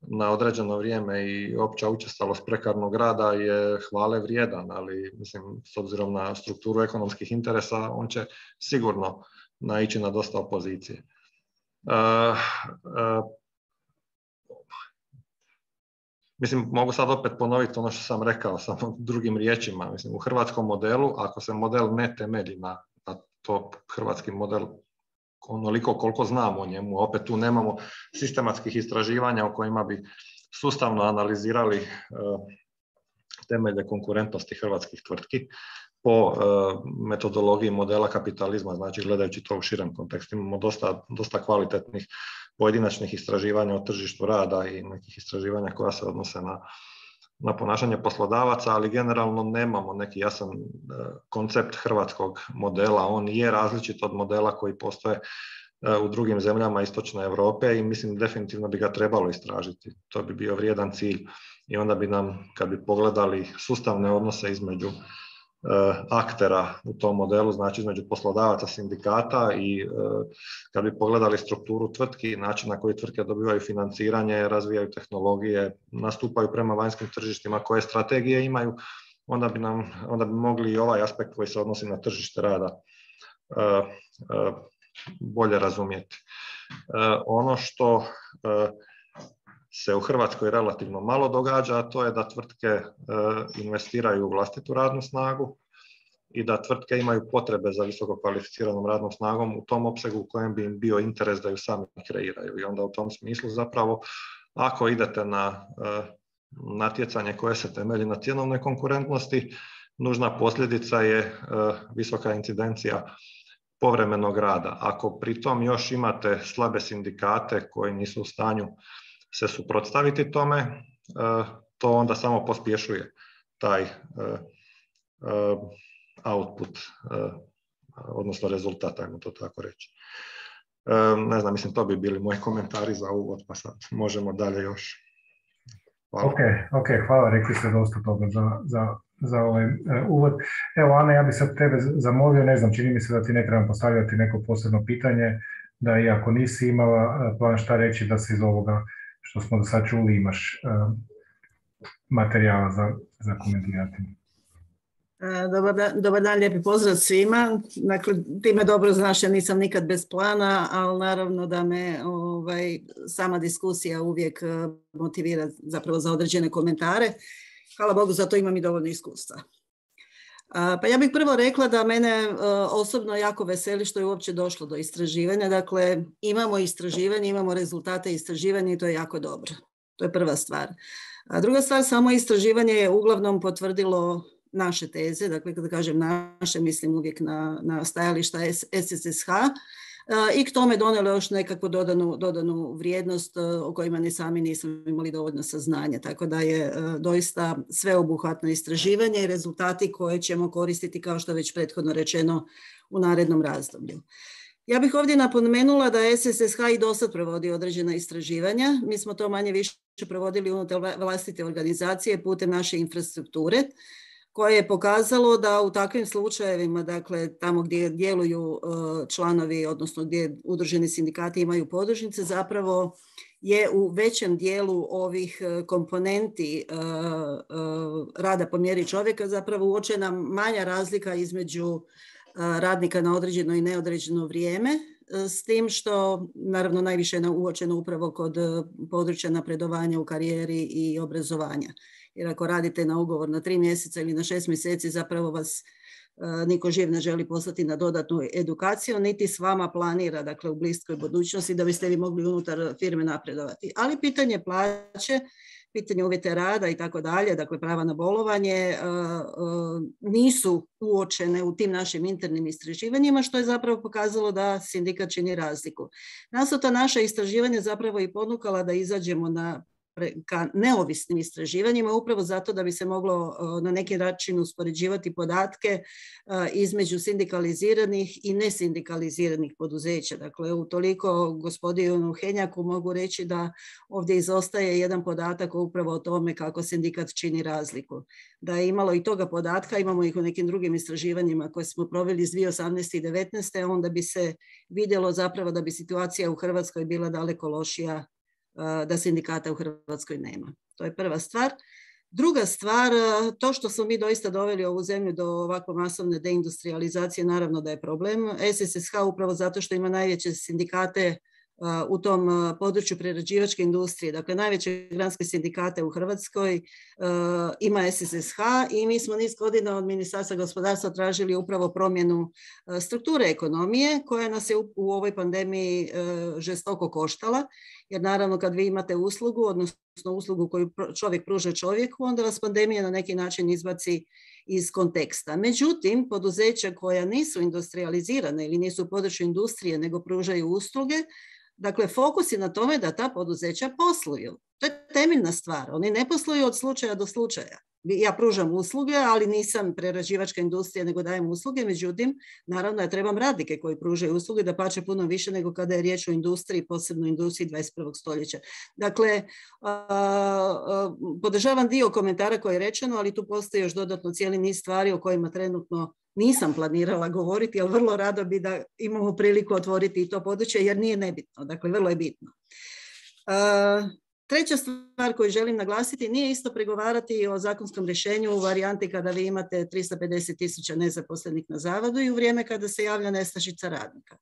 na određeno vrijeme i opća učestalost prekarnog rada je hvale vrijedan, ali mislim s obzirom na strukturu ekonomskih interesa on će sigurno naići na dosta opozicije. Mislim, mogu sad opet ponoviti ono što sam rekao, samo drugim riječima. Mislim, u hrvatskom modelu, ako se model ne temelji na, to hrvatski model onoliko koliko znamo o njemu, opet tu nemamo sistematskih istraživanja o kojima bi sustavno analizirali temelje konkurentnosti hrvatskih tvrtki po metodologiji modela kapitalizma, znači gledajući to u širem kontekstu. Imamo dosta, dosta kvalitetnih pojedinačnih istraživanja o tržištu rada i nekih istraživanja koja se odnose na, na ponašanje poslodavaca, ali generalno nemamo neki jasan koncept hrvatskog modela. On je različit od modela koji postoje u drugim zemljama istočne Europe i mislim definitivno bi ga trebalo istražiti. To bi bio vrijedan cilj i onda bi nam, kad bi pogledali sustavne odnose između aktera u tom modelu, znači između poslodavaca, sindikata i kad bi pogledali strukturu tvrtki, način na koji tvrtke dobivaju financiranje, razvijaju tehnologije, nastupaju prema vanjskim tržištima, koje strategije imaju, onda bi, nam, onda bi mogli i ovaj aspekt koji se odnosi na tržište rada bolje razumjeti. Ono što se u Hrvatskoj relativno malo događa, a to je da tvrtke investiraju u vlastitu radnu snagu i da tvrtke imaju potrebe za visoko kvalificiranom radnom snagom u tom opsegu u kojem bi im bio interes da ju sami kreiraju. I onda u tom smislu zapravo ako idete na natjecanje koje se temelji na cjenovnoj konkurentnosti, nužna posljedica je visoka incidencija povremenog rada. Ako pritom još imate slabe sindikate koji nisu u stanju se suprotstaviti tome, to onda samo pospješuje taj output, odnosno rezultat, ajmo to tako reći. Ne znam, mislim, to bi bili moji komentari za uvod, pa sad možemo dalje još. Hvala. Ok, ok, hvala, rekli ste dosta toga za, za, za ovaj uvod. Evo, Ana, ja bih sad tebe zamolio, ne znam, čini mi se da ti ne trebam postavljati neko posebno pitanje, da i ako nisi imala plan šta reći, da se iz ovoga što smo do sad čuli imaš uh, materijala za, za komentirati. Dobar dan, dobar dan, lijepi pozdrav svima. Dakle, ti me dobro znaš, ja nisam nikad bez plana, ali naravno da me ovaj, sama diskusija uvijek motivira zapravo za određene komentare. Hvala Bogu, za to imam i dovoljno iskustva. Pa ja bih prvo rekla da mene osobno jako veseli što je uopće došlo do istraživanja. Dakle, imamo istraživanje, imamo rezultate istraživanja i to je jako dobro. To je prva stvar. A druga stvar, samo istraživanje je uglavnom potvrdilo naše teze, dakle kada kažem naše, mislim uvijek na, na stajališta SSSH i k tome donijelo još nekakvu dodanu, dodanu vrijednost o kojima ni sami nismo imali dovoljno saznanja. Tako da je doista sveobuhvatno istraživanje i rezultati koje ćemo koristiti kao što je već prethodno rečeno u narednom razdoblju. Ja bih ovdje napomenula da SSSH i do sad provodi određena istraživanja. Mi smo to manje više provodili unutar vlastite organizacije putem naše infrastrukture koje je pokazalo da u takvim slučajevima, dakle tamo gdje djeluju članovi, odnosno gdje udruženi sindikati imaju podružnice, zapravo je u većem dijelu ovih komponenti rada po mjeri čovjeka zapravo uočena manja razlika između radnika na određeno i neodređeno vrijeme, s tim što naravno najviše je uočeno upravo kod područja napredovanja u karijeri i obrazovanja jer ako radite na ugovor na tri mjeseca ili na šest mjeseci zapravo vas niko živ ne želi poslati na dodatnu edukaciju, niti s vama planira dakle, u bliskoj budućnosti da biste vi mogli unutar firme napredovati. Ali pitanje plaće, pitanje uvjete rada i tako dalje, dakle prava na bolovanje, nisu uočene u tim našim internim istraživanjima, što je zapravo pokazalo da sindikat čini razliku. Nas ta naša istraživanja zapravo i ponukala da izađemo na ka neovisnim istraživanjima upravo zato da bi se moglo na neki način uspoređivati podatke između sindikaliziranih i nesindikaliziranih poduzeća. Dakle, u toliko gospodinu Henjaku mogu reći da ovdje izostaje jedan podatak upravo o tome kako sindikat čini razliku. Da je imalo i toga podatka, imamo ih u nekim drugim istraživanjima koje smo proveli iz 2018. i 2019. onda bi se vidjelo zapravo da bi situacija u Hrvatskoj bila daleko lošija da sindikata u Hrvatskoj nema. To je prva stvar. Druga stvar, to što smo mi doista doveli ovu zemlju do ovako masovne deindustrializacije, naravno da je problem. SSSH upravo zato što ima najveće sindikate u tom području prerađivačke industrije. Dakle, najveće granske sindikate u Hrvatskoj ima SSSH i mi smo niz godina od Ministarstva gospodarstva tražili upravo promjenu strukture ekonomije koja nas je u ovoj pandemiji žestoko koštala. Jer naravno kad vi imate uslugu, odnosno uslugu koju čovjek pruža čovjeku, onda vas pandemija na neki način izbaci iz konteksta. Međutim, poduzeća koja nisu industrializirane ili nisu u području industrije, nego pružaju usluge, Dakle, fokus je na tome da ta poduzeća posluju. To je temeljna stvar. Oni ne posluju od slučaja do slučaja. Ja pružam usluge, ali nisam prerađivačka industrija nego dajem usluge, međutim, naravno ja trebam radnike koji pružaju usluge, da pače puno više nego kada je riječ o industriji, posebno industriji 21. stoljeća. Dakle, podržavam dio komentara koji je rečeno, ali tu postoji još dodatno cijeli niz stvari o kojima trenutno nisam planirala govoriti, ali vrlo rado bi da imamo priliku otvoriti i to područje, jer nije nebitno, dakle, vrlo je bitno. Treća stvar koju želim naglasiti, nije isto pregovarati o zakonskom rješenju u varijanti kada vi imate 350 tisuća nezaposlenih na zavodu i u vrijeme kada se javlja nestašica radnika.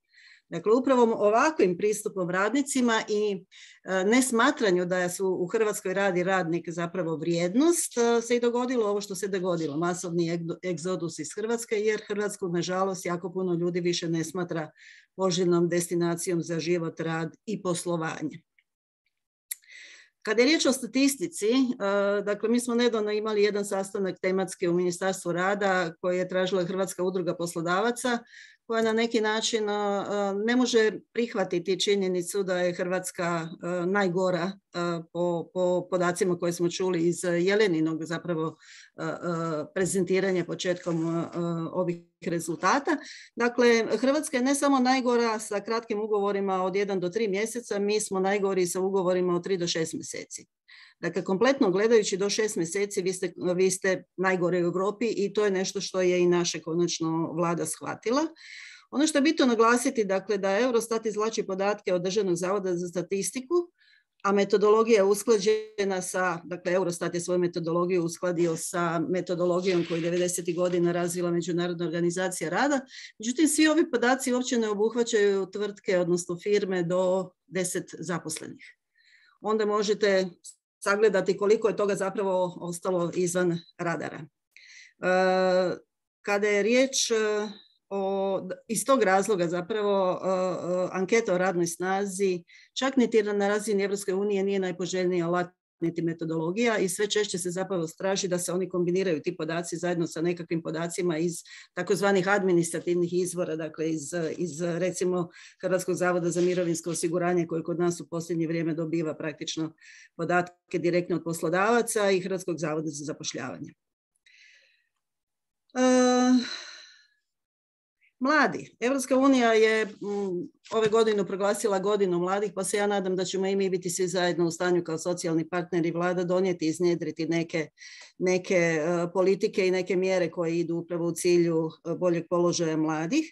Dakle, upravo ovakvim pristupom radnicima i e, ne smatranju da su u Hrvatskoj radi radnik zapravo vrijednost, e, se i dogodilo ovo što se dogodilo, masovni egzodus iz Hrvatske, jer Hrvatsku, nažalost, jako puno ljudi više ne smatra poželjnom destinacijom za život, rad i poslovanje. Kada je riječ o statistici, e, dakle mi smo nedavno imali jedan sastanak tematski u Ministarstvu rada koji je tražila Hrvatska udruga poslodavaca koja na neki način ne može prihvatiti činjenicu da je Hrvatska najgora po, po podacima koje smo čuli iz Jeleninog zapravo prezentiranja početkom ovih rezultata. Dakle, Hrvatska je ne samo najgora sa kratkim ugovorima od 1 do 3 mjeseca, mi smo najgori sa ugovorima od 3 do 6 mjeseci. Dakle, kompletno gledajući do šest mjeseci vi ste, vi ste najgore u Europi i to je nešto što je i naše konačno vlada shvatila. Ono što je bitno naglasiti, dakle, da Eurostat izvlači podatke od Državnog zavoda za statistiku, a metodologija je usklađena sa, dakle Eurostat je svoju metodologiju uskladio sa metodologijom koju 90. godina razvila Međunarodna organizacija rada. Međutim, svi ovi podaci uopće ne obuhvaćaju tvrtke, odnosno firme do 10 zaposlenih. Onda možete sagledati koliko je toga zapravo ostalo izvan radara. E, kada je riječ o, iz tog razloga zapravo e, anketa o radnoj snazi čak niti na razini Europske unije nije najpoželjniji alat niti metodologija i sve češće se zapravo straži da se oni kombiniraju ti podaci zajedno sa nekakvim podacima iz takozvanih administrativnih izvora, dakle iz, iz recimo Hrvatskog zavoda za mirovinsko osiguranje koji kod nas u posljednje vrijeme dobiva praktično podatke direktno od poslodavaca i Hrvatskog zavoda za zapošljavanje. Uh, Mladi. Evropska unija je mm, ove godine proglasila godinu mladih, pa se ja nadam da ćemo i mi biti svi zajedno u stanju kao socijalni partneri vlada donijeti i iznjedriti neke, neke e, politike i neke mjere koje idu upravo u cilju e, boljeg položaja mladih.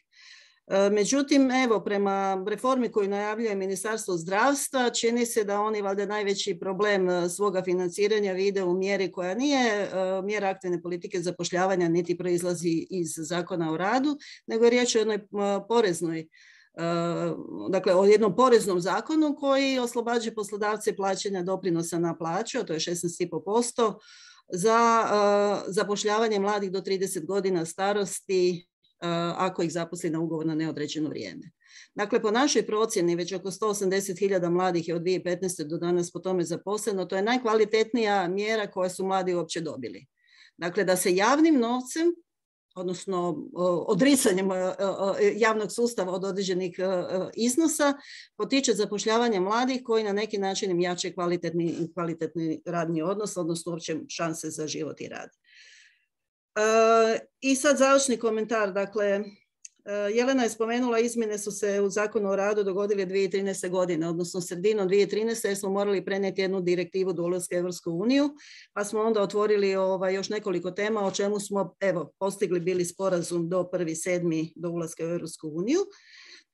E, međutim, evo, prema reformi koju najavljuje Ministarstvo zdravstva, čini se da oni valjda najveći problem e, svoga financiranja vide u mjeri koja nije e, mjera aktivne politike zapošljavanja niti proizlazi iz zakona o radu, nego je riječ o jednoj poreznoj dakle o jednom poreznom zakonu koji oslobađa poslodavce plaćanja doprinosa na plaću, a to je 16,5%, za zapošljavanje mladih do 30 godina starosti ako ih zaposli na ugovor na neodređeno vrijeme. Dakle, po našoj procjeni već oko 180.000 mladih je od 2015. do danas po tome zaposleno. To je najkvalitetnija mjera koje su mladi uopće dobili. Dakle, da se javnim novcem, odnosno odricanjem javnog sustava od određenih iznosa, potiče zapošljavanje mladih koji na neki način im jače kvalitetni, kvalitetni radni odnos, odnosno uopće šanse za život i rad. I sad završni komentar, dakle, e, Jelena je spomenula, izmjene su se u zakonu o radu dogodile 2013. godine, odnosno sredinom 2013. jer smo morali prenijeti jednu direktivu do ulaska u Europsku uniju, pa smo onda otvorili ovaj, još nekoliko tema o čemu smo evo, postigli bili sporazum do 1.7. do ulaska u Europsku uniju.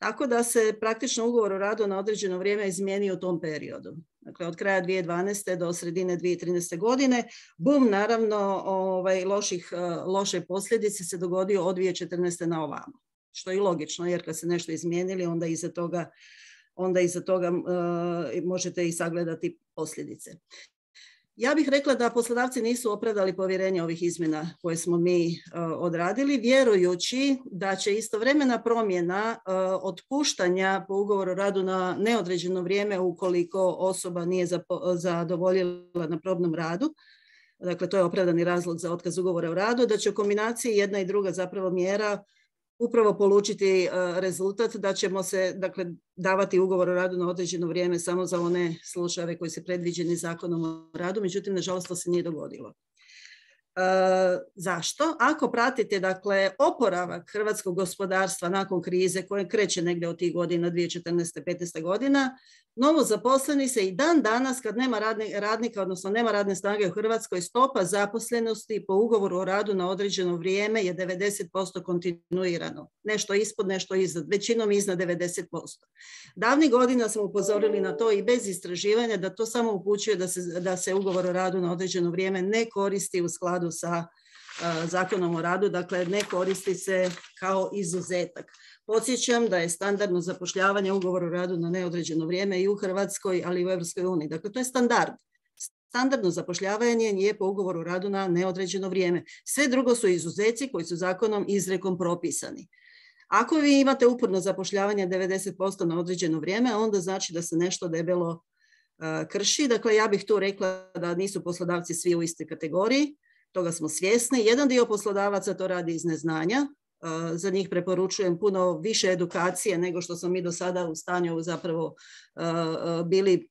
Tako da se praktično ugovor o radu na određeno vrijeme izmijenio u tom periodu. Dakle, od kraja 2012. do sredine 2013. godine. Bum, naravno, ovaj, loših, eh, loše posljedice se dogodio od 2014. na ovamo. Što je logično, jer kad se nešto izmijenili, onda iza toga onda iza toga uh, možete i sagledati posljedice. Ja bih rekla da poslodavci nisu opravdali povjerenje ovih izmjena koje smo mi e, odradili, vjerujući da će istovremena promjena e, otpuštanja po ugovoru o radu na neodređeno vrijeme ukoliko osoba nije zadovoljila na probnom radu, dakle to je opravdani razlog za otkaz ugovora o radu, da će u kombinaciji jedna i druga zapravo mjera upravo polučiti e, rezultat da ćemo se dakle, davati ugovor o radu na određeno vrijeme samo za one slučajeve koji se predviđeni zakonom o radu, međutim, nažalost, to se nije dogodilo. Zašto? Ako pratite dakle oporavak hrvatskog gospodarstva nakon krize koje kreće negdje od tih godina 2014. 15. godina, novo zaposleni se i dan danas kad nema radnika, odnosno nema radne snage u Hrvatskoj, stopa zaposlenosti po ugovoru o radu na određeno vrijeme je 90% kontinuirano. Nešto ispod, nešto iznad, većinom iznad 90%. Davni godina smo upozorili na to i bez istraživanja da to samo upućuje da se, da se ugovor o radu na određeno vrijeme ne koristi u skladu sa zakonom o radu, dakle ne koristi se kao izuzetak. Podsjećam da je standardno zapošljavanje ugovor o radu na neodređeno vrijeme i u Hrvatskoj, ali i u Europskoj uniji. Dakle, to je standard. Standardno zapošljavanje je po ugovoru o radu na neodređeno vrijeme. Sve drugo su izuzeci koji su zakonom izrekom propisani. Ako vi imate uporno zapošljavanje 90% na određeno vrijeme, onda znači da se nešto debelo krši. Dakle, ja bih tu rekla da nisu poslodavci svi u istoj kategoriji, toga smo svjesni. Jedan dio poslodavaca to radi iz neznanja, za njih preporučujem puno više edukacije nego što smo mi do sada u stanju zapravo bili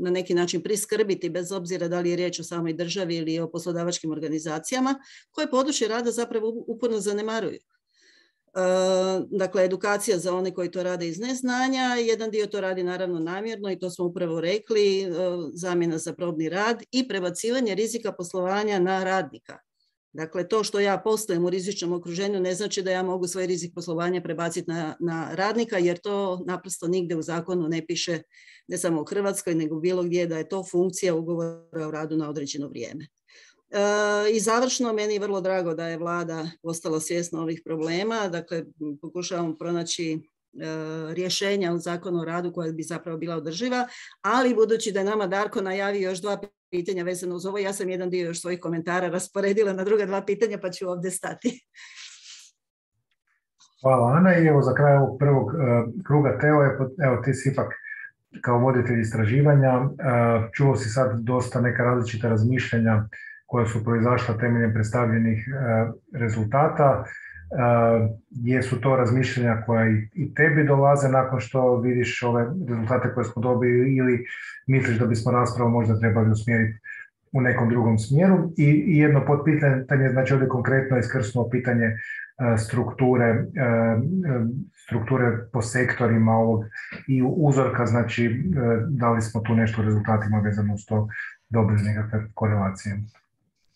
na neki način priskrbiti bez obzira da li je riječ o samoj državi ili o poslodavačkim organizacijama koje područje rada zapravo uporno zanemaruju. Dakle, edukacija za one koji to rade iz neznanja, jedan dio to radi naravno namjerno i to smo upravo rekli, zamjena za probni rad i prebacivanje rizika poslovanja na radnika. Dakle, to što ja postojem u rizičnom okruženju ne znači da ja mogu svoj rizik poslovanja prebaciti na, na radnika, jer to naprosto nigdje u zakonu ne piše, ne samo u Hrvatskoj, nego bilo gdje da je to funkcija ugovora o radu na određeno vrijeme. E, I završno, meni je vrlo drago da je vlada postala svjesna ovih problema, dakle pokušavamo pronaći E, rješenja u zakonu o radu koja bi zapravo bila održiva, ali budući da je nama Darko najavio još dva pitanja vezano uz ovo, ja sam jedan dio još svojih komentara rasporedila na druga dva pitanja pa ću ovdje stati. Hvala Ana. I evo za kraj ovog prvog uh, kruga Teo, evo ti si ipak kao voditelj istraživanja, čuo si sad dosta neka različita razmišljanja koja su proizašla temeljem predstavljenih uh, rezultata jesu to razmišljanja koja i tebi dolaze nakon što vidiš ove rezultate koje smo dobili ili misliš da bismo raspravu možda trebali usmjeriti u nekom drugom smjeru. I, jedno potpitanje, znači ovdje konkretno je iskrsnuo pitanje strukture, strukture po sektorima ovog i uzorka, znači da li smo tu nešto rezultatima vezano uz to dobili nekakve korelacije.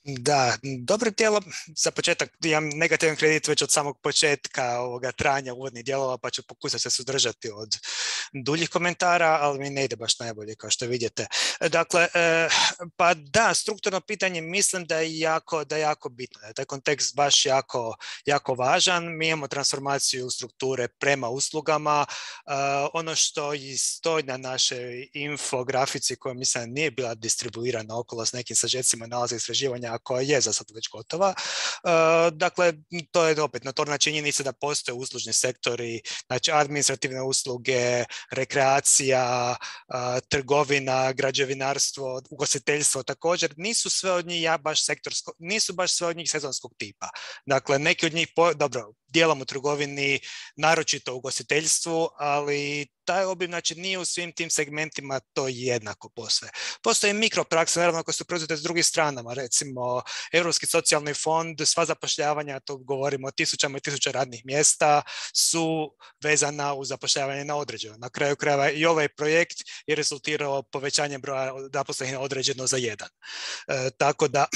Da, dobro tijelo, za početak imam negativan kredit već od samog početka ovoga trajanja uvodnih dijelova, pa ću pokušati se sudržati od duljih komentara, ali mi ne ide baš najbolje kao što vidite. Dakle, e, pa da, strukturno pitanje mislim da je jako, da je jako bitno, da je taj kontekst baš jako, jako važan. Mi imamo transformaciju strukture prema uslugama. E, ono što i stoji na našoj infografici koja mislim nije bila distribuirana okolo s nekim sažecima nalaza istraživanja koja je za sad već gotova. E, dakle, to je opet notorna činjenica da postoje uslužni sektori, znači administrativne usluge, rekreacija, e, trgovina, građevinarstvo, ugostiteljstvo također, nisu sve od njih ja baš sektorsko, nisu baš sve od njih sezonskog tipa. Dakle, neki od njih, dobro, dijelom u trgovini, naročito u ugostiteljstvu, ali taj obim znači, nije u svim tim segmentima to jednako posve. Postoje mikroprakse, naravno, koje su preuzete s drugih stranama, recimo Europski socijalni fond, sva zapošljavanja, to govorimo o tisućama i tisuća radnih mjesta, su vezana u zapošljavanje na određeno. Na kraju krajeva i ovaj projekt je rezultirao povećanjem broja zaposlenih na određeno za jedan. E, tako da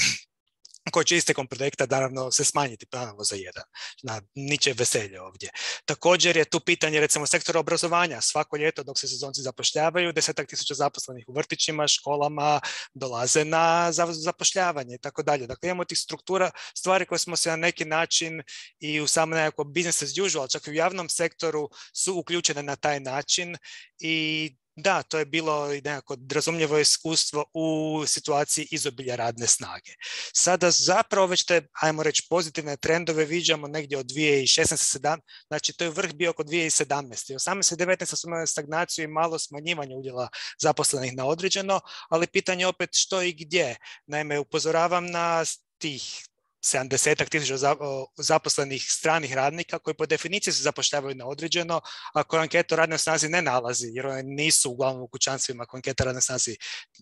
koji će istekom projekta naravno se smanjiti ponovo za jedan. Na niče veselje ovdje. Također je tu pitanje recimo sektora obrazovanja. Svako ljeto dok se sezonci zapošljavaju, desetak tisuća zaposlenih u vrtićima, školama dolaze na zapošljavanje i tako dalje. Dakle, imamo tih struktura, stvari koje smo se na neki način i u samo nekako business as usual, čak i u javnom sektoru su uključene na taj način i da, to je bilo nekako razumljivo iskustvo u situaciji izobilja radne snage. Sada zapravo već te, ajmo reći, pozitivne trendove viđamo negdje od 2016. 17, znači to je vrh bio oko 2017. 18. i 19. smo imali stagnaciju i malo smanjivanje udjela zaposlenih na određeno, ali pitanje opet što i gdje. Naime, upozoravam na tih 70 tisuća zaposlenih stranih radnika koji po definiciji se zapošljavaju na određeno, a koje anketa o radnoj snazi ne nalazi, jer one nisu uglavnom u kućanstvima koje anketa radnoj snazi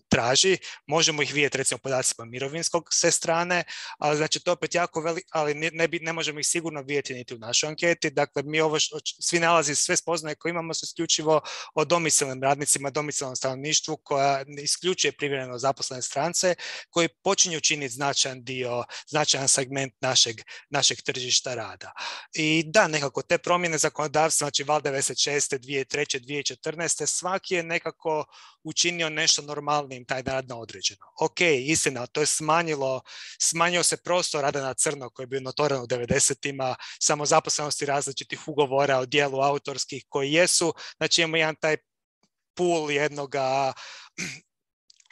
traži. Možemo ih vidjeti recimo podacima mirovinskog sve strane, ali znači to opet jako veli, ali ne, ne, ne možemo ih sigurno vidjeti niti u našoj anketi. Dakle, mi ovo svi nalazi, sve spoznaje koje imamo su isključivo o domicilnim radnicima, domicilnom stanovništvu koja isključuje privremeno zaposlene strance koji počinju činiti značajan dio, značajan segment našeg, našeg tržišta rada. I da, nekako te promjene zakonodavstva, znači val 96. 2003. 2014. svaki je nekako učinio nešto normalnim taj rad na određeno. Ok, istina, to je smanjilo, smanjio se prostor rada na crno koji je bio notoran u 90-ima, samo zaposlenosti različitih ugovora o dijelu autorskih koji jesu, znači imamo jedan taj pool jednoga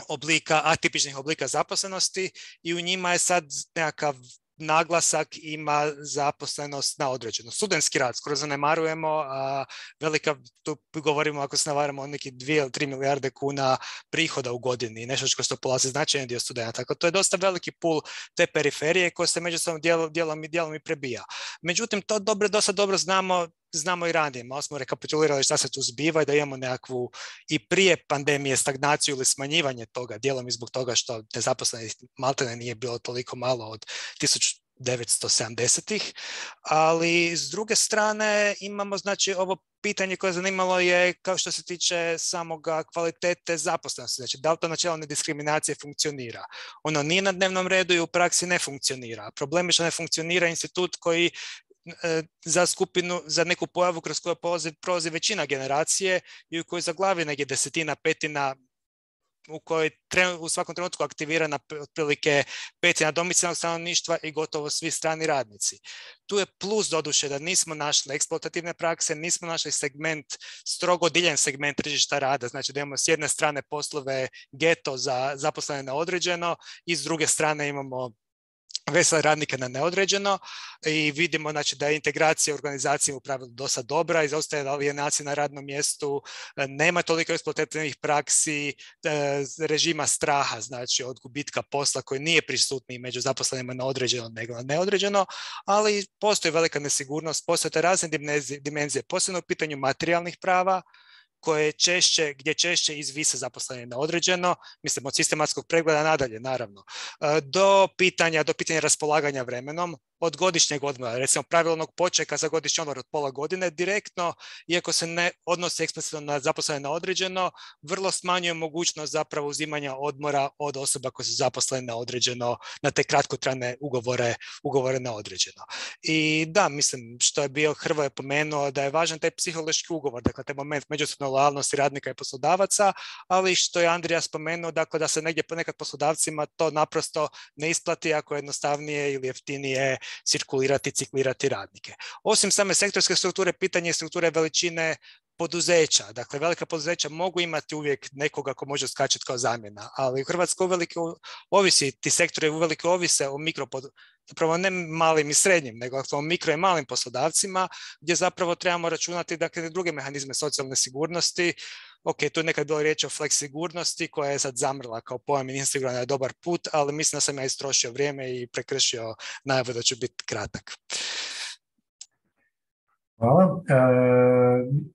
oblika, atipičnih oblika zaposlenosti i u njima je sad nekakav naglasak ima zaposlenost na određeno. Studentski rad skoro zanemarujemo, a velika, tu govorimo ako se navaramo o neki 2 ili 3 milijarde kuna prihoda u godini, nešto što polazi značajan dio studenta. Tako to je dosta veliki pul te periferije koje se međusobno dijelom, dijelom, dijelom i prebija. Međutim, to dobro, dosta dobro znamo znamo i ranije. Malo smo rekapitulirali šta se tu zbiva i da imamo nekakvu i prije pandemije stagnaciju ili smanjivanje toga, dijelom i zbog toga što nezaposlenih maltene nije bilo toliko malo od 1970-ih, ali s druge strane imamo znači ovo pitanje koje je zanimalo je kao što se tiče samoga kvalitete zaposlenosti, znači da li to načelo nediskriminacije funkcionira. Ono nije na dnevnom redu i u praksi ne funkcionira. Problem je što ne funkcionira institut koji za skupinu, za neku pojavu kroz koju prolazi većina generacije i u kojoj zaglavi negdje desetina, petina u kojoj u svakom trenutku aktivirana otprilike petina domicilnog stanovništva i gotovo svi strani radnici. Tu je plus doduše da nismo našli eksploatativne prakse, nismo našli segment, strogo diljen segment tržišta rada, znači da imamo s jedne strane poslove geto za zaposlene na određeno i s druge strane imamo vesele radnike na neodređeno i vidimo znači, da je integracija organizacije u pravilu dosta dobra, izostaje alijenacija na radnom mjestu, e, nema toliko eksploatativnih praksi, e, režima straha, znači od gubitka posla koji nije prisutniji među zaposlenima na određeno nego na neodređeno, ali postoji velika nesigurnost, postoje razne dimenzije, posebno u pitanju materijalnih prava, koje češće, gdje češće izvise zaposleni na određeno, mislim od sistematskog pregleda nadalje naravno, e, do pitanja, do pitanja raspolaganja vremenom, od godišnjeg odmora, recimo pravilnog počeka za godišnji odmor od pola godine, direktno, iako se ne odnosi eksplicitno na zaposlene na određeno, vrlo smanjuje mogućnost zapravo uzimanja odmora od osoba koje su zaposlene na određeno, na te kratkotrajne ugovore, ugovore na određeno. I da, mislim, što je bio Hrvoje pomenuo, da je važan taj psihološki ugovor, dakle, taj moment međusobno lojalnosti radnika i poslodavaca, ali što je Andrija spomenuo, dakle, da se negdje ponekad poslodavcima to naprosto ne isplati ako je jednostavnije ili jeftinije cirkulirati ciklirati radnike. Osim same sektorske strukture, pitanje je strukture veličine poduzeća. Dakle, velika poduzeća mogu imati uvijek nekoga ko može skačati kao zamjena, ali u Hrvatskoj uvelike ovisi, ti sektori uvelike ovise o mikro, zapravo ne malim i srednjim, nego o mikro i malim poslodavcima, gdje zapravo trebamo računati dakle, druge mehanizme socijalne sigurnosti, ok, tu je nekad bilo riječ o fleksigurnosti koja je sad zamrla kao pojam Instagrama je dobar put, ali mislim da sam ja istrošio vrijeme i prekršio najavu da ću biti kratak. Hvala. E,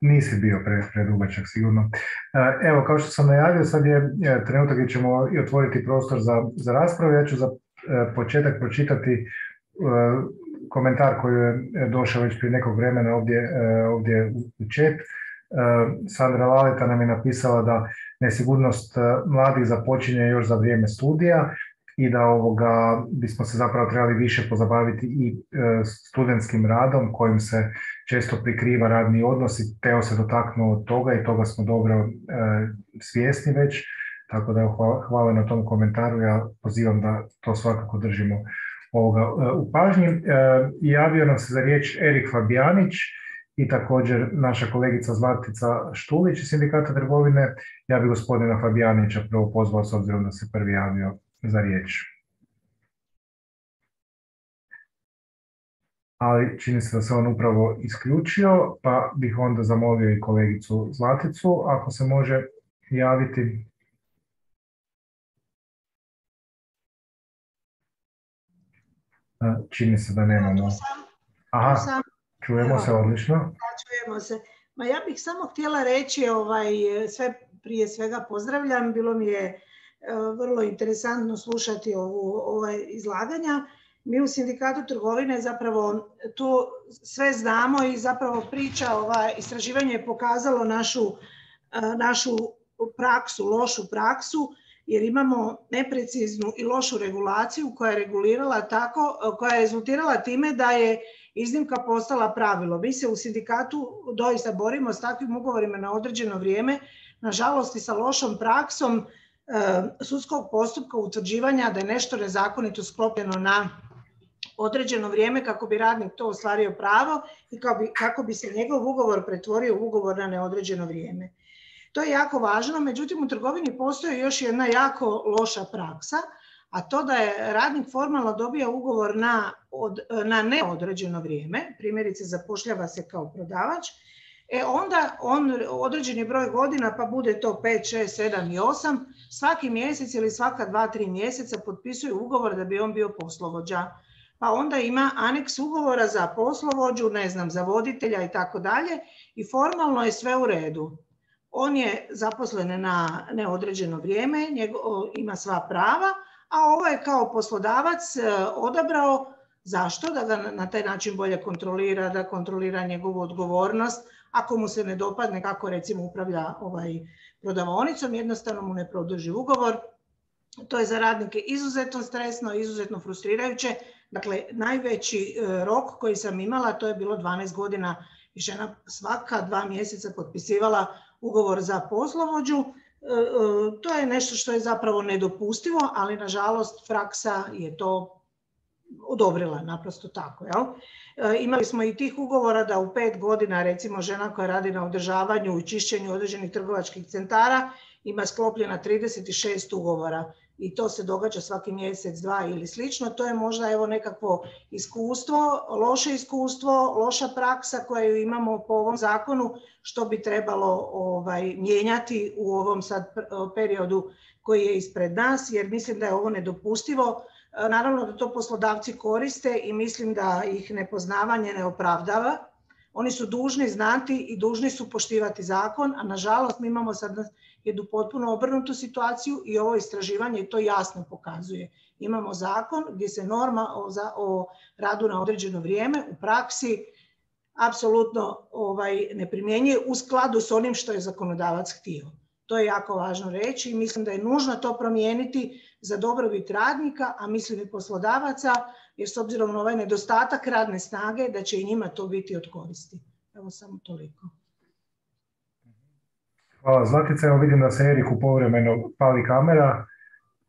nisi bio pre, predugačak sigurno. E, evo, kao što sam najavio, sad je e, trenutak gdje ćemo i otvoriti prostor za, za raspravu. Ja ću za e, početak pročitati komentar koji je došao već prije nekog vremena ovdje, ovdje u chat. Sandra Laleta nam je napisala da nesigurnost mladih započinje još za vrijeme studija i da ovoga bismo se zapravo trebali više pozabaviti i e, studentskim radom kojim se često prikriva radni odnos i Teo se dotaknuo od toga i toga smo dobro e, svjesni već, tako da hvala, na tom komentaru, ja pozivam da to svakako držimo ovoga e, u pažnji. Javio nam se za riječ Erik Fabijanić i također naša kolegica Zlatica Štulić iz Sindikata trgovine. Ja bih gospodina Fabijanića prvo pozvao s obzirom da se prvi javio za riječ. Ali čini se da se on upravo isključio, pa bih onda zamolio i kolegicu Zlaticu, ako se može javiti. Čini se da nemamo. Aha, čujemo se odlično. čujemo se. Ma ja bih samo htjela reći, ovaj, sve prije svega pozdravljam, bilo mi je e, vrlo interesantno slušati ovu, ovaj izlaganja. Mi u sindikatu trgovine zapravo tu sve znamo i zapravo priča, ovaj, istraživanje je pokazalo našu, e, našu praksu, lošu praksu, jer imamo nepreciznu i lošu regulaciju koja je regulirala tako, koja je rezultirala time da je iznimka postala pravilo. Mi se u sindikatu doista borimo s takvim ugovorima na određeno vrijeme, nažalost i sa lošom praksom e, sudskog postupka utvrđivanja da je nešto nezakonito sklopljeno na određeno vrijeme kako bi radnik to ostvario pravo i kako bi, kako bi se njegov ugovor pretvorio u ugovor na neodređeno vrijeme. To je jako važno, međutim u trgovini postoji još jedna jako loša praksa, a to da je radnik formalno dobio ugovor na, na neodređeno vrijeme, primjerice zapošljava se kao prodavač, e onda on određeni broj godina, pa bude to 5, 6, 7 i 8, svaki mjesec ili svaka 2-3 mjeseca potpisuje ugovor da bi on bio poslovođa. Pa onda ima aneks ugovora za poslovođu, ne znam, za voditelja i tako dalje i formalno je sve u redu. On je zaposlen na neodređeno vrijeme, ima sva prava, a ovo je kao poslodavac e, odabrao zašto? Da ga na taj način bolje kontrolira, da kontrolira njegovu odgovornost. Ako mu se ne dopadne kako recimo upravlja ovaj prodavaonicom, jednostavno mu ne produži ugovor. To je za radnike izuzetno stresno, izuzetno frustrirajuće. Dakle, najveći e, rok koji sam imala, to je bilo 12 godina i žena svaka dva mjeseca potpisivala ugovor za poslovođu. E, e, to je nešto što je zapravo nedopustivo, ali nažalost praksa je to odobrila, naprosto tako. Jel? E, imali smo i tih ugovora da u pet godina recimo žena koja radi na održavanju i čišćenju određenih trgovačkih centara ima sklopljena 36 ugovora i to se događa svaki mjesec, dva ili slično. To je možda evo nekakvo iskustvo, loše iskustvo, loša praksa koju imamo po ovom zakonu što bi trebalo ovaj, mijenjati u ovom sad periodu koji je ispred nas jer mislim da je ovo nedopustivo. Naravno da to poslodavci koriste i mislim da ih nepoznavanje ne opravdava. Oni su dužni znati i dužni su poštivati zakon, a nažalost mi imamo sad jednu potpuno obrnutu situaciju i ovo istraživanje to jasno pokazuje. Imamo zakon gdje se norma o, o radu na određeno vrijeme u praksi apsolutno ovaj, ne primjenjuje u skladu s onim što je zakonodavac htio. To je jako važno reći i mislim da je nužno to promijeniti za dobrobit radnika, a mislim i poslodavaca, jer s obzirom na ovaj nedostatak radne snage, da će i njima to biti od koristi. Evo samo toliko. Hvala Zlatica, evo vidim da se Eriku povremeno pali kamera,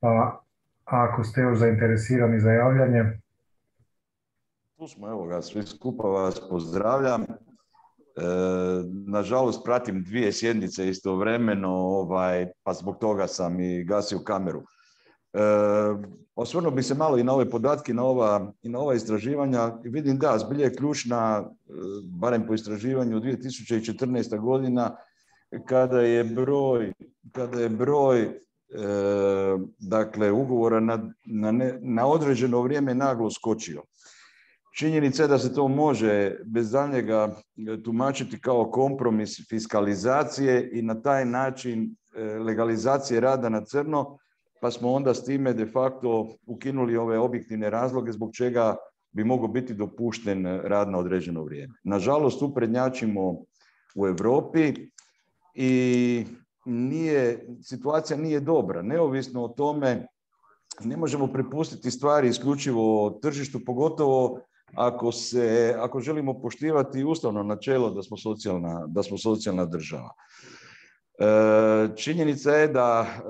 pa ako ste još zainteresirani za javljanje. Tu smo, evo ga, svi skupa vas pozdravljam. E, nažalost, pratim dvije sjednice istovremeno, ovaj, pa zbog toga sam i gasio kameru. E, osvrnuo bih se malo i na ove podatke na ova, i na ova istraživanja. Vidim da, zbilje je ključna, e, barem po istraživanju 2014. godina, kada je broj, kada je broj e, dakle, ugovora na, na, na određeno vrijeme naglo skočio. Činjenica je da se to može bez daljnjega tumačiti kao kompromis fiskalizacije i na taj način e, legalizacije rada na crno, pa smo onda s time de facto ukinuli ove objektivne razloge zbog čega bi mogao biti dopušten rad na određeno vrijeme. Nažalost, tu prednjačimo u Europi i nije, situacija nije dobra. Neovisno o tome, ne možemo prepustiti stvari isključivo tržištu, pogotovo ako, se, ako želimo poštivati ustavno načelo da smo socijalna, da smo socijalna država. E, činjenica je da e,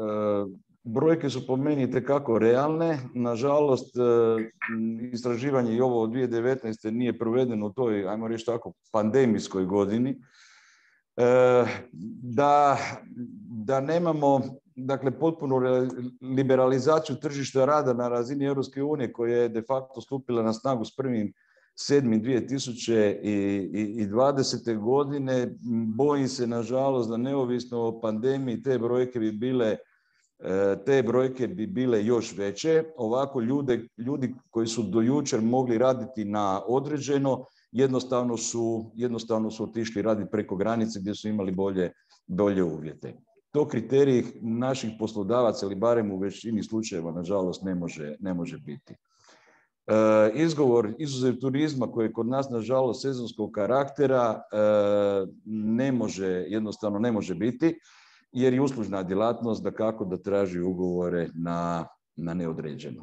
brojke su po meni tekako realne. Nažalost, e, istraživanje i ovo od 2019. nije provedeno u toj, ajmo reći tako, pandemijskoj godini da, da nemamo dakle, potpunu liberalizaciju tržišta rada na razini Europske unije koja je de facto stupila na snagu s prvim 7.2020. godine. Bojim se, nažalost, da neovisno o pandemiji te brojke bi bile te brojke bi bile još veće. Ovako ljude, ljudi koji su do jučer mogli raditi na određeno, jednostavno su, jednostavno su otišli raditi preko granice gdje su imali bolje, bolje uvjete. To kriterij naših poslodavaca ili barem u većini slučajeva nažalost ne može, ne može biti. E, izgovor izuzev turizma koji je kod nas nažalost sezonskog karaktera e, ne može, jednostavno ne može biti jer je uslužna djelatnost da kako da traži ugovore na, na neodređeno.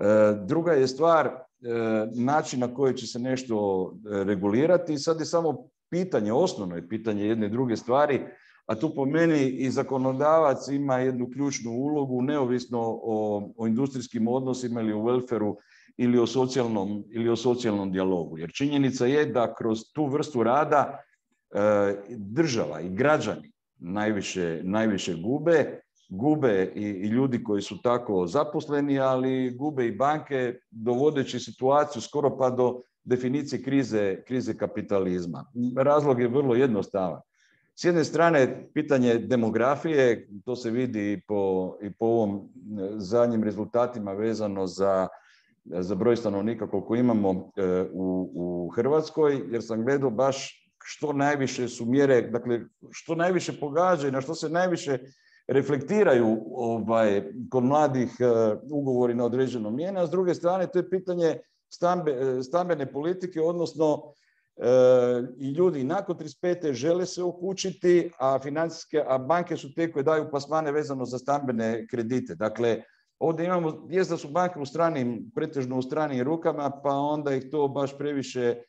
E, druga je stvar način na koji će se nešto regulirati. Sad je samo pitanje, osnovno je pitanje jedne druge stvari, a tu po meni i zakonodavac ima jednu ključnu ulogu, neovisno o, o industrijskim odnosima ili o welfareu ili o socijalnom, ili o socijalnom dijalogu. Jer činjenica je da kroz tu vrstu rada e, država i građani najviše, najviše gube, gube i, i ljudi koji su tako zaposleni, ali gube i banke dovodeći situaciju skoro pa do definicije krize, krize kapitalizma. Razlog je vrlo jednostavan. S jedne strane, pitanje demografije, to se vidi i po, i po ovom zadnjim rezultatima vezano za za broj stanovnika koliko imamo e, u, u Hrvatskoj, jer sam gledao baš što najviše su mjere, dakle što najviše pogađa i na što se najviše reflektiraju ovaj, kod mladih e, ugovori na određeno mjene, a s druge strane to je pitanje stambe, stambene politike, odnosno e, i ljudi nakon 35. žele se ukućiti, a financijske, a banke su te koje daju plasmane vezano za stambene kredite. Dakle, Ovdje imamo, jest da su banke u stranim, pretežno u stranim rukama, pa onda ih to baš previše e,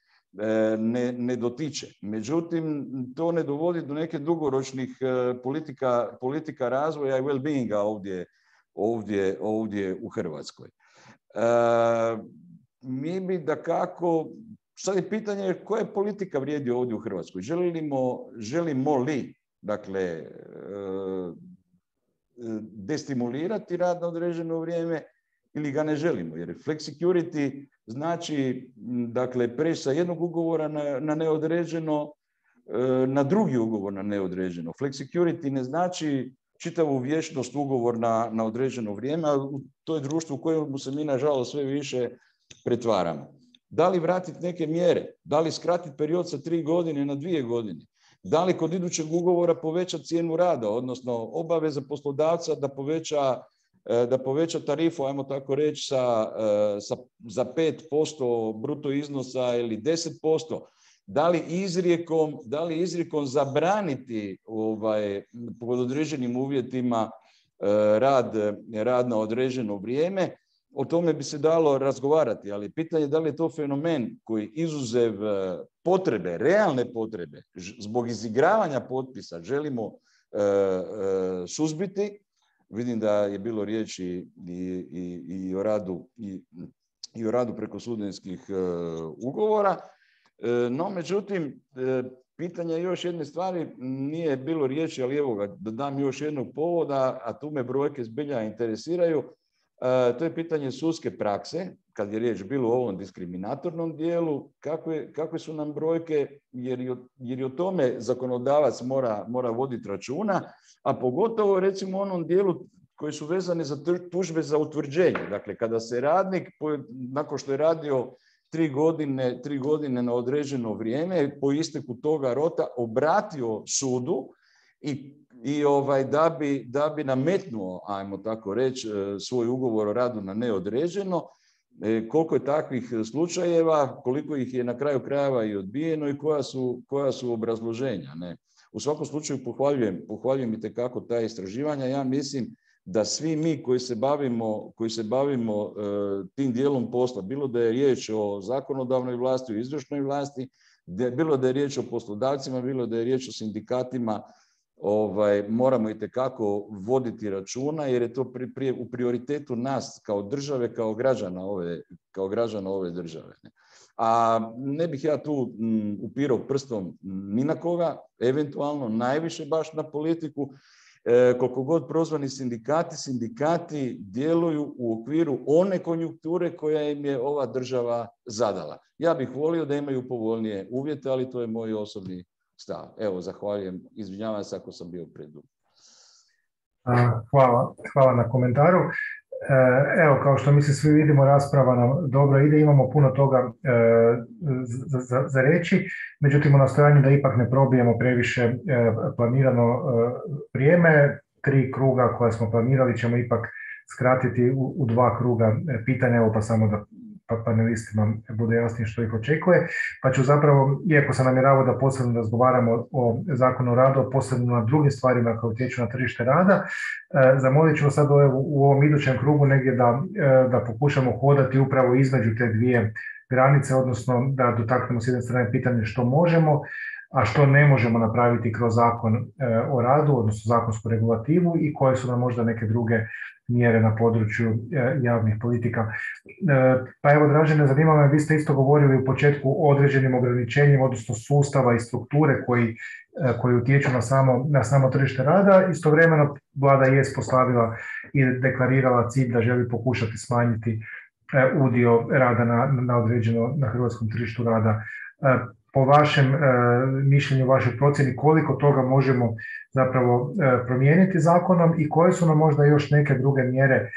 ne, ne dotiče. Međutim, to ne dovodi do neke dugoročnih e, politika, politika razvoja i well-beinga ovdje, ovdje, ovdje u Hrvatskoj. E, mi bi da kako, sad je pitanje koja politika vrijedi ovdje u Hrvatskoj. Želimo, želimo li, dakle, destimulirati rad na određeno vrijeme ili ga ne želimo. Jer flexicurity znači dakle preći sa jednog ugovora na, na neodređeno e, na drugi ugovor na neodređeno. Flexicurity ne znači čitavu vječnost ugovor na, na određeno vrijeme, a to je društvo u kojemu se mi nažalost sve više pretvaramo. Da li vratiti neke mjere? Da li skratiti period sa tri godine na dvije godine? Da li kod idućeg ugovora poveća cijenu rada, odnosno obaveza poslodavca da poveća, da poveća tarifu, ajmo tako reći, sa, e, sa, za 5% bruto iznosa ili 10%, da li izrijekom, da li izrijekom zabraniti ovaj, pod određenim uvjetima e, rad, rad na određeno vrijeme, o tome bi se dalo razgovarati, ali pitanje je da li je to fenomen koji izuzev e, potrebe, realne potrebe, zbog izigravanja potpisa želimo e, e, suzbiti. Vidim da je bilo riječi i, i, i o radu i, i o radu preko studentskih ugovora. No, međutim, pitanje još jedne stvari nije bilo riječi, ali evo ga, da dam još jednog povoda, a tu me brojke zbilja interesiraju. E, to je pitanje sudske prakse, kad je riječ bilo o ovom diskriminatornom dijelu, kakve, kakve su nam brojke, jer i, o, jer i o tome zakonodavac mora, mora voditi računa, a pogotovo recimo u onom dijelu koji su vezani za tužbe za utvrđenje. Dakle, kada se radnik, nakon što je radio tri godine, tri godine na određeno vrijeme, po isteku toga rota obratio sudu i i ovaj, da, bi, da bi nametnuo, ajmo tako reći, e, svoj ugovor o radu na neodređeno, koliko je takvih slučajeva, koliko ih je na kraju krajeva i odbijeno i koja su, koja su obrazloženja. Ne? U svakom slučaju pohvaljujem, pohvaljujem i tekako ta istraživanja. Ja mislim da svi mi koji se bavimo, koji se bavimo e, tim dijelom posla, bilo da je riječ o zakonodavnoj vlasti, o izvršnoj vlasti, bilo da je riječ o poslodavcima, bilo da je riječ o sindikatima, ovaj, moramo i tekako voditi računa jer je to prije u prioritetu nas kao države, kao građana ove, kao građana ove države. A ne bih ja tu m, upirao prstom ni na koga, eventualno najviše baš na politiku. E, koliko god prozvani sindikati, sindikati djeluju u okviru one konjunkture koja im je ova država zadala. Ja bih volio da imaju povoljnije uvjete, ali to je moj osobni stav. Evo, zahvaljujem. Izvinjavam se ako sam bio predug. Hvala, hvala na komentaru. E, evo, kao što mi se svi vidimo, rasprava nam dobro ide, imamo puno toga e, za, za, za reći, međutim u nastojanju da ipak ne probijemo previše e, planirano vrijeme, tri kruga koja smo planirali ćemo ipak skratiti u, dva kruga pitanja, evo pa samo da panelistima bude jasnije što ih očekuje, pa ću zapravo, iako sam namjeravao da posebno razgovaramo o zakonu o radu, posebno na drugim stvarima koje utječu na tržište rada, e, zamolit ću sad u ovom idućem krugu negdje da, e, da pokušamo hodati upravo između te dvije granice, odnosno da dotaknemo s jedne strane pitanje što možemo, a što ne možemo napraviti kroz zakon e, o radu, odnosno zakonsku regulativu i koje su nam možda neke druge mjere na području e, javnih politika. E, pa evo, Dražene, zanima me, vi ste isto govorili u početku o određenim ograničenjima, odnosno sustava i strukture koji, koji utječu na samo, na samo tržište rada. Istovremeno vlada je postavila i deklarirala cilj da želi pokušati smanjiti udio rada na, na određeno na hrvatskom tržištu rada po vašem e, mišljenju, vašoj procjeni, koliko toga možemo zapravo e, promijeniti zakonom i koje su nam možda još neke druge mjere, e,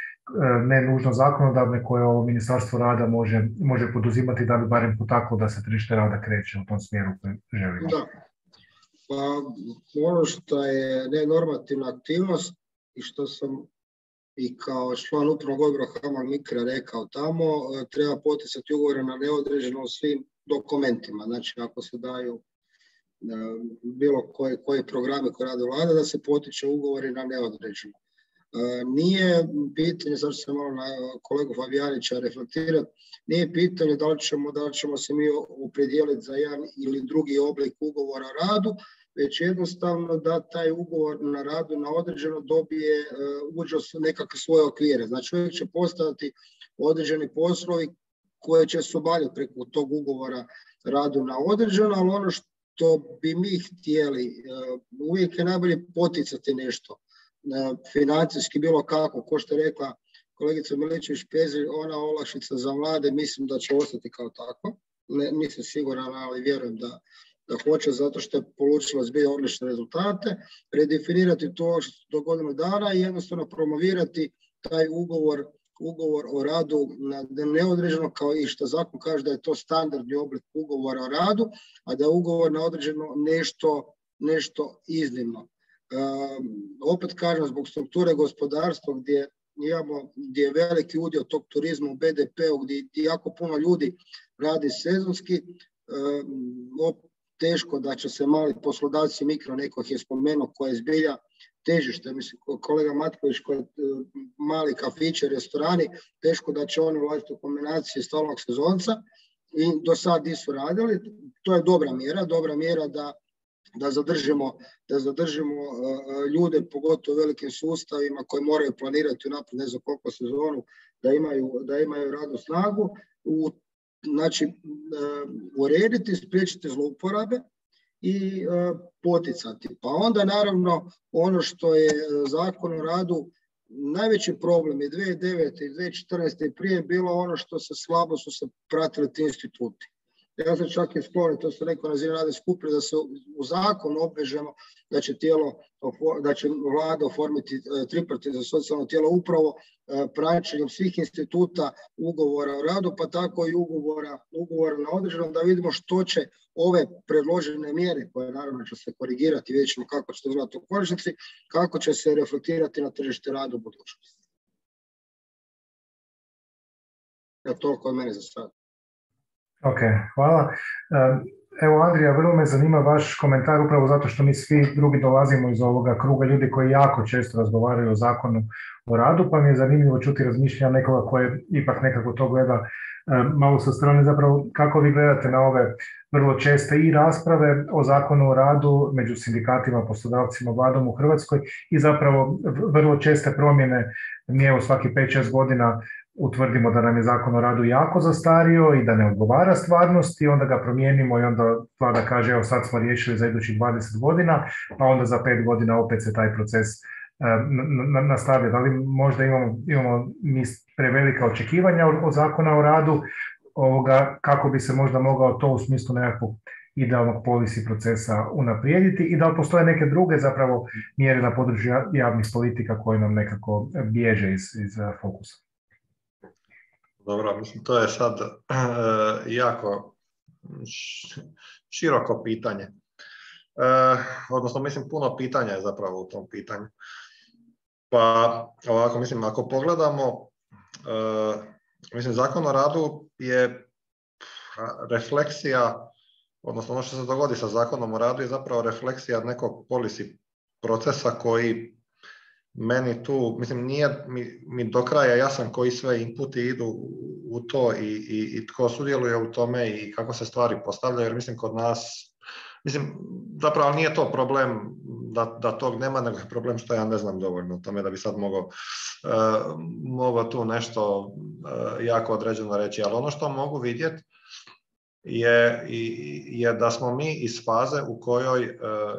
ne nužno zakonodavne, koje ovo Ministarstvo rada može, može poduzimati da bi barem potaklo da se tržište rada kreće u tom smjeru koji želimo. Da. Pa ono što je nenormativna aktivnost i što sam i kao član upravnog odbora Hamal Mikra rekao tamo, treba poticati ugovore na neodređeno svim dokumentima. Znači, ako se daju e, bilo koji, koji programi koje rade vlada, da se potiče ugovori na neodređeno. E, nije pitanje, ću se malo na kolegu Fabijanića reflektirati, nije pitanje da li ćemo, da li ćemo se mi opredijeliti za jedan ili drugi oblik ugovora o radu, već jednostavno da taj ugovor na radu na određeno dobije, e, uđe nekakve svoje okvire. Znači uvijek će postati određeni poslovi koje će se obavljati preko tog ugovora radu na određeno, ali ono što bi mi htjeli, e, uvijek je najbolje poticati nešto, e, financijski bilo kako, ko što je rekla kolegica Miličević Pezir, ona olakšica za mlade, mislim da će ostati kao tako, ne, nisam siguran, ali vjerujem da, da hoće, zato što je polučila zbija odlične rezultate, redefinirati to do godinu dana i jednostavno promovirati taj ugovor ugovor o radu na neodređeno kao i što zakon kaže da je to standardni oblik ugovora o radu, a da je ugovor na određeno nešto, nešto iznimno. opet kažem, zbog strukture gospodarstva gdje imamo, gdje je veliki udio tog turizma u BDP-u, gdje, jako puno ljudi radi sezonski, teško da će se mali poslodavci mikro, neko je spomenuo, koje zbilja težište, mislim, kolega Matković, koji mali kafići, restorani, teško da će oni ulaziti u kombinaciji stalnog sezonca i do sad nisu radili. To je dobra mjera, dobra mjera da, da zadržimo, da zadržimo ljude, pogotovo velikim sustavima koji moraju planirati unaprijed ne znam koliko sezonu, da imaju, da imaju radnu snagu. U, znači, urediti, spriječiti zlouporabe, i e, poticati. Pa onda naravno ono što je e, zakon o radu najveći problem je 2009. i 2014. prije bilo ono što se slabo su se pratili ti instituti. Ja sam čak i sklon, to sam rekao na zinu rade skupine, da se u zakon obvežemo da će tijelo, da će vlada oformiti e, tripartit za socijalno tijelo upravo e, praćenjem svih instituta ugovora o radu, pa tako i ugovora, ugovora na određeno, da vidimo što će ove predložene mjere, koje naravno će se korigirati, vidjet ćemo kako će to izgledati u konačnici, kako će se reflektirati na tržište rada u budućnosti. Ja, toliko od mene za sad. Ok, hvala. Evo Andrija, vrlo me zanima vaš komentar upravo zato što mi svi drugi dolazimo iz ovoga kruga ljudi koji jako često razgovaraju o zakonu o radu, pa mi je zanimljivo čuti razmišljanja nekoga koje ipak nekako to gleda malo sa strane zapravo kako vi gledate na ove vrlo česte i rasprave o zakonu o radu među sindikatima, poslodavcima, vladom u Hrvatskoj i zapravo vrlo česte promjene mi evo svaki 5-6 godina utvrdimo da nam je zakon o radu jako zastario i da ne odgovara stvarnosti, onda ga promijenimo i onda vlada kaže evo sad smo riješili za idućih 20 godina, pa onda za 5 godina opet se taj proces e, nastavlja. Da li možda imamo, imamo mi prevelika očekivanja od, zakona o radu, ovoga, kako bi se možda mogao to u smislu nekakvog idealnog policy procesa unaprijediti i da li postoje neke druge zapravo mjere na području javnih politika koje nam nekako bježe iz, iz fokusa. Dobro, mislim, to je sad jako široko pitanje. odnosno, mislim, puno pitanja je zapravo u tom pitanju. Pa ovako, mislim, ako pogledamo, mislim, zakon o radu je refleksija, odnosno ono što se dogodi sa zakonom o radu je zapravo refleksija nekog policy procesa koji meni tu, mislim, nije mi, mi do kraja jasan koji sve inputi idu u to i, i, i tko sudjeluje u tome i kako se stvari postavljaju, jer mislim kod nas Mislim, zapravo nije to problem da, da tog nema, nego je problem što ja ne znam dovoljno o tome da bi sad mogao, uh, tu nešto uh, jako određeno reći. Ali ono što mogu vidjeti je, je da smo mi iz faze u kojoj uh,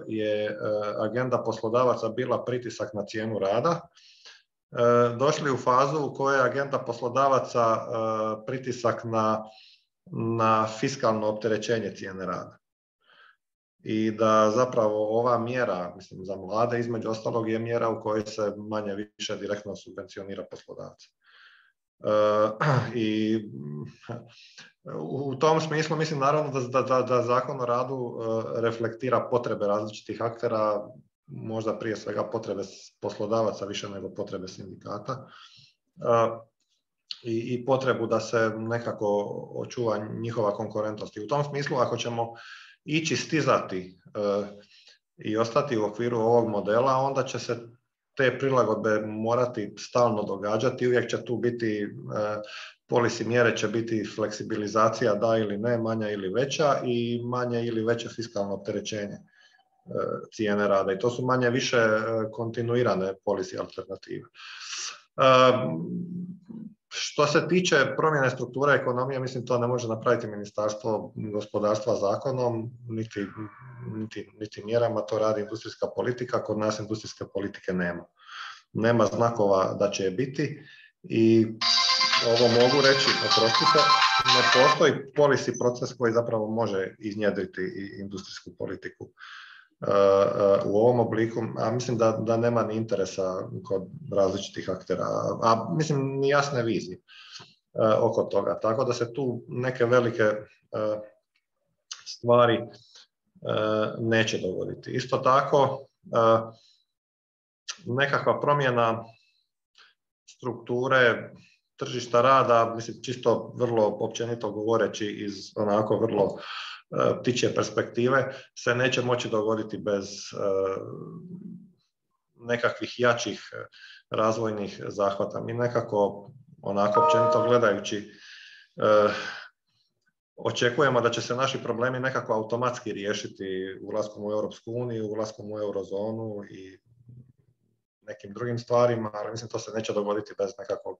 je agenda poslodavaca bila pritisak na cijenu rada, došli u fazu u kojoj je agenda poslodavaca pritisak na, na fiskalno opterećenje cijene rada i da zapravo ova mjera, mislim za mlade između ostalog je mjera u kojoj se manje više direktno subvencionira poslodavce. I u tom smislu mislim naravno da, da, da zakon o radu e, reflektira potrebe različitih aktera, možda prije svega potrebe poslodavaca više nego potrebe sindikata i, i potrebu da se nekako očuva njihova konkurentnost. I u tom smislu ako ćemo ići stizati i ostati u okviru ovog modela, onda će se te prilagodbe morati stalno događati. Uvijek će tu biti, e, polisi mjere će biti fleksibilizacija da ili ne, manja ili veća i manje ili veće fiskalno opterećenje e, cijene rada. I to su manje više kontinuirane polisi alternative. Što se tiče promjene strukture ekonomije, mislim to ne može napraviti ministarstvo gospodarstva zakonom, niti, niti, niti mjerama, to radi industrijska politika, kod nas industrijske politike nema. Nema znakova da će je biti i ovo mogu reći, oprostite, ne postoji policy proces koji zapravo može iznjedriti industrijsku politiku u ovom obliku, a mislim da, da nema ni interesa kod različitih aktera, a mislim ni jasne vizije e, oko toga. Tako da se tu neke velike e, stvari e, neće dogoditi. Isto tako, nekakva promjena strukture tržišta rada, mislim čisto vrlo općenito govoreći iz onako vrlo E, ptičje perspektive se neće moći dogoditi bez e, nekakvih jačih e, razvojnih zahvata. Mi nekako, onako općenito gledajući, očekujemo da će se naši problemi nekako automatski riješiti ulaskom u Europsku uniju, ulaskom u eurozonu i nekim drugim stvarima, ali mislim to se neće dogoditi bez nekakvog,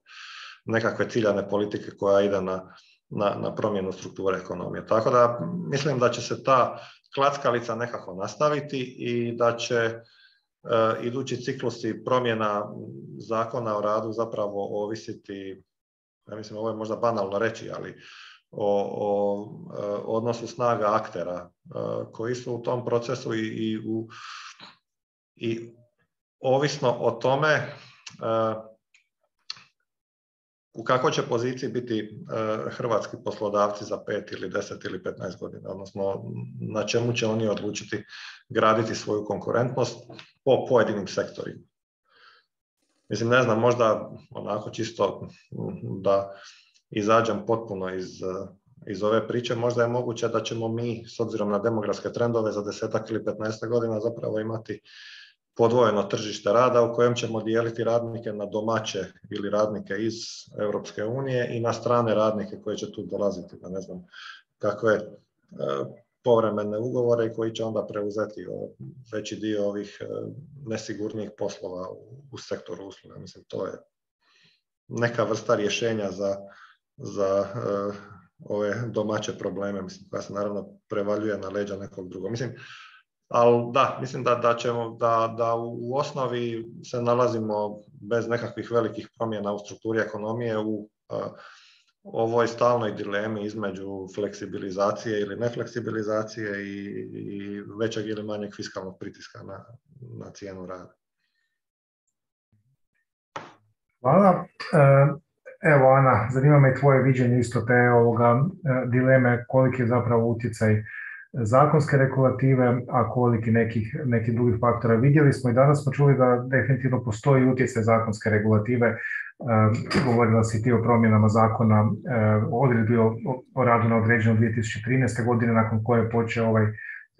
nekakve ciljane politike koja ide na na, na promjenu strukture ekonomije. Tako da mislim da će se ta klackalica nekako nastaviti i da će e, idući ciklusi promjena zakona o radu zapravo ovisiti, ja mislim ovo je možda banalno reći, ali o, o e, odnosu snaga aktera e, koji su u tom procesu i, i, u, i ovisno o tome e, u kakvoj će poziciji biti e, hrvatski poslodavci za pet ili deset ili 15 godina, odnosno na čemu će oni odlučiti graditi svoju konkurentnost po pojedinim sektorima. Mislim, ne znam, možda onako čisto da izađem potpuno iz, iz ove priče, možda je moguće da ćemo mi, s obzirom na demografske trendove, za desetak ili 15 godina zapravo imati podvojeno tržište rada u kojem ćemo dijeliti radnike na domaće ili radnike iz Europske unije i na strane radnike koji će tu dolaziti na ne znam kakve e, povremene ugovore i koji će onda preuzeti veći dio ovih e, nesigurnih poslova u sektoru usluga. Mislim, to je neka vrsta rješenja za, za e, ove domaće probleme, mislim, koja se naravno prevaljuje na leđa nekog drugog. Mislim, ali da, mislim da, da, ćemo, da, da u osnovi se nalazimo bez nekakvih velikih promjena u strukturi ekonomije u ovoj stalnoj dilemi između fleksibilizacije ili nefleksibilizacije i, i većeg ili manjeg fiskalnog pritiska na, na cijenu rada. Hvala. E, evo Ana, zanima me tvoje viđenje isto te ovoga e, dileme koliki je zapravo utjecaj zakonske regulative, a koliki nekih, nekih drugih faktora. Vidjeli smo i danas smo čuli da definitivno postoji utjecaj zakonske regulative. E, govorila si ti o promjenama zakona o odredbi o, o radu na određeno 2013. godine nakon koje je počeo ovaj,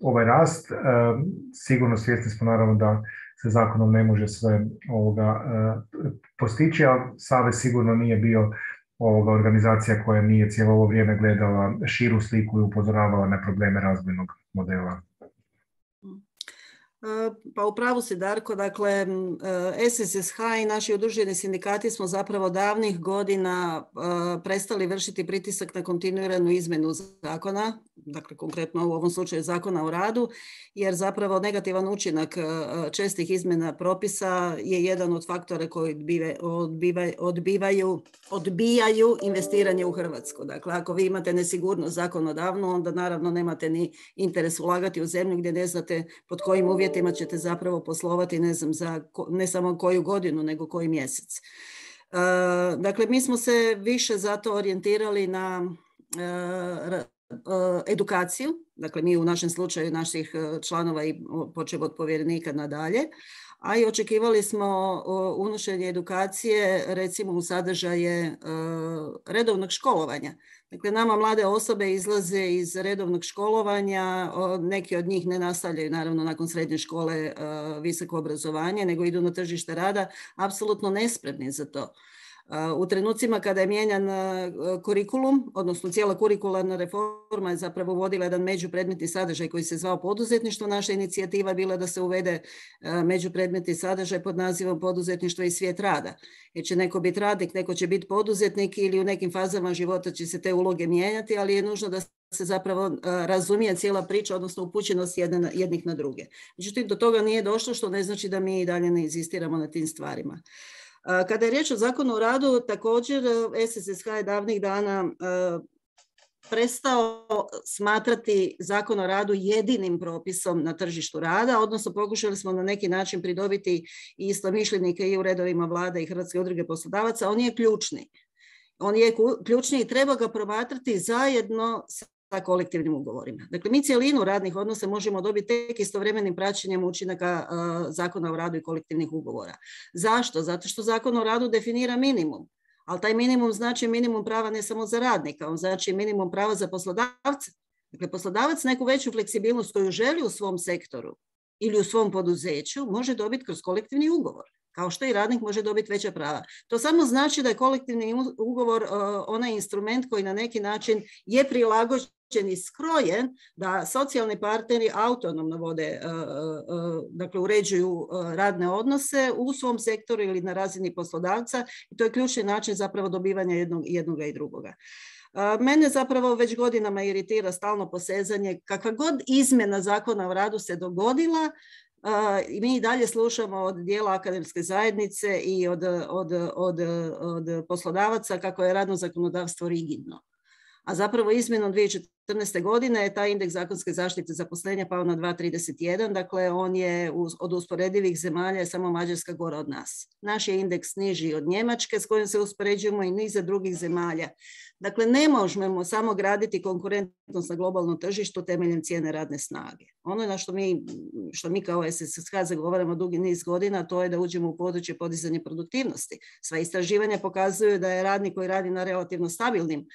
ovaj rast. Sigurno svjesni smo naravno da se zakonom ne može sve ovoga postići, ali Savez sigurno nije bio ovoga organizacija koja nije cijelo ovo vrijeme gledala širu sliku i upozoravala na probleme razvojnog modela. Pa u pravu si Darko, dakle SSSH i naši udruženi sindikati smo zapravo davnih godina prestali vršiti pritisak na kontinuiranu izmenu zakona, dakle konkretno u ovom slučaju zakona o radu, jer zapravo negativan učinak čestih izmjena propisa je jedan od faktora koji odbivaju, odbijaju investiranje u Hrvatsku. Dakle, ako vi imate nesigurnost zakonodavnu, onda naravno nemate ni interes ulagati u zemlju gdje ne znate pod kojim uvjetima uvjetima ćete zapravo poslovati ne znam za ne samo koju godinu nego koji mjesec. E, dakle, mi smo se više zato orijentirali na e, e, edukaciju, dakle mi u našem slučaju naših članova i počeo od povjerenika nadalje, a i očekivali smo unošenje edukacije recimo u sadržaje redovnog školovanja. Dakle, nama mlade osobe izlaze iz redovnog školovanja, neki od njih ne nastavljaju naravno nakon srednje škole visoko obrazovanje, nego idu na tržište rada, apsolutno nespremni za to. U trenucima kada je mijenjan kurikulum, odnosno cijela kurikularna reforma je zapravo uvodila jedan međupredmetni sadržaj koji se zvao poduzetništvo. Naša inicijativa je bila da se uvede međupredmetni sadržaj pod nazivom poduzetništvo i svijet rada. Jer će neko biti radnik, neko će biti poduzetnik ili u nekim fazama života će se te uloge mijenjati, ali je nužno da se zapravo razumije cijela priča, odnosno upućenost jednih na druge. Međutim, do toga nije došlo, što ne znači da mi i dalje ne inzistiramo na tim stvarima. Kada je riječ o zakonu o radu, također e, SSSH je davnih dana e, prestao smatrati zakon o radu jedinim propisom na tržištu rada, odnosno pokušali smo na neki način pridobiti i mišljenike i u redovima vlade i Hrvatske udruge poslodavaca. On je ključni. On je ključni i treba ga promatrati zajedno sa kolektivnim ugovorima. Dakle, mi cijelinu radnih odnosa možemo dobiti tek istovremenim praćenjem učinaka zakona o radu i kolektivnih ugovora. Zašto? Zato što zakon o radu definira minimum. Ali taj minimum znači minimum prava ne samo za radnika, on znači minimum prava za poslodavca. Dakle, poslodavac neku veću fleksibilnost koju želi u svom sektoru ili u svom poduzeću može dobiti kroz kolektivni ugovor kao što i radnik može dobiti veća prava. To samo znači da je kolektivni ugovor onaj instrument koji na neki način je prilagođen i skrojen da socijalni partneri autonomno vode, e, e, e, dakle uređuju radne odnose u svom sektoru ili na razini poslodavca i to je ključni način zapravo dobivanja jednog, jednoga i drugoga. Mene zapravo već godinama iritira stalno posezanje. Kakva god izmjena zakona o radu se dogodila, i mi i dalje slušamo od dijela akademske zajednice i od, od, od, od poslodavaca kako je radno zakonodavstvo rigidno a zapravo izmjenom 2014. godine je taj indeks zakonske zaštite zaposlenja pao na 2,31, dakle on je od usporedivih zemalja samo Mađarska gora od nas. Naš je indeks niži od Njemačke s kojim se uspoređujemo i niza drugih zemalja. Dakle, ne možemo samo graditi konkurentnost na globalnom tržištu temeljem cijene radne snage. Ono na što mi, što mi kao SSH zagovaramo dugi niz godina, to je da uđemo u područje podizanja produktivnosti. Sva istraživanja pokazuju da je radnik koji radi na relativno stabilnim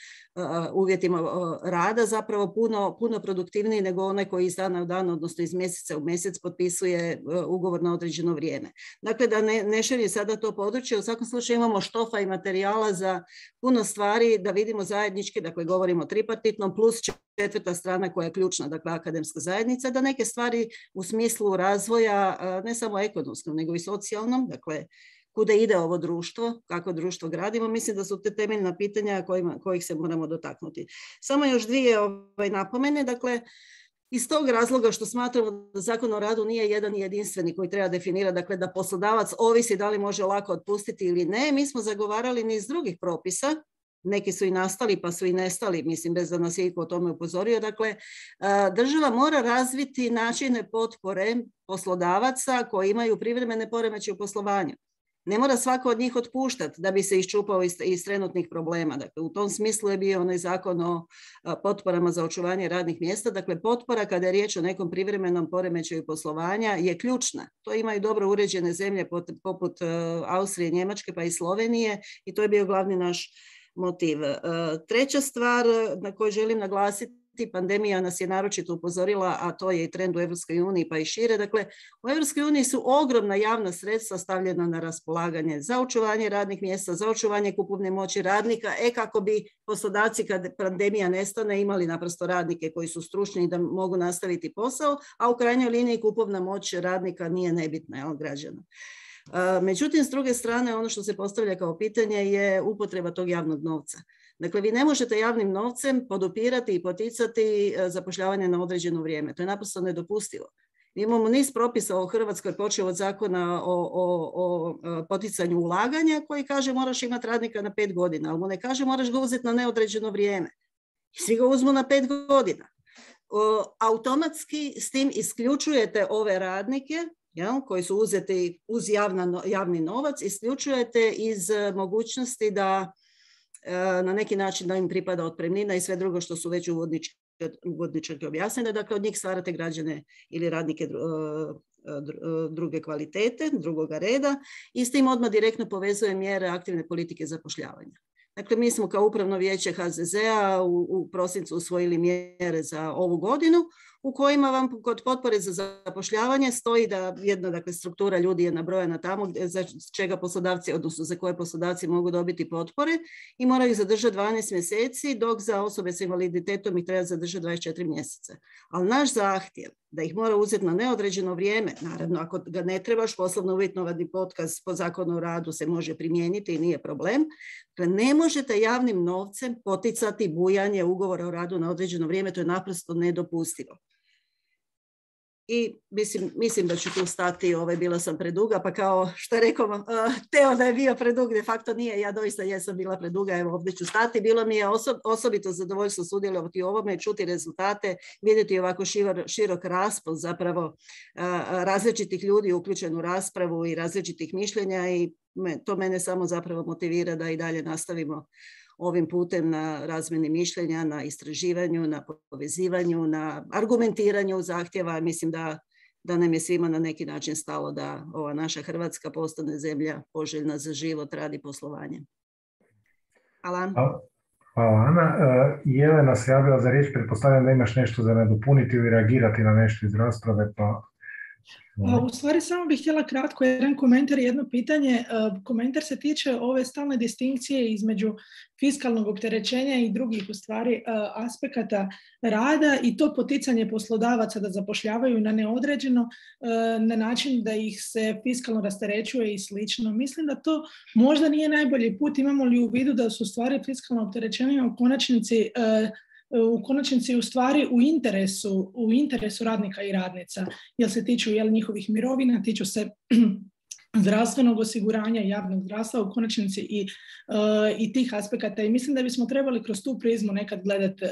uvjetima rada zapravo puno, puno produktivniji nego onaj koji iz dana u dan, odnosno iz mjeseca u mjesec potpisuje ugovor na određeno vrijeme. Dakle, da ne, ne širi sada to područje, u svakom slučaju imamo štofa i materijala za puno stvari da vidimo zajednički, dakle govorimo o tripartitnom, plus četvrta strana koja je ključna, dakle akademska zajednica, da neke stvari u smislu razvoja, ne samo ekonomskom, nego i socijalnom, dakle kuda ide ovo društvo, kako društvo gradimo, mislim da su te temeljna pitanja kojima, kojih se moramo dotaknuti. Samo još dvije ovaj, napomene, dakle, iz tog razloga što smatramo da zakon o radu nije jedan jedinstveni koji treba definirati, dakle da poslodavac ovisi da li može lako otpustiti ili ne, mi smo zagovarali niz drugih propisa neki su i nastali pa su i nestali, mislim bez da nas je iko o tome upozorio. Dakle, država mora razviti načine potpore poslodavaca koji imaju privremene poremeće u poslovanju. Ne mora svako od njih otpuštati da bi se iščupao iz, iz trenutnih problema. Dakle, u tom smislu je bio onaj zakon o potporama za očuvanje radnih mjesta. Dakle, potpora kada je riječ o nekom privremenom poremećaju poslovanja je ključna. To imaju dobro uređene zemlje poput Austrije, Njemačke pa i Slovenije i to je bio glavni naš motiv. Treća stvar na koju želim naglasiti pandemija nas je naročito upozorila, a to je i trend u EU pa i šire. Dakle, u EU su ogromna javna sredstva stavljena na raspolaganje za očuvanje radnih mjesta, za očuvanje kupovne moći radnika, e kako bi poslodavci kad pandemija nestane imali naprosto radnike koji su stručni da mogu nastaviti posao, a u krajnjoj liniji kupovna moć radnika nije nebitna, jel, građana. Međutim, s druge strane, ono što se postavlja kao pitanje je upotreba tog javnog novca. Dakle, vi ne možete javnim novcem podupirati i poticati e, zapošljavanje na određeno vrijeme. To je naprosto nedopustivo. Mi imamo niz propisa u Hrvatskoj, počeo od zakona o, o, o e, poticanju ulaganja koji kaže moraš imati radnika na pet godina, ali mu ne kaže moraš ga uzeti na neodređeno vrijeme. I svi ga uzmu na pet godina. automatski s tim isključujete ove radnike jel, koji su uzeti uz javna, javni novac, isključujete iz e, mogućnosti da na neki način da im pripada otpremnina i sve drugo što su već uvodnički objasnene. Dakle, od njih stvarate građane ili radnike e, e, druge kvalitete, drugoga reda i s tim odmah direktno povezuje mjere aktivne politike zapošljavanja. Dakle, mi smo kao upravno vijeće HZZ-a u, u prosincu usvojili mjere za ovu godinu u kojima vam kod potpore za zapošljavanje stoji da jedna dakle, struktura ljudi je nabrojena tamo za čega poslodavci, odnosno za koje poslodavci mogu dobiti potpore i moraju zadržati 12 mjeseci, dok za osobe s invaliditetom ih treba zadržati 24 mjeseca. Ali naš zahtjev da ih mora uzeti na neodređeno vrijeme, naravno ako ga ne trebaš, poslovno uvjetnovani potkaz po zakonu o radu se može primijeniti i nije problem. Dakle, ne možete javnim novcem poticati bujanje ugovora o radu na određeno vrijeme, to je naprosto nedopustivo. I mislim, mislim da ću tu stati, ovaj, bila sam preduga, pa kao što je rekao uh, Teo da je bio predug, de facto nije, ja doista jesam bila preduga, evo ovdje ću stati. Bilo mi je osobito zadovoljstvo sudjelovati u ovome, čuti rezultate, vidjeti ovako širok, širok raspon zapravo uh, različitih ljudi uključen u raspravu i različitih mišljenja i to mene samo zapravo motivira da i dalje nastavimo ovim putem na razmjeni mišljenja, na istraživanju, na povezivanju, na argumentiranju zahtjeva. Mislim da, da nam je svima na neki način stalo da ova naša Hrvatska postane zemlja poželjna za život, radi poslovanje. Hvala. Hvala Ana. E, Jelena se javila za riječ, pretpostavljam da imaš nešto za nadopuniti ili reagirati na nešto iz rasprave, pa u stvari samo bih htjela kratko jedan komentar i jedno pitanje. E, komentar se tiče ove stalne distinkcije između fiskalnog opterećenja i drugih u stvari e, aspekata rada i to poticanje poslodavaca da zapošljavaju na neodređeno e, na način da ih se fiskalno rasterećuje i slično. Mislim da to možda nije najbolji put. Imamo li u vidu da su stvari fiskalno opterećenja u konačnici u konačnici u stvari u interesu, u interesu radnika i radnica, jer se tiču jel, njihovih mirovina, tiču se zdravstvenog osiguranja, javnog zdravstva, u konačnici i, uh, i tih aspekata. I mislim da bismo trebali kroz tu prizmu nekad gledati uh,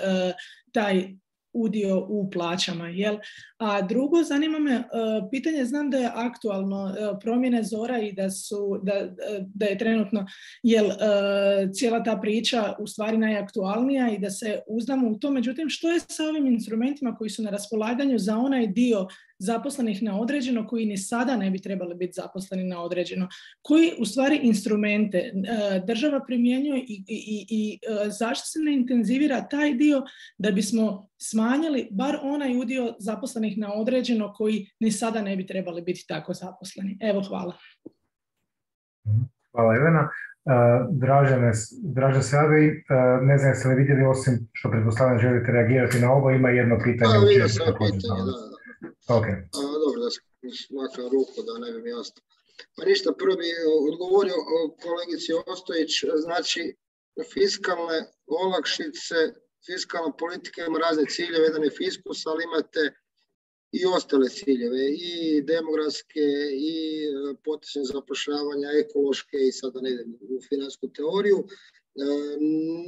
taj udio u plaćama. Jel? A drugo, zanima me, e, pitanje znam da je aktualno e, promjene Zora i da, su, da, da je trenutno jel, e, cijela ta priča u stvari najaktualnija i da se uznamo u to. Međutim, što je sa ovim instrumentima koji su na raspolaganju za onaj dio zaposlenih na određeno koji ni sada ne bi trebali biti zaposleni na određeno. Koji u stvari instrumente e, država primjenjuje i, i, i e, zašto se ne intenzivira taj dio da bismo smanjili bar onaj udio zaposlenih na određeno koji ni sada ne bi trebali biti tako zaposleni. Evo, hvala. Hvala Ivana. Uh, Draže se javi, ne znam jeste li vidjeli osim što pretpostavljam želite reagirati na ovo, ima jedno pitanje. Pa, Okay. Dobro, da smakam ruku da ne bi jasno. Pa ništa, prvo bi odgovorio kolegici Ostojić, znači fiskalne olakšice, fiskalna politika ima razne ciljeve, jedan je fiskus, ali imate i ostale ciljeve, i demografske, i e, poticanje zapošljavanja, ekološke i sada ne idem u finansku teoriju.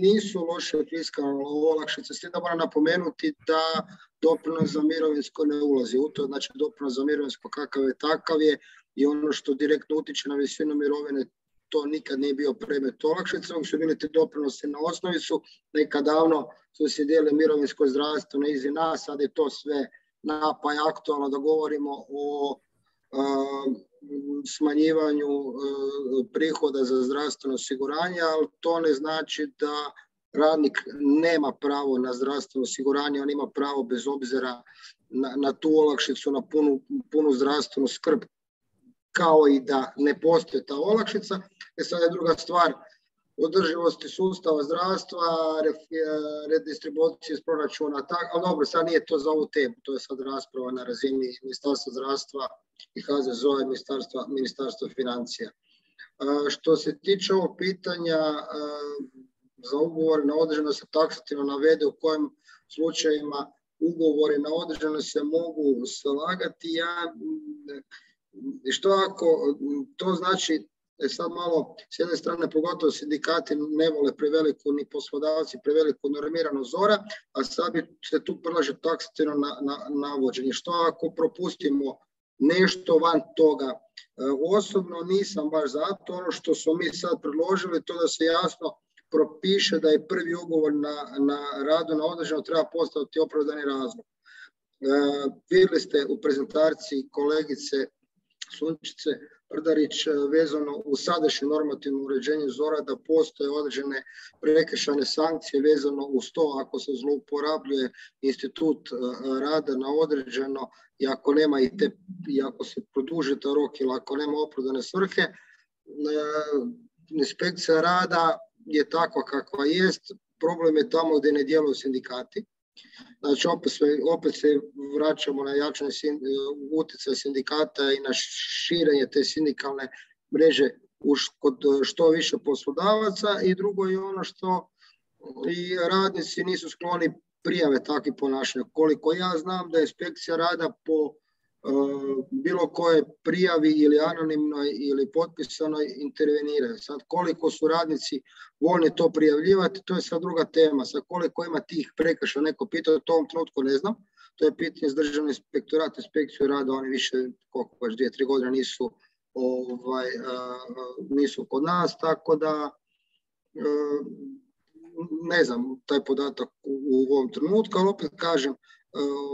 Nisu loše fiskalne olakšice, s tim da moram napomenuti da doprinos za mirovinsko ne ulazi u to, znači doprinos za mirovinsko kakav je takav je i ono što direktno utiče na visinu mirovine, to nikad nije bio predmet olakšice, nego su bili ti doprinosi na osnovicu, nekad davno su se dijeli mirovinsko zdravstvo na izi nas, sad je to sve napaj aktualno da govorimo o smanjivanju e, prihoda za zdravstveno osiguranje, ali to ne znači da radnik nema pravo na zdravstveno osiguranje, on ima pravo bez obzira na, na tu olakšicu, na punu, punu zdravstvenu skrb, kao i da ne postoje ta olakšica. E sad je druga stvar, održivosti sustava zdravstva, redistribucije iz proračuna, tak, ali dobro, sad nije to za ovu temu, to je sad rasprava na razini Ministarstva zdravstva i HZZO i Ministarstva, Ministarstva financija. Što se tiče ovog pitanja za ugovor na određeno se taksativno navede u kojim slučajevima ugovori na određeno se mogu slagati. Ja, što ako to znači E sad malo, s jedne strane, pogotovo sindikati ne vole preveliku, ni poslodavci preveliku normiranu zora, a sad bi se tu prlaže taksativno na, na, navođenje. Što ako propustimo nešto van toga? E, osobno nisam baš zato, ono što smo mi sad predložili, to da se jasno propiše da je prvi ugovor na, na radu na određeno treba postaviti opravdani razlog. E, vidjeli ste u prezentaciji kolegice Sunčice Prdarić e, vezano u sadašnje normativno uređenje ZORA da postoje određene prekršajne sankcije vezano uz to ako se zlouporabljuje institut e, rada na određeno i ako nema i, te, i ako se produži ta rok ili ako nema opravdane svrhe, e, inspekcija rada je takva kakva jest, problem je tamo gdje ne djeluju sindikati Znači opet, se, opet se vraćamo na jačanje utjecaja sindikata i na širenje te sindikalne mreže kod što više poslodavaca i drugo je ono što i radnici nisu skloni prijave takvih ponašanja. Koliko ja znam da je inspekcija rada po E, bilo koje prijavi ili anonimnoj ili potpisanoj interveniraju. Sad koliko su radnici voljni to prijavljivati, to je sad druga tema. Sad koliko ima tih prekrša, neko pita, u tom trenutku ne znam. To je pitanje s državnim inspektorat, inspekciju rada, oni više, koliko baš dvije, tri godine nisu, ovaj, e, nisu kod nas, tako da e, ne znam taj podatak u ovom trenutku, ali opet kažem, E,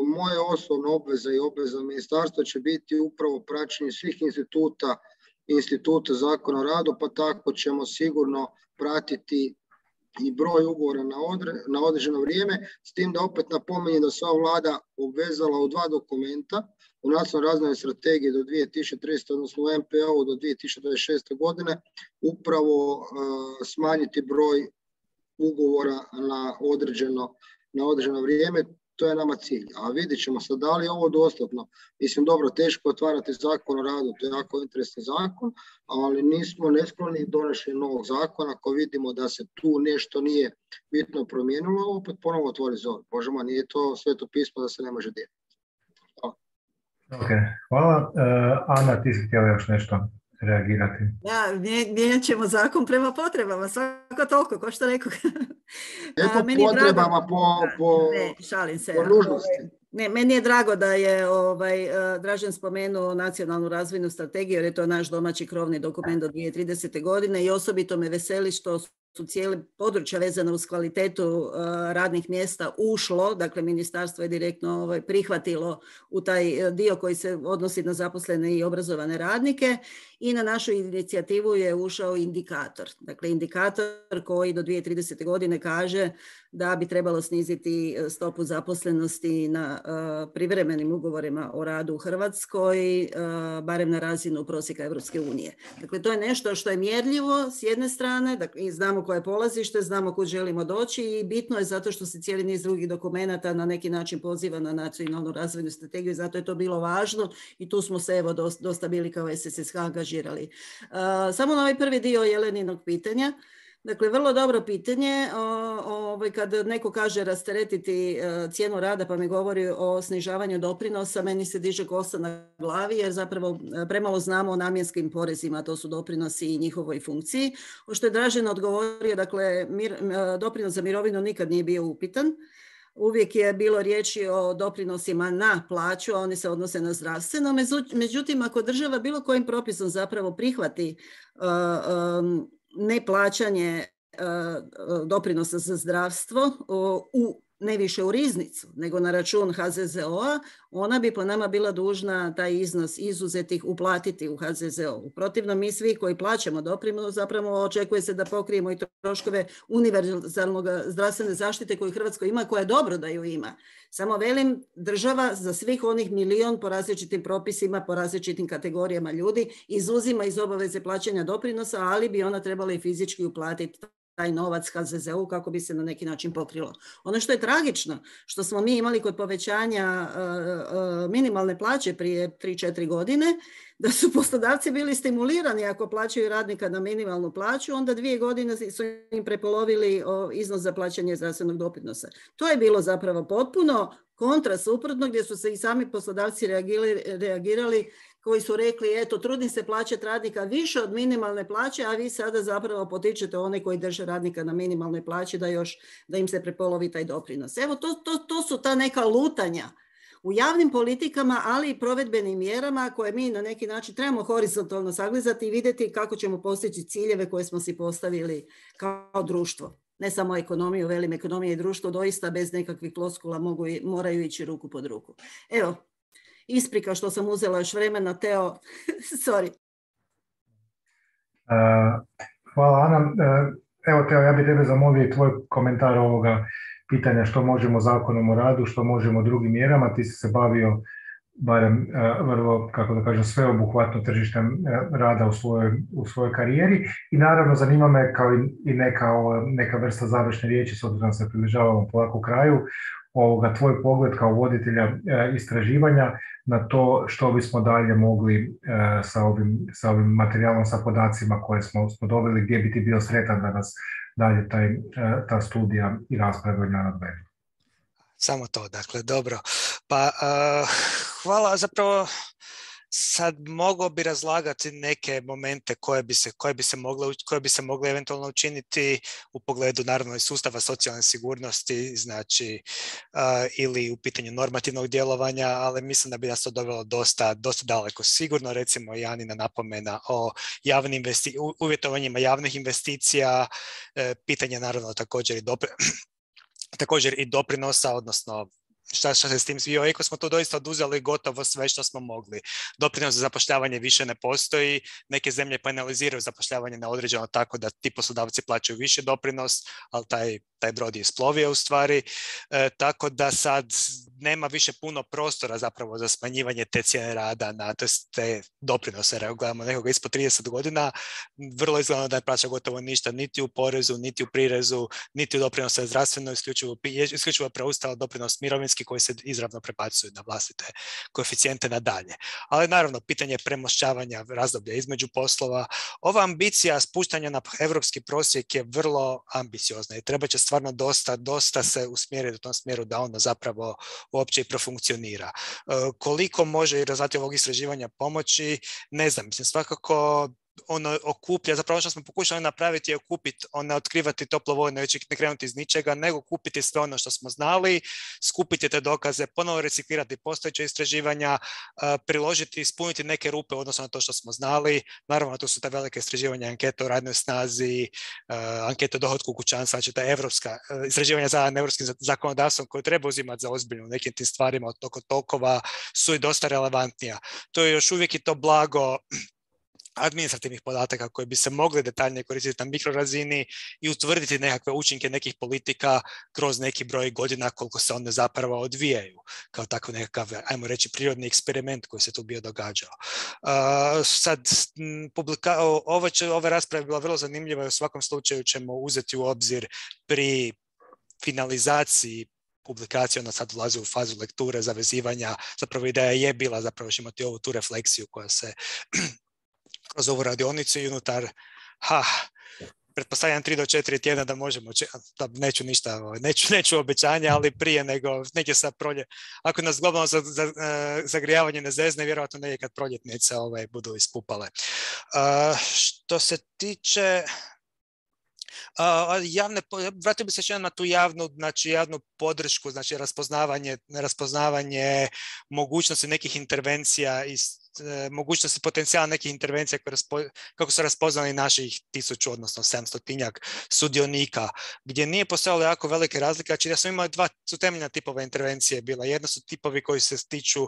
moja osobna obveza i obveza ministarstva će biti upravo praćenje svih instituta instituta zakona o radu, pa tako ćemo sigurno pratiti i broj ugovora na, odre, na određeno vrijeme, s tim da opet napominjem da sva vlada obvezala u dva dokumenta, u nacionalnoj razvojnoj strategiji do 2030. odnosno u MPO do 2026. godine, upravo uh, smanjiti broj ugovora na određeno, na određeno vrijeme to je nama cilj. A vidjet ćemo sad da li je ovo dostatno. Mislim, dobro, teško otvarati zakon o radu, to je jako interesan zakon, ali nismo neskloni donošenju novog zakona ako vidimo da se tu nešto nije bitno promijenilo, opet ponovo otvori zon. Božemo, nije to sveto pismo da se ne može dijeliti. Hvala. Hvala. Uh, Ana, ti si htjela još nešto reagirati. Da, mijenjat ćemo zakon prema potrebama, svako toliko, ko što rekao. Eto potrebama po, po, ne, šalim se. po nužnosti. Ne, meni je drago da je ovaj, e, Dražen spomenuo nacionalnu razvojnu strategiju jer je to naš domaći krovni dokument do 2030. godine i osobito me veseli što su cijeli područja vezana uz kvalitetu uh, radnih mjesta ušlo, dakle ministarstvo je direktno ovaj, prihvatilo u taj uh, dio koji se odnosi na zaposlene i obrazovane radnike i na našu inicijativu je ušao indikator. Dakle, indikator koji do 2030. godine kaže da bi trebalo sniziti uh, stopu zaposlenosti na privremenim ugovorima o radu u Hrvatskoj, barem na razinu prosjeka Europske unije. Dakle, to je nešto što je mjerljivo s jedne strane, dakle, i znamo koje je polazište, znamo kud želimo doći i bitno je zato što se cijeli niz drugih dokumenata na neki način poziva na nacionalnu razvojnu strategiju i zato je to bilo važno i tu smo se evo dosta bili kao SSSH angažirali. samo na ovaj prvi dio Jeleninog pitanja, Dakle, vrlo dobro pitanje. Ovaj, kad neko kaže rasteretiti e, cijenu rada pa mi govori o snižavanju doprinosa, meni se diže kosa na glavi jer zapravo e, premalo znamo o namjenskim porezima, to su doprinosi i njihovoj funkciji. O što je Dražen odgovorio, dakle, e, doprinos za mirovinu nikad nije bio upitan. Uvijek je bilo riječi o doprinosima na plaću, a oni se odnose na zdravstveno. Međutim, ako država bilo kojim propisom zapravo prihvati neplaćanje doprinosa za zdravstvo u ne više u riznicu, nego na račun HZZO-a, ona bi po nama bila dužna taj iznos izuzetih uplatiti u HZZO. U protivnom, mi svi koji plaćamo doprinos, zapravo očekuje se da pokrijemo i troškove univerzalnog zdravstvene zaštite koju Hrvatskoj ima, koja je dobro da ju ima. Samo velim, država za svih onih milion po različitim propisima, po različitim kategorijama ljudi, izuzima iz obaveze plaćanja doprinosa, ali bi ona trebala i fizički uplatiti taj novac HZZU kako bi se na neki način pokrilo. Ono što je tragično, što smo mi imali kod povećanja e, e, minimalne plaće prije 3-4 godine, da su poslodavci bili stimulirani ako plaćaju radnika na minimalnu plaću, onda dvije godine su im prepolovili iznos za plaćanje zdravstvenog doprinosa. To je bilo zapravo potpuno kontra suprotno gdje su se i sami poslodavci reagirali koji su rekli eto trudim se plaćati radnika više od minimalne plaće, a vi sada zapravo potičete one koji drže radnika na minimalnoj plaći da još da im se prepolovi taj doprinos. Evo to, to, to su ta neka lutanja u javnim politikama, ali i provedbenim mjerama koje mi na neki način trebamo horizontalno saglizati i vidjeti kako ćemo postići ciljeve koje smo si postavili kao društvo. Ne samo ekonomiju, velim ekonomije i društvo doista bez nekakvih floskula mogu, moraju ići ruku pod ruku. Evo, Isprika što sam uzela još vremena, Teo, sorry. E, hvala Ana. E, evo Teo, ja bih tebe zamolio tvoj komentar ovoga pitanja što možemo zakonom o radu, što možemo drugim mjerama. Ti si se bavio barem e, vrlo, kako da kažem, sveobuhvatno tržištem rada u svojoj, u svojoj karijeri i naravno zanima me kao i neka, neka vrsta završne riječi s obzirom se približavamo polako kraju, ovoga, tvoj pogled kao voditelja istraživanja na to što bismo dalje mogli e, sa ovim, sa ovim materijalom, sa podacima koje smo, smo gdje bi ti bio sretan da nas dalje taj, e, ta studija i rasprave o Samo to, dakle, dobro. Pa, hvala zapravo sad mogao bi razlagati neke momente koje bi se, koje bi se, mogle, koje bi se mogle eventualno učiniti u pogledu naravno i sustava socijalne sigurnosti, znači ili u pitanju normativnog djelovanja, ali mislim da bi nas to dovelo dosta, dosta daleko. Sigurno recimo Janina napomena o javnim investi, uvjetovanjima javnih investicija, e, pitanje naravno također i također i doprinosa, odnosno šta, šta se s tim zvio. Eko smo to doista oduzeli gotovo sve što smo mogli. Doprinos za zapošljavanje više ne postoji, neke zemlje penaliziraju zapošljavanje na određeno tako da ti poslodavci plaćaju više doprinos, ali taj taj brod je isplovio u stvari, e, tako da sad nema više puno prostora zapravo za smanjivanje te cijene rada na te doprinose. Evo gledamo nekoga ispod 30 godina, vrlo izgledano da je plaća gotovo ništa niti u porezu, niti u prirezu, niti u doprinose zdravstveno, isključivo, isključivo preustao doprinos mirovinski koji se izravno prebacuju na vlastite koeficijente nadalje. Ali naravno, pitanje premošćavanja razdoblja između poslova, ova ambicija spuštanja na evropski prosjek je vrlo ambiciozna i treba će stvarno dosta, dosta se usmjeriti u tom smjeru da ono zapravo uopće i profunkcionira. E, koliko može i rezultati ovog istraživanja pomoći, ne znam, mislim svakako ono okuplja, zapravo što smo pokušali napraviti je okupiti, ono, otkrivati toplo neće ne krenuti iz ničega, nego kupiti sve ono što smo znali, skupiti te dokaze, ponovo reciklirati postojeće istraživanja, priložiti, ispuniti neke rupe odnosno na to što smo znali. Naravno, tu su ta velike istraživanja, ankete o radnoj snazi, ankete o dohodku kućanstva, znači ta evropska istraživanja za evropskim zakonodavstvom koje treba uzimati za ozbiljno u nekim tim stvarima od toko tokova su i dosta relevantnija. To je još uvijek i to blago administrativnih podataka koje bi se mogli detaljnije koristiti na mikrorazini i utvrditi nekakve učinke nekih politika kroz neki broj godina koliko se one zapravo odvijaju kao takav nekakav, ajmo reći, prirodni eksperiment koji se tu bio događao. Uh, sad, publika, ova rasprava je bila vrlo zanimljiva i u svakom slučaju ćemo uzeti u obzir pri finalizaciji publikacije, ona sad ulazi u fazu lekture, zavezivanja, zapravo ideja je bila zapravo imati ovu tu refleksiju koja se kroz ovu radionicu i unutar ha, pretpostavljam 3 do 4 tjedna da možemo, da neću ništa, ovaj, neću, neću obećanja, ali prije nego neke sa prolje. Ako nas globalno za, za, e, zagrijavanje ne zezne, vjerojatno neke kad proljetnice ovaj, budu ispupale. Uh, što se tiče javne, vratio bi se još na tu javnu, znači javnu podršku, znači raspoznavanje, raspoznavanje mogućnosti nekih intervencija i e, mogućnosti potencijala nekih intervencija kako su raspoznali naših tisuću, odnosno 700 tinjak sudionika, gdje nije postojalo jako velike razlike. Znači ja sam imao dva su temeljna tipova intervencije bila. Jedna su tipovi koji se tiču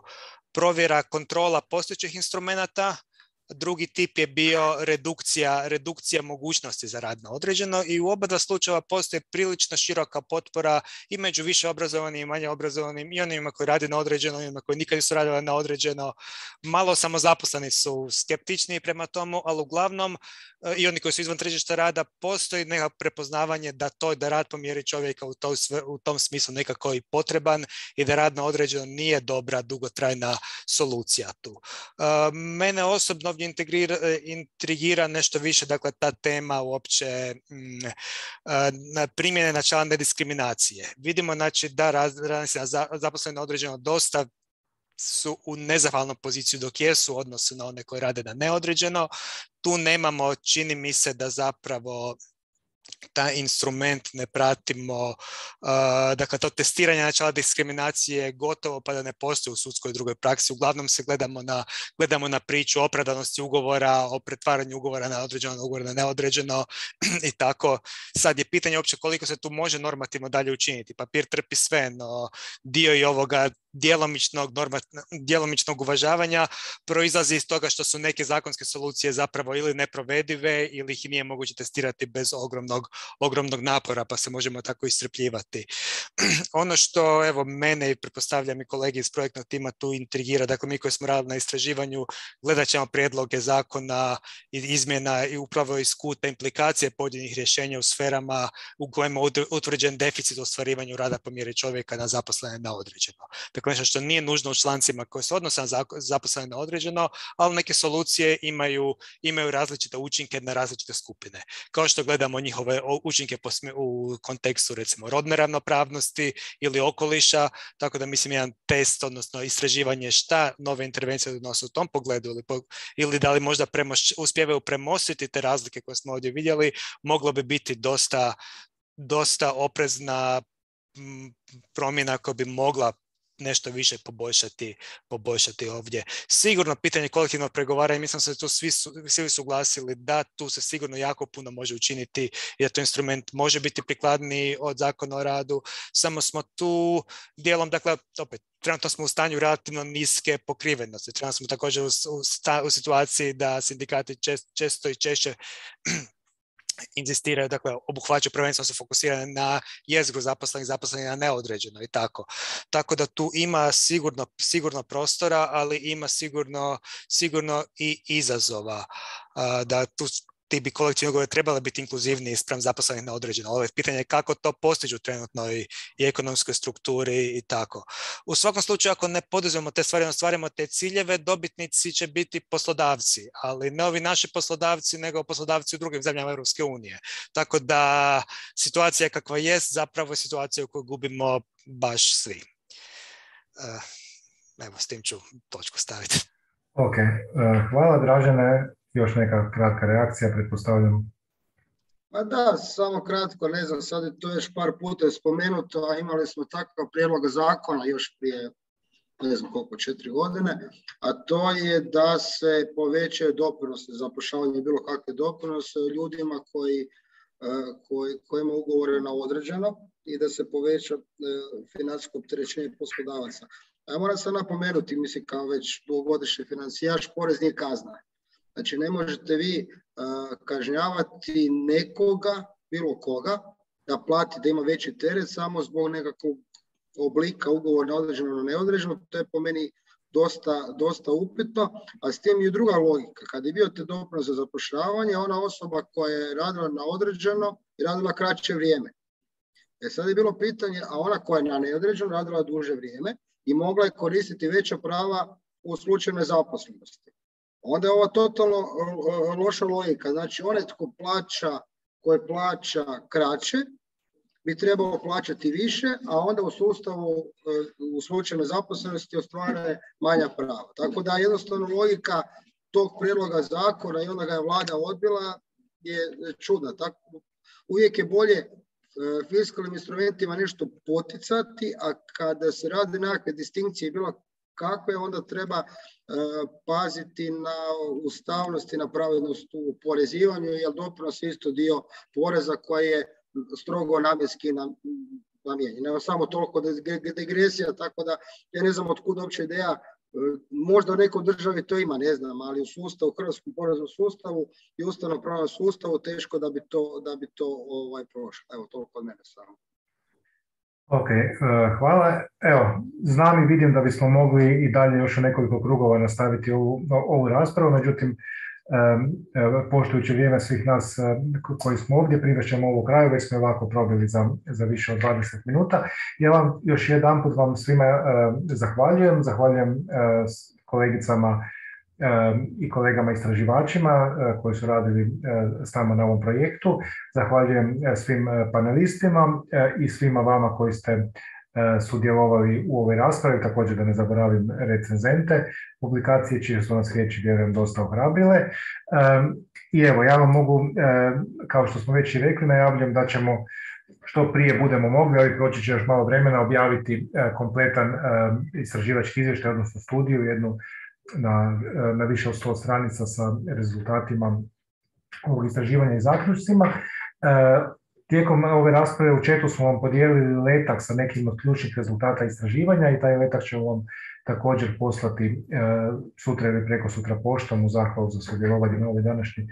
provjera kontrola postojećih instrumenata, drugi tip je bio redukcija, redukcija mogućnosti za rad na određeno i u oba dva slučajeva postoji prilično široka potpora i među više obrazovanim i manje obrazovanim i onima koji rade na određeno i onima koji nikad nisu radili na određeno. Malo samozaposleni su skeptični prema tomu, ali uglavnom e, i oni koji su izvan tržišta rada postoji neka prepoznavanje da to da rad po mjeri čovjeka u tom, u tom smislu nekako i potreban i da rad na određeno nije dobra dugotrajna solucija tu. E, mene osobno ovdje integrira, e, intrigira nešto više, dakle ta tema uopće mm, e, primjene načela nediskriminacije. Vidimo znači da različite zaposleni na određeno dosta su u nezahvalnom poziciju dok jesu u odnosu na one koji rade na neodređeno. Tu nemamo, čini mi se da zapravo taj instrument ne pratimo, uh, dakle to testiranje načela diskriminacije gotovo pa da ne postoji u sudskoj drugoj praksi. Uglavnom se gledamo na, gledamo na priču o opravdanosti ugovora, o pretvaranju ugovora na određeno, ugovor na neodređeno i tako. Sad je pitanje uopće koliko se tu može normativno dalje učiniti. Papir trpi sve, no dio i ovoga djelomičnog, djelomičnog uvažavanja proizlazi iz toga što su neke zakonske solucije zapravo ili neprovedive ili ih nije moguće testirati bez ogromnog, ogromnog napora pa se možemo tako iscrpljivati. ono što evo mene i pretpostavljam i kolege iz projektnog tima tu intrigira, dakle mi koji smo radili na istraživanju gledat ćemo prijedloge zakona i izmjena i upravo iz kuta implikacije pojedinih rješenja u sferama u kojima utvrđen deficit u ostvarivanju rada po mjeri čovjeka na zaposlene na određeno. Dakle, nešto što nije nužno u člancima koje se odnose na zaposlene na određeno, ali neke solucije imaju, imaju različite učinke na različite skupine. Kao što gledamo njihove učinke u kontekstu recimo rodne ravnopravnosti ili okoliša, tako da mislim jedan test, odnosno istraživanje šta nove intervencije donose u tom pogledu ili, ili da li možda premoš, uspjevaju premostiti te razlike koje smo ovdje vidjeli, moglo bi biti dosta dosta oprezna promjena koja bi mogla nešto više poboljšati, poboljšati ovdje. Sigurno pitanje kolektivnog pregovaranja, mislim se tu svi, su, svi suglasili da tu se sigurno jako puno može učiniti da to instrument može biti prikladniji od zakona o radu. Samo smo tu dijelom, dakle, opet, trenutno smo u stanju relativno niske pokrivenosti. Trenutno smo također u situaciji da sindikati često i češće inzistiraju, dakle, obuhvaćaju prvenstveno se fokusirane na jezgru zaposlenih, zaposlenih na neodređeno i tako. Tako da tu ima sigurno, sigurno prostora, ali ima sigurno, sigurno i izazova. Da tu ti bi kolektivni ugovori trebali biti inkluzivniji sprem zaposlenih na određeno. Ovo je pitanje kako to postižu trenutnoj i ekonomskoj strukturi i tako. U svakom slučaju, ako ne poduzmemo te stvari, ostvarimo te ciljeve, dobitnici će biti poslodavci, ali ne ovi naši poslodavci, nego poslodavci u drugim zemljama Europske unije. Tako da situacija kakva jest zapravo je situacija u kojoj gubimo baš svi. Eh, evo, s tim ću točku staviti. Ok, eh, hvala Dražene još neka kratka reakcija, pretpostavljam. Pa da, samo kratko, ne znam, sad je to još par puta spomenuto, a imali smo takav prijedlog zakona još prije ne znam koliko, četiri godine, a to je da se povećaju doprinose, zapošljavanje bilo kakve doprinose ljudima koji, e, koji, kojima ugovore na određeno i da se poveća e, financijsko opterećenje poslodavaca. Ja moram sad napomenuti, mislim kao već dugogodišnji financijaš, porez nije kazna. Znači ne možete vi kažnjavati nekoga, bilo koga, da plati, da ima veći teret samo zbog nekakvog oblika ugovora na određeno na neodređeno, to je po meni dosta, dosta upitno, a s tim i druga logika. Kad je bio te doprinos za zapošljavanje, ona osoba koja je radila na određeno i radila kraće vrijeme. E sad je bilo pitanje, a ona koja je na neodređeno radila duže vrijeme i mogla je koristiti veća prava u slučaju nezaposlenosti onda je ovo totalno loša logika. Znači, onaj tko plaća koje plaća kraće bi trebalo plaćati više, a onda u sustavu u slučaju nezaposlenosti ostvare manja prava. Tako da jednostavno logika tog prijedloga zakona i onda ga je vlada odbila je čudna. Uvijek je bolje fiskalnim instrumentima nešto poticati, a kada se rade nekakve distinkcije bilo kakve, onda treba paziti na ustavnost i na pravednost u porezivanju, jer doprinos je isto dio poreza koji je strogo namjenski namijenjen. Nema samo toliko degresija, tako da ja ne znam od kuda uopće ideja Možda u nekoj državi to ima, ne znam, ali u sustavu, u hrvatskom poreznom sustavu i ustavno pravnom sustavu teško da bi to, da bi to ovaj, prošlo. Evo, toliko od mene samo. Ok, hvala. Evo, znam i vidim da bismo mogli i dalje još u nekoliko krugova nastaviti ovu, ovu raspravu, međutim, poštujući vrijeme svih nas koji smo ovdje, privešćemo ovu kraju, već smo ovako probili za, za više od 20 minuta. Ja vam još jedan put vam svima zahvaljujem, zahvaljujem kolegicama i kolegama istraživačima koji su radili s nama na ovom projektu. Zahvaljujem svim panelistima i svima vama koji ste sudjelovali u ovoj raspravi, također da ne zaboravim recenzente publikacije čije su nas riječi vjerujem dosta ohrabrile. I evo, ja vam mogu, kao što smo već i rekli, najavljam da ćemo što prije budemo mogli, ali proći će još malo vremena objaviti kompletan istraživački izvještaj, odnosno studiju, jednu na, na više od 100 stranica sa rezultatima ovog istraživanja i zaključcima. Tijekom ove rasprave u četu smo vam podijelili letak sa nekim od ključnih rezultata istraživanja i taj letak ćemo vam također poslati sutra ili preko sutra poštom u zahvalu za sudjelovanje na ovoj današnjoj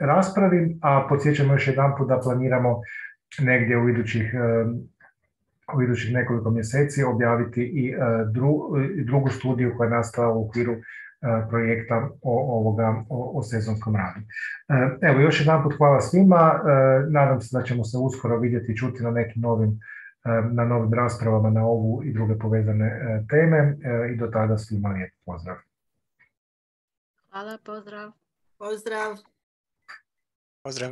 raspravi, a podsjećamo još jedan put da planiramo negdje u idućih u idućih nekoliko mjeseci objaviti i drugu studiju koja je nastala u okviru projekta o, ovoga, o, o sezonskom radu. Evo, još jedan put hvala svima. Nadam se da ćemo se uskoro vidjeti i čuti na nekim novim na novim raspravama na ovu i druge povezane teme i do tada svima lijep pozdrav. Hvala, pozdrav. Pozdrav. Pozdrav.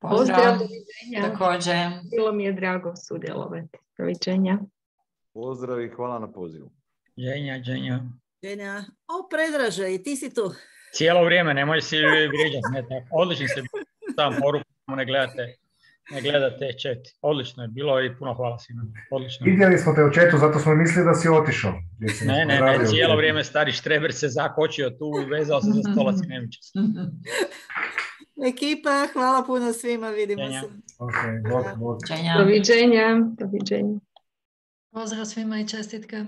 Pozdrav, također. Bilo mi je drago sudjelovati. Doviđenja. Pozdrav i hvala na pozivu. Dženja, Dženja. Dženja. O, Predraže, i ti si tu. Cijelo vrijeme, nemoj si vrijeđati. Ne, tako. Odlično se sam poruku, ne gledate, ne gledate chat. Odlično je bilo i puno hvala svima. Odlično. Vidjeli smo te u chatu, zato smo mislili da si otišao. Ne, ne, ne, cijelo vrijeme stari štreber se zakočio tu i vezao se za stolac i nemiče se. Ekipa, hvala puno svima, vidimo Dženja. se. Okay, bok, bok. Doviđenja. Doviđenja. Pozdrav svima i čestitka.